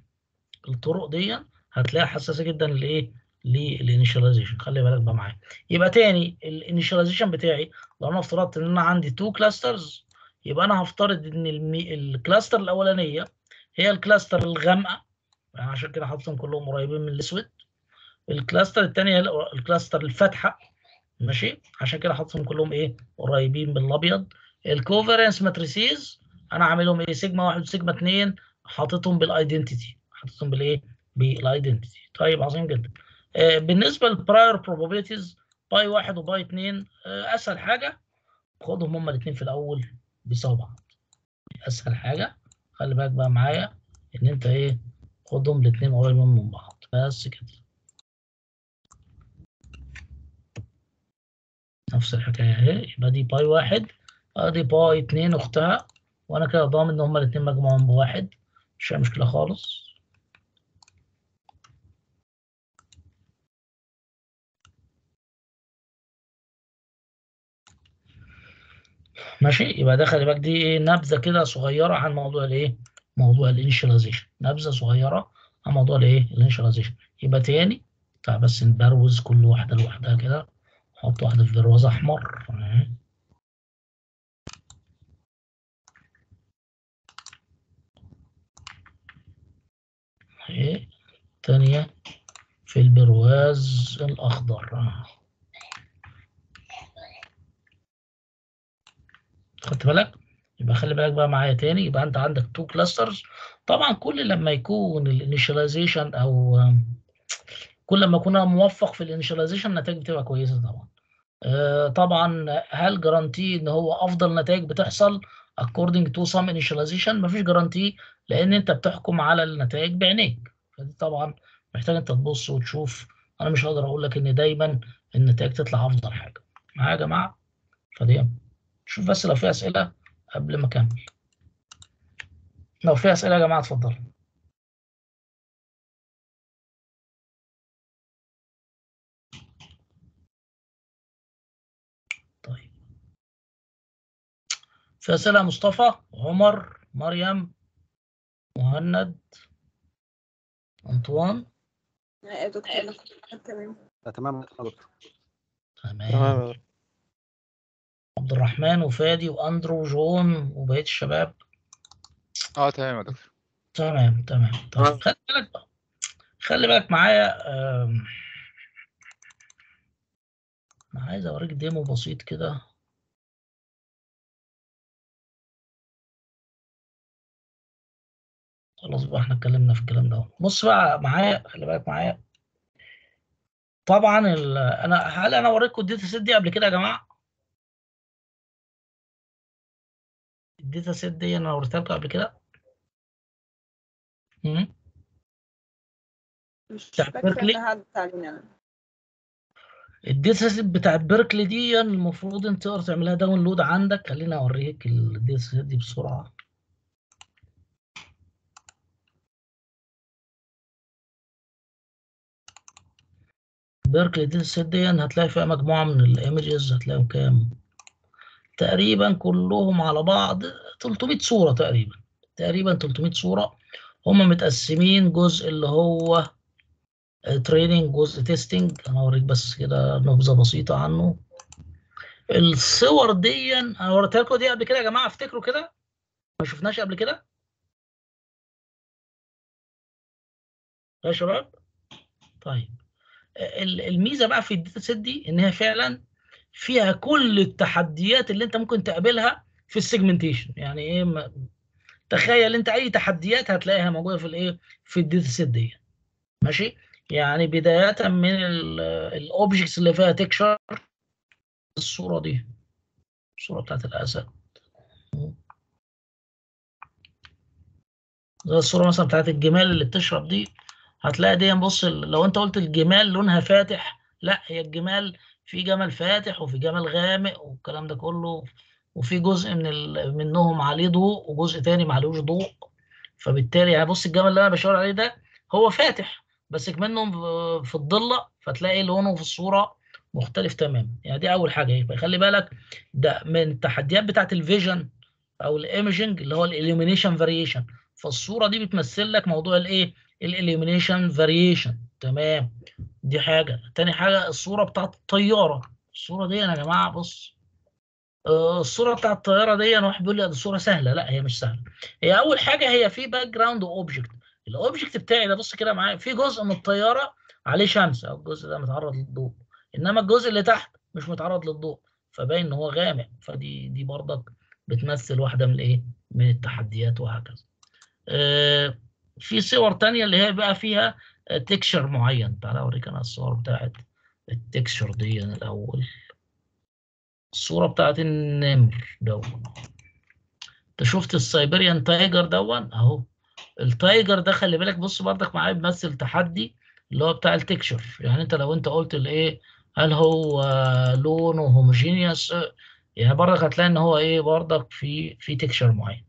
الطرق دي هتلاقيها حساسة جدا لإيه؟ لل initialization. خلي بالك بقى معايا. يبقى تاني ال initialization بتاعي لو أنا افترضت إن أنا عندي two clusters يبقى أنا هفترض إن. ال cluster الأولانية هي ال cluster الغامقة. يعني عشان كده حاططهم كلهم قريبين من الأسود. ال cluster الثانية ال cluster الفاتحة. ماشي؟ عشان كده حاططهم كلهم إيه؟ قريبين من الأبيض. ال covariance matrices أنا عاملهم إيه؟ سيجما 1 وسيجما 2 حاططهم بال identity حاططهم بالإيه؟ بال identity طيب عظيم جدا. بالنسبة لل prior probabilities باي 1 وباي 2 آه أسهل حاجة. خدهم هما الاثنين في الأول بيساووا بعض. أسهل حاجة. خلي بالك بقى معايا إن أنت إيه خدهم الاثنين قريبين من بعض. بس كده. نفس الحكاية أهي. يبقى دي باي واحد. ادي باي اتنين أختها. وأنا كده ضامن إن هما الاتنين مجموعهم بواحد. مش مشكلة خالص. ماشي. يبقى ده خلي بالك دي إيه؟ نبذة كده صغيرة عن موضوع الإيه؟ موضوع ال initialization نبذة صغيرة عن موضوع الإيه؟ ال initialization يبقى تاني تعال بس نبروز كل واحدة لوحدها كده نحط واحدة في برواز أحمر. إيه؟ تانية في البرواز الأخضر. خدت بالك؟ يبقى خلي بالك بقى معايا تاني. يبقى انت عندك two clusters طبعا كل لما يكون ال initialization أو كل لما اكون موفق في ال initialization النتائج بتبقى كويسة طبعا. آه طبعا هل guarantee إن هو أفضل نتائج بتحصل according to some initialization مفيش guarantee لأن أنت بتحكم على النتائج بعينيك. فدي طبعا محتاج أنت تبص وتشوف. أنا مش هقدر أقول لك إن دايما النتائج تطلع أفضل حاجة. معايا يا جماعة؟ فدي شوف بس لو في أسئلة قبل ما أكمل. لو في أسئلة يا جماعة اتفضلوا طيب. في أسئلة مصطفى عمر مريم مهند أنطوان. يا دكتور. تمام. تمام. يا دكتور. تمام تمام. عبد الرحمن وفادي وأندرو وجون وبقية الشباب. آه تمام يا دكتور. تمام تمام. طيب خلي بالك بقى. خلي بالك معايا أنا عايز أوريك ديمو بسيط كده. خلاص بقى إحنا اتكلمنا في الكلام ده بص بقى معايا خلي بالك معايا. طبعا ال... أنا هل أنا وريتكم ال data set دي قبل كده يا جماعة؟ ال data set دي أنا وريتها لكم قبل كده؟ مش بيركلي؟ ال data set بتاعت بيركلي دي المفروض أنت تقدر تعملها download عندك. خليني أوريك ال data set دي بسرعة. بيركلي data set دي هتلاقي فيها مجموعة من ال images هتلاقيهم كام؟ تقريبا كلهم على بعض 300 صورة تقريبا. تقريبا 300 صورة. هم متقسمين جزء اللي هو training جزء testing أنا اوريك بس كده نبذة بسيطة عنه. الصور دي أنا وريتها لكم دي قبل كده يا جماعة افتكروا كده؟ ما شفناش قبل كده؟ يا شباب. طيب. ال- الميزة بقى في ال data set دي إن هي فعلا فيها كل التحديات اللي انت ممكن تقابلها في ال segmentation يعني إيه ما- تخيل انت اي تحديات هتلاقيها موجودة في الايه؟ في ال data set دي. ماشي؟ يعني بداية من ال objects اللي فيها texture الصورة دي. الصورة بتاعت الأسد. زي الصورة مثلا بتاعت الجمال اللي بتشرب دي. هتلاقي دي بص لو انت قلت الجمال لونها فاتح لا هي الجمال في جمل فاتح وفي جمل غامق والكلام ده كله وفي جزء من ال... منهم عليه ضوء وجزء تاني ما عليهوش ضوء. فبالتالي يعني بص الجمل اللي أنا بشاور عليه ده هو فاتح بس كمان في الضله فتلاقي لونه في الصورة مختلف تماما. يعني دي أول حاجة. يبقى خلي بالك ده من التحديات بتاعت الفيجن أو ال imaging اللي هو ال illumination variation فالصورة دي بتمثل لك موضوع الايه ال illumination variation تمام؟ دي حاجة. تاني حاجة الصورة بتاعت الطيارة. الصورة دي يا جماعة بص. آه، الصورة بتاعت الطيارة دي واحد بيقول لي دي صورة سهلة. لا هي مش سهلة. هي أول حاجة هي في background و object ال object بتاعي ده بص كده معايا في جزء من الطيارة عليه شمس. أو الجزء ده متعرض للضوء. إنما الجزء اللي تحت مش متعرض للضوء. فباين إن هو غامق. فدي دي برضك بتمثل واحدة من الإيه؟ من التحديات وهكذا. آه، في صور تانية اللي هي بقى فيها texture معين تعالى أوريك أنا الصور بتاعت ال texture دي الأول. الصورة بتاعت النمر دون أنت شفت ال Siberian tiger دون أهو. ال tiger ده خلي بالك بص برضك معايا بيمثل تحدي اللي هو بتاع ال texture. يعني أنت لو أنت قلت الإيه هل هو لونه homogeneous يعني برضك هتلاقي إن هو إيه برضك في في texture معين.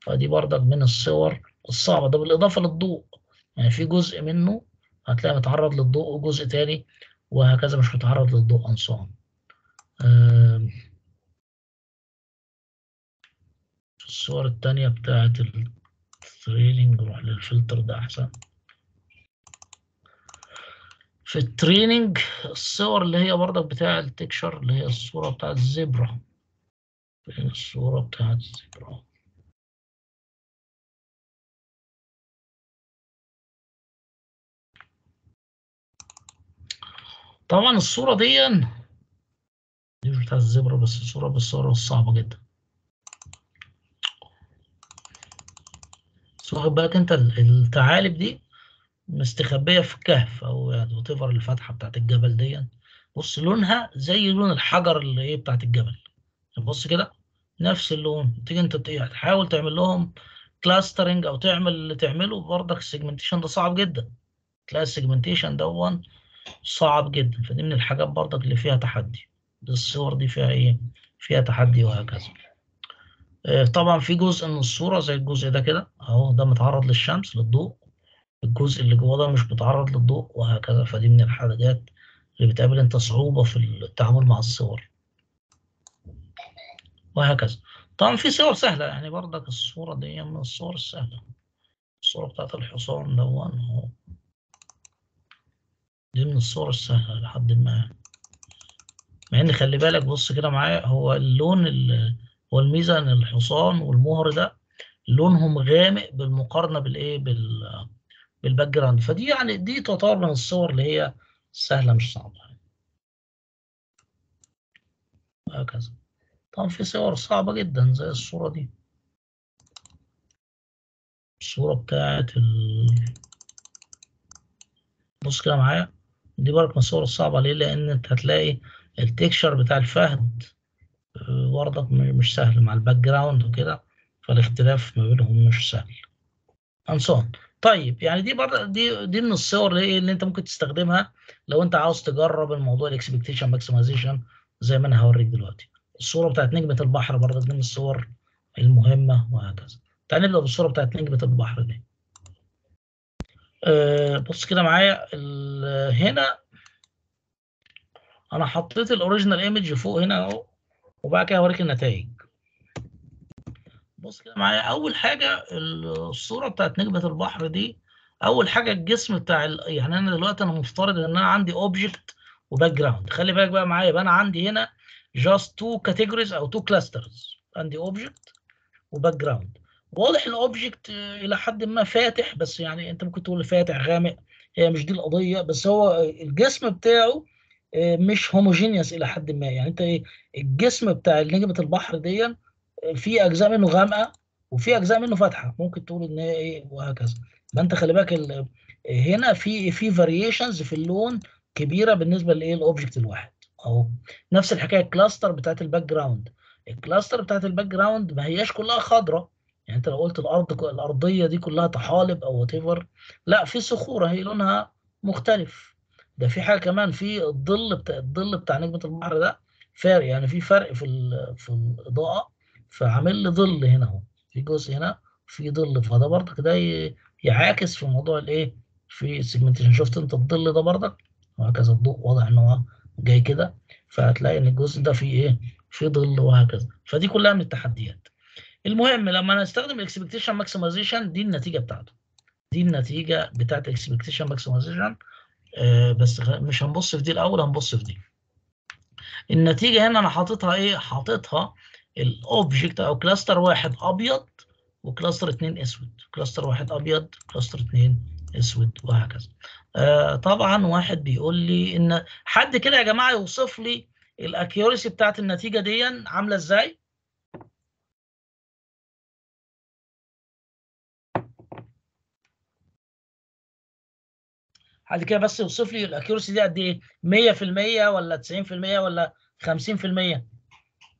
فدي برضك من الصور الصعبة. ده بالإضافة للضوء. يعني في جزء منه هتلاقي متعرض للضوء وجزء تاني وهكذا مش متعرض للضوء في الصور التانية بتاعت ال training نروح للفلتر ده أحسن. في التريننج الصور اللي هي برضك بتاع التكشر اللي هي الصورة بتاعت الزبرة. الصورة بتاعت الزبرة؟ طبعا الصورة دي دي مش بتاع الزبرة بس الصورة بالصورة الصعبة جدا. بس واخد بالك انت ال- الثعالب دي مستخبية في كهف أو يعني وات الفتحة بتاعت الجبل دي. بص لونها زي لون الحجر اللي إيه بتاعت الجبل. بص كده نفس اللون. تيجي انت تحاول تعمل لهم clustering أو تعمل اللي تعمله برضك ال segmentation ده صعب جدا. تلاقي ال segmentation دون صعب جدا. فدي من الحاجات برضك اللي فيها تحدي. دي الصور دي فيها إيه؟ فيها تحدي وهكذا. آه، طبعا في جزء من الصورة زي الجزء ده كده. أهو ده متعرض للشمس للضوء. الجزء اللي جوه ده مش متعرض للضوء وهكذا. فدي من الحاجات اللي بتقابل أنت صعوبة في التعامل مع الصور. وهكذا. طبعا في صور سهلة. يعني برضك الصورة دي من الصور السهلة. الصورة بتاعت الحصان دون أهو. دي من الصور السهلة لحد ما. مع إن خلي بالك بص كده معايا هو اللون ال- هو الميزة ان الحصان والمهر ده لونهم غامق بالمقارنة بالإيه؟ بال بال background. فدي يعني دي تعتبر من الصور اللي هي سهلة مش صعبة وهكذا. طبعا في صور صعبة جدا زي الصورة دي. الصورة بتاعت ال... بص كده معايا. دي برضك من الصور الصعبة. ليه؟ لأن أنت هتلاقي ال texture بتاع الفهد آه، برضك م- مش سهل مع ال background وكده فالاختلاف ما بينهم مش سهل. أنصان طيب يعني دي برضه دي دي من الصور اللي, اللي أنت ممكن تستخدمها لو أنت عاوز تجرب الموضوع ال expectation maximization زي ما أنا هوريك دلوقتي. الصورة بتاعت نجمة البحر برضه دي من الصور المهمة وهكذا. تعال نبدأ بالصورة بتاعت نجمة البحر دي. آه بص كده معايا. هنا أنا حطيت ال original image فوق هنا أهو وبعد كده هوريك النتائج. بص كده معايا أول حاجة الصورة بتاعت نجمه البحر دي أول حاجة الجسم بتاع ال... يعني أنا دلوقتي أنا مفترض إن أنا عندي object و background خلي بالك بقى معايا يبقى أنا عندي هنا just two categories أو two clusters عندي object و background واضح ال object إلى حد ما فاتح بس يعني أنت ممكن تقول فاتح غامق. هي مش دي القضية بس هو الجسم بتاعه آه، مش homogeneous إلى حد ما. يعني أنت إيه الجسم بتاع نجمة البحر دي آه، في أجزاء منه غامقة وفي أجزاء منه فاتحة. ممكن تقول إن هي إيه وهكذا. ما أنت خلي بالك ال- هنا في في variations في اللون كبيرة بالنسبة لإيه ال object الواحد. أهو. نفس الحكاية ال cluster بتاعت ال background ال cluster بتاعت ال background ما هياش كلها خضراء يعني انت لو قلت الأرض الأرضية دي كلها طحالب أو وات لا في صخوره هي لونها مختلف. ده في حاجة كمان في الظل بتاع الظل بتاع نجمة البحر ده فارق. يعني في فرق في في الإضاءة فعامل لي ظل هنا أهو. في جزء هنا في ظل. فده برضك ده يعاكس في موضوع الإيه في ال segmentation شفت أنت الظل ده برضك؟ وهكذا الضوء واضح إن هو جاي كده. فهتلاقي إن الجزء ده فيه إيه في ظل وهكذا. فدي كلها من التحديات. المهم لما نستخدم ال expectation maximization دي النتيجة بتاعته. دي النتيجة بتاعت ال expectation maximization آه بس خ- مش هنبص في دي الأول هنبص في دي. النتيجة هنا أنا حاططها إيه؟ حاططها ال object أو cluster واحد أبيض و cluster اتنين أسود. cluster واحد أبيض cluster اتنين أسود وهكذا. آه طبعا واحد بيقول لي إن حد كده يا جماعة يوصف لي ال accuracy بتاعت النتيجة دي عاملة إزاي؟ حد كده بس يوصف لي ال accuracy دي قد إيه؟ 100% ولا 90% ولا 50%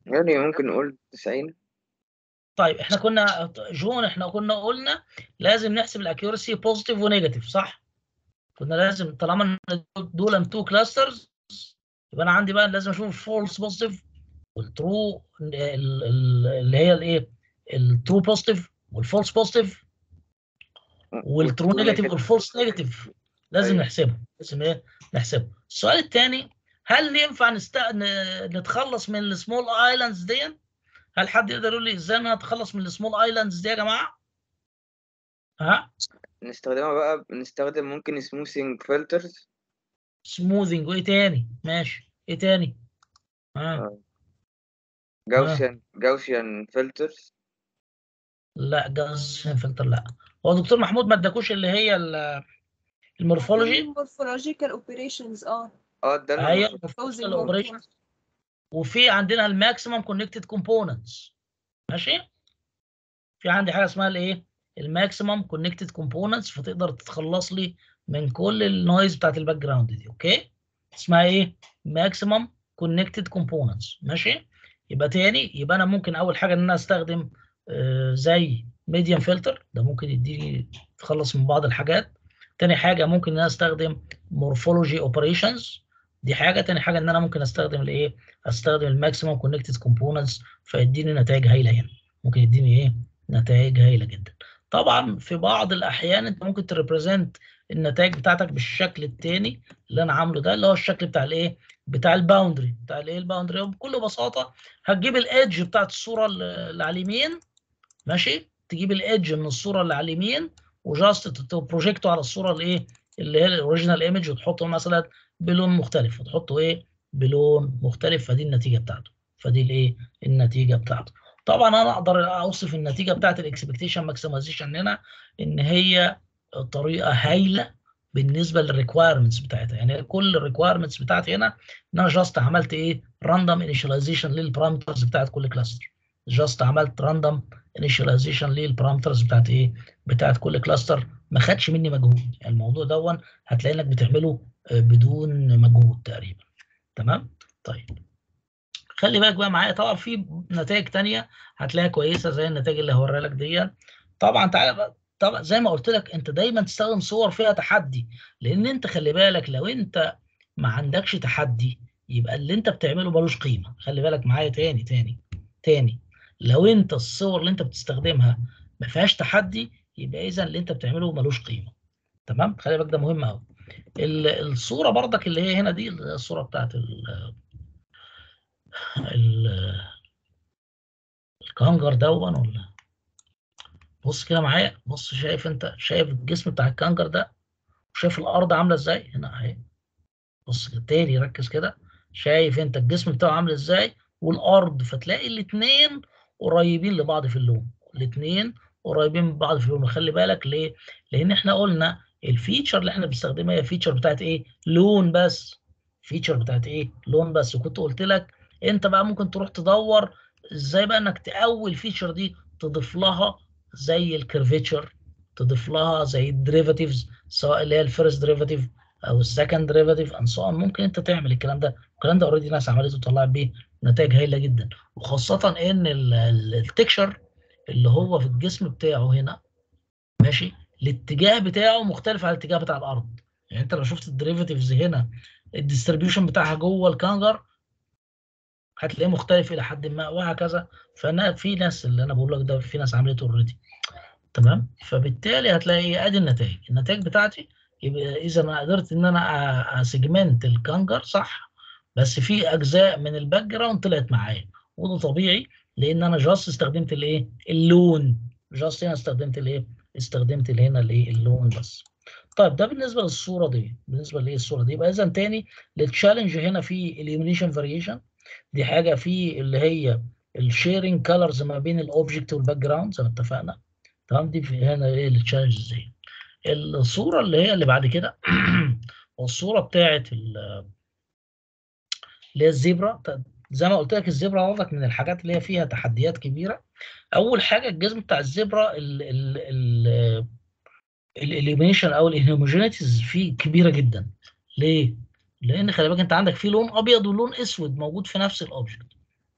يعني ممكن نقول تسعين. طيب إحنا كنا جون إحنا كنا قلنا لازم نحسب ال accuracy positive و negative صح؟ كنا لازم طالما دول two clusters يبقى أنا عندي بقى لازم أشوف ال false positive وال true اللي هي الإيه؟ الترو بوزيتيف والفولس بوزيتيف والترو نيجاتيف والفولس نيجاتيف لازم أيوة. نحسبهم لازم إيه؟ نحسبهم السؤال الثاني هل ينفع نست... ن- نتخلص من ال small islands دي؟ هل حد يقدر يقول لي إزاي أنا أتخلص من ال small islands دي يا جماعة؟ ها؟ نستخدمها بقى نستخدم ممكن smoothing filters smoothing وإيه تاني؟ ماشي إيه تاني؟ ها؟ Gaussian Gaussian filters لا just filter لا هو دكتور محمود ما اداكوش اللي هي ال- ال morphology؟ morphological operations آه. آه ده هي Housing ال operation وفي عندنا ال maximum connected components ماشي؟ في عندي حاجة اسمها الإيه؟ ال maximum connected components فتقدر تتخلص لي من كل ال noise بتاعت ال background دي okay؟ اسمها إيه؟ maximum connected components ماشي؟ يبقى تاني يبقى أنا ممكن أول حاجة إن أنا أستخدم آه، زي median filter ده ممكن يديني تخلص من بعض الحاجات. تاني حاجة ممكن إن أنا أستخدم morphology operations دي حاجة. تاني حاجة إن أنا ممكن أستخدم الإيه؟ أستخدم ال maximum connected components فيديني نتائج هايلة هنا. ممكن يديني إيه؟ نتائج هايلة جدا. طبعا في بعض الأحيان أنت ممكن ت represent النتائج بتاعتك بالشكل التاني اللي أنا عامله ده اللي هو الشكل بتاع الإيه؟ بتاع ال boundary بتاع الإيه؟ ال boundary بكل بساطة هتجيب ال edge بتاعت الصورة اللي على اليمين ماشي؟ تجيب ال edge من الصورة اللي على اليمين و just ت project ه على الصورة الإيه اللي هي ال original image وتحطه مثلا بلون مختلف وتحطه إيه بلون مختلف. فدي النتيجة بتاعته. فدي الإيه النتيجة بتاعته. طبعا أنا أقدر أوصف النتيجة بتاعت ال expectation maximization هنا إن هي طريقة هايلة بالنسبة لل requirements بتاعتها. يعني كل ال requirements بتاعتي هنا ان أنا just عملت إيه random initialization لل parameters بتاعت كل cluster just عملت random initialization لل parameters بتاعت إيه؟ بتاعت كل cluster ما خدش مني مجهود. يعني الموضوع دون هتلاقي إنك بتعمله آه، بدون مجهود تقريبا. تمام؟ طيب. خلي بالك بقى معايا طبعا في نتائج تانية هتلاقيها كويسة زي النتائج اللي هوريها لك دي طبعا تعالى طبعا زي ما قلت لك أنت دايما تستخدم صور فيها تحدي. لأن أنت خلي بالك لو أنت ما عندكش تحدي يبقى اللي أنت بتعمله ملوش قيمة. خلي بالك معايا تاني تاني تاني. لو انت الصور اللي انت بتستخدمها ما فيهاش تحدي يبقى اذا اللي انت بتعمله ملوش قيمة. تمام؟ خلي بالك ده مهم قوي الصورة برضك اللي هي هنا دي الصورة بتاعت ال ال الكانجر دون ولا بص كده معايا. بص شايف انت شايف الجسم بتاع الكانجر ده؟ وشايف الأرض عاملة إزاي؟ هنا أهي. بص تاني ركز كده. شايف انت الجسم بتاعه عامل إزاي؟ والأرض. فتلاقي الاثنين قريبين لبعض في اللون الاثنين قريبين من بعض في اللون. خلي بالك ليه؟ لأن إحنا قلنا ال feature اللي إحنا بنستخدمها هي feature بتاعت إيه؟ لون بس. feature بتاعت إيه؟ لون بس. وكنت قلت لك أنت بقى ممكن تروح تدور إزاي بقى إنك تقوي ال feature دي تضيف لها زي ال curvature تضيف لها زي ال derivatives سواء اللي هي ال first derivative أو ال second derivative and so ممكن أنت تعمل الكلام ده. الكلام ده already ناس عملته وطلعت بيه نتائج هايلة جدا. وخاصة إن ال texture اللي هو في الجسم بتاعه هنا ماشي؟ الاتجاه بتاعه مختلف عن الاتجاه بتاع الأرض. يعني أنت لو شفت ال derivatives هنا ال distribution بتاعها جوه الكانجر هتلاقيه مختلف إلى حد ما وهكذا. فأنا في ناس اللي أنا بقول لك ده في ناس عملته already تمام؟ فبالتالي هتلاقي أدي النتائج. النتائج بتاعتي يبقى إذا أنا قدرت إن أنا أ segment ال kangaroo صح بس في أجزاء من ال background طلعت معايا وده طبيعي لأن أنا just استخدمت الايه اللون. just هنا استخدمت الايه استخدمت هنا الايه اللون بس. طيب ده بالنسبة للصورة دي. بالنسبة لإيه الصورة دي؟ يبقى اذا تاني لل challenge هنا في illumination variation دي حاجة في اللي هي ال sharing colors ما بين ال object وال background زي ما اتفقنا. تمام؟ دي في هنا إيه ال challenge دي. الصورة اللي هي اللي بعد كده والصورة بتاعت اللي هي الزيبرا زي ما قلت لك الزبرة برضك من الحاجات اللي هي فيها تحديات كبيرة أول حاجة الجسم بتاع الزبرة ال illumination أو ال homogeneities فيه كبيرة جدا ليه؟ لأن خلي بالك أنت عندك فيه لون أبيض ولون أسود موجود في نفس ال object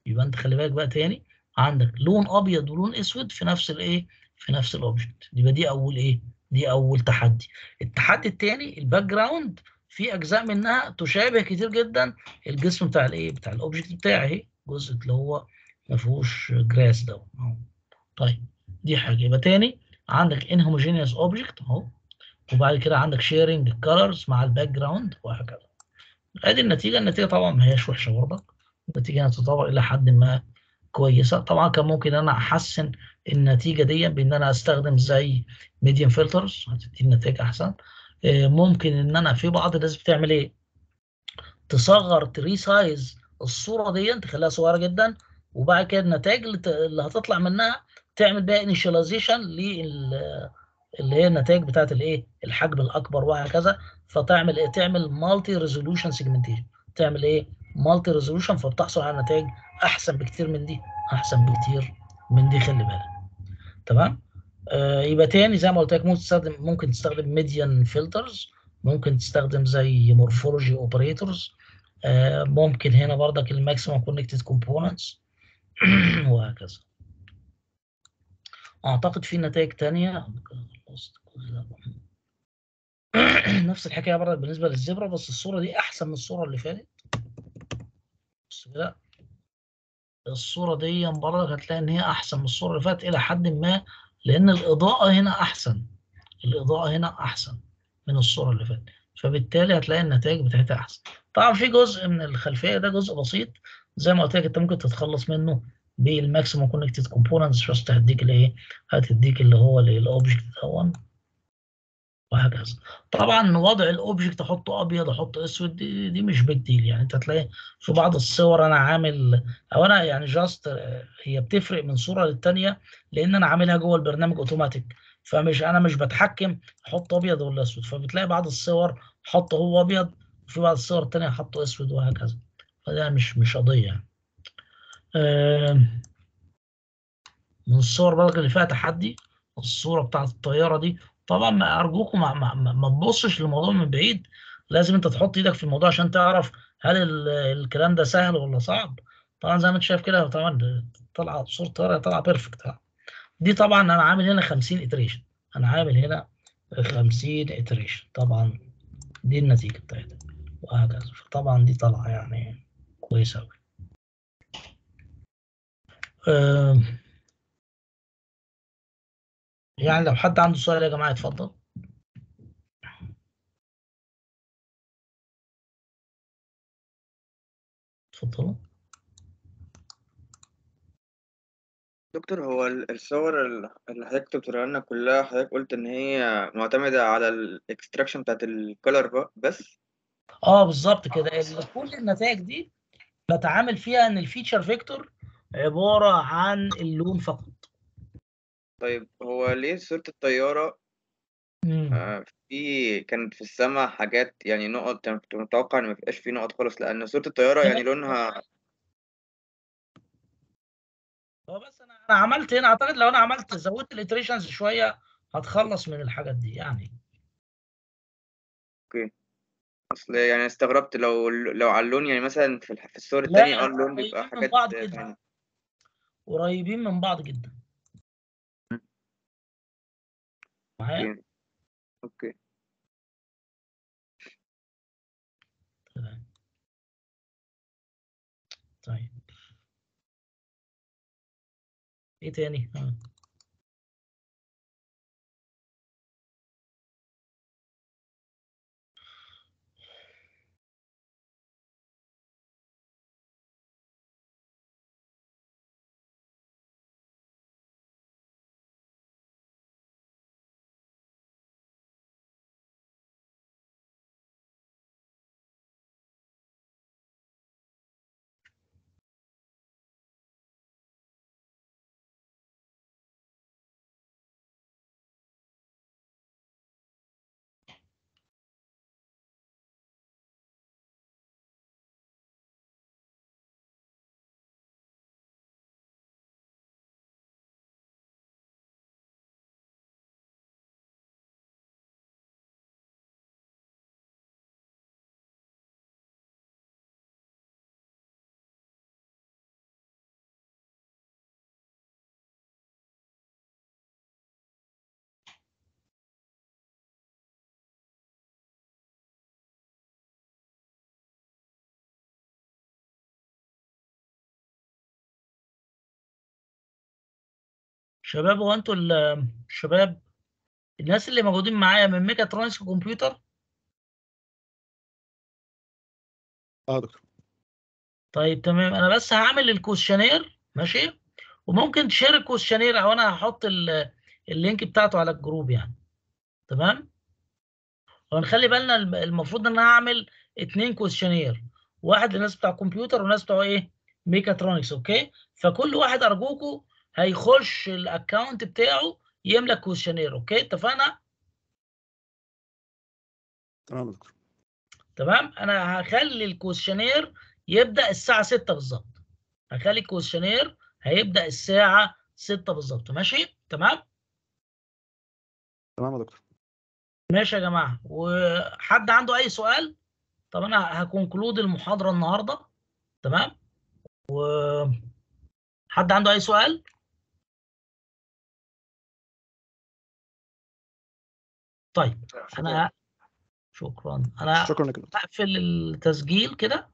يبقى أنت خلي بالك بقى تاني عندك لون أبيض ولون أسود في نفس الإيه؟ في نفس ال object يبقى دي أول إيه؟ دي أول تحدي التحدي التاني ال background في أجزاء منها تشابه كتير جدا. الجسم بتاع الإيه؟ بتاع ال object بتاعي الجزء اللي هو ما فيهوش grass ده. طيب دي حاجة. يبقى تاني عندك inhomogeneous object أهو. وبعد كده عندك sharing ال colors مع ال background وهكذا. ادي النتيجة. النتيجة طبعا ما هياش وحشة برضك النتيجة هتطلع إلى حد ما كويسة. طبعا كان ممكن أنا أحسن النتيجة دي بإن أنا أستخدم زي median filters هتدي نتائج أحسن. ممكن إن أنا في بعض الناس بتعمل إيه؟ تصغر ت resize الصورة دي تخليها صغيرة جدا وبعد كده النتائج اللي هتطلع منها تعمل بيها initialization لل اللي هي النتائج بتاعت الإيه؟ الحجم الأكبر وهكذا. فتعمل إيه؟ تعمل multi resolution segmentation تعمل إيه؟ multi resolution فبتحصل على نتائج أحسن بكتير من دي أحسن بكتير من دي خلي بالك. تمام؟ آه يبقى تاني زي ما قلت لك ممكن تستخدم ممكن تستخدم median filters ممكن تستخدم زي morphology operators آه ممكن هنا برضك ال maximum connected components وهكذا. أعتقد في نتائج تانية. نفس الحكاية برضك بالنسبة للزبرة بس الصورة دي أحسن من الصورة اللي فاتت. بص كده الصورة دي برضك هتلاقي إن هي أحسن من الصورة اللي فاتت إلى حد ما. لأن الإضاءة هنا أحسن. الإضاءة هنا أحسن من الصورة اللي فاتت. فبالتالي هتلاقي النتائج بتاعتها أحسن. طبعا في جزء من الخلفية ده جزء بسيط. زي ما قلت لك أنت ممكن تتخلص منه بال maximum connected components بس هتديك الإيه؟ هتديك اللي هو ال object done وهكذا. طبعا وضع ال object أحطه أبيض احطه أسود دي, دي مش big deal يعني. أنت هتلاقي في بعض الصور أنا عامل أو أنا يعني just هي بتفرق من صورة للثانيه لأن أنا عاملها جوه البرنامج اوتوماتيك فمش أنا مش بتحكم أحط أبيض ولا أسود. فبتلاقي بعض الصور حطه هو أبيض وفي بعض الصور الثانية حطه أسود وهكذا. فده مش مش قضية يعني. من الصور برضه اللي فيها تحدي الصورة بتاعت الطيارة دي. طبعا ما ارجوكم ما, ما, ما تبصش للموضوع من بعيد. لازم أنت تحط إيدك في الموضوع عشان تعرف هل الكلام ده سهل ولا صعب. طبعا زي ما أنت شايف كده طبعا طالعه طياره طالعه perfect دي طبعا أنا عامل هنا 50 iteration أنا عامل هنا 50 iteration طبعا دي النتيجة بتاعتها. وهكذا. فطبعا دي طالعه يعني كويسة قوي يعني لو حد عنده سؤال يا جماعة اتفضل. اتفضلوا. دكتور هو ال- الصور ال- اللي حضرتك كنت بتوريها لنا كلها حضرتك قلت إن هي معتمدة على ال extraction بتاعت ال color بس؟ آه بالظبط كده. ال- كل النتائج دي بتعامل فيها إن ال feature vector عبارة عن اللون فقط. طيب هو ليه صورة الطيارة. آه، في كانت في السماء حاجات يعني نقط أنا كنت متوقع إن ميبقاش في نقط خالص لأن صورة الطيارة يعني لونها هو بس أنا أنا عملت هنا أعتقد لو أنا عملت زودت ال iterations شوية هتخلص من الحاجات دي يعني. أصل يعني استغربت لو لو على اللون يعني مثلا في الح- في الصور لا، التانية آه اللون بيبقى قريبين من حاجات بعض جدا. يعني قريبين من بعض جدا. okay okay. تمام. طيب. إيه تاني؟ ها. شباب هو أنتوا ال- الشباب الناس اللي موجودين معايا من ميكاترونكس كمبيوتر؟ آه دكتور. طيب تمام. أنا بس هعمل ال questionnaire ماشي؟ وممكن ت share ال questionnaire أو أنا هحط ال- ال link بتاعته على ال group يعني. تمام؟ ونخلي بالنا الم- المفروض ان أنا هعمل اتنين questionnaire واحد للناس بتاع كمبيوتر وناس بتوع إيه؟ mechatronics okay؟ فكل واحد ارجوكوا هيخش ال account بتاعه يملى questionnaire okay؟ اتفقنا؟ تمام دكتور. تمام؟ أنا هخلي ال questionnaire يبدأ الساعة 6 بالظبط. هخلي ال questionnaire هيبدأ الساعة 6 بالظبط. ماشي؟ تمام؟ تمام يا دكتور. ماشي يا جماعة. وحد عنده أي سؤال؟ طب أنا هكونكلود المحاضرة النهارده. تمام؟ وحد عنده أي سؤال؟ طيب أنا شكرا. أنا شكرا لك هقفل التسجيل كده.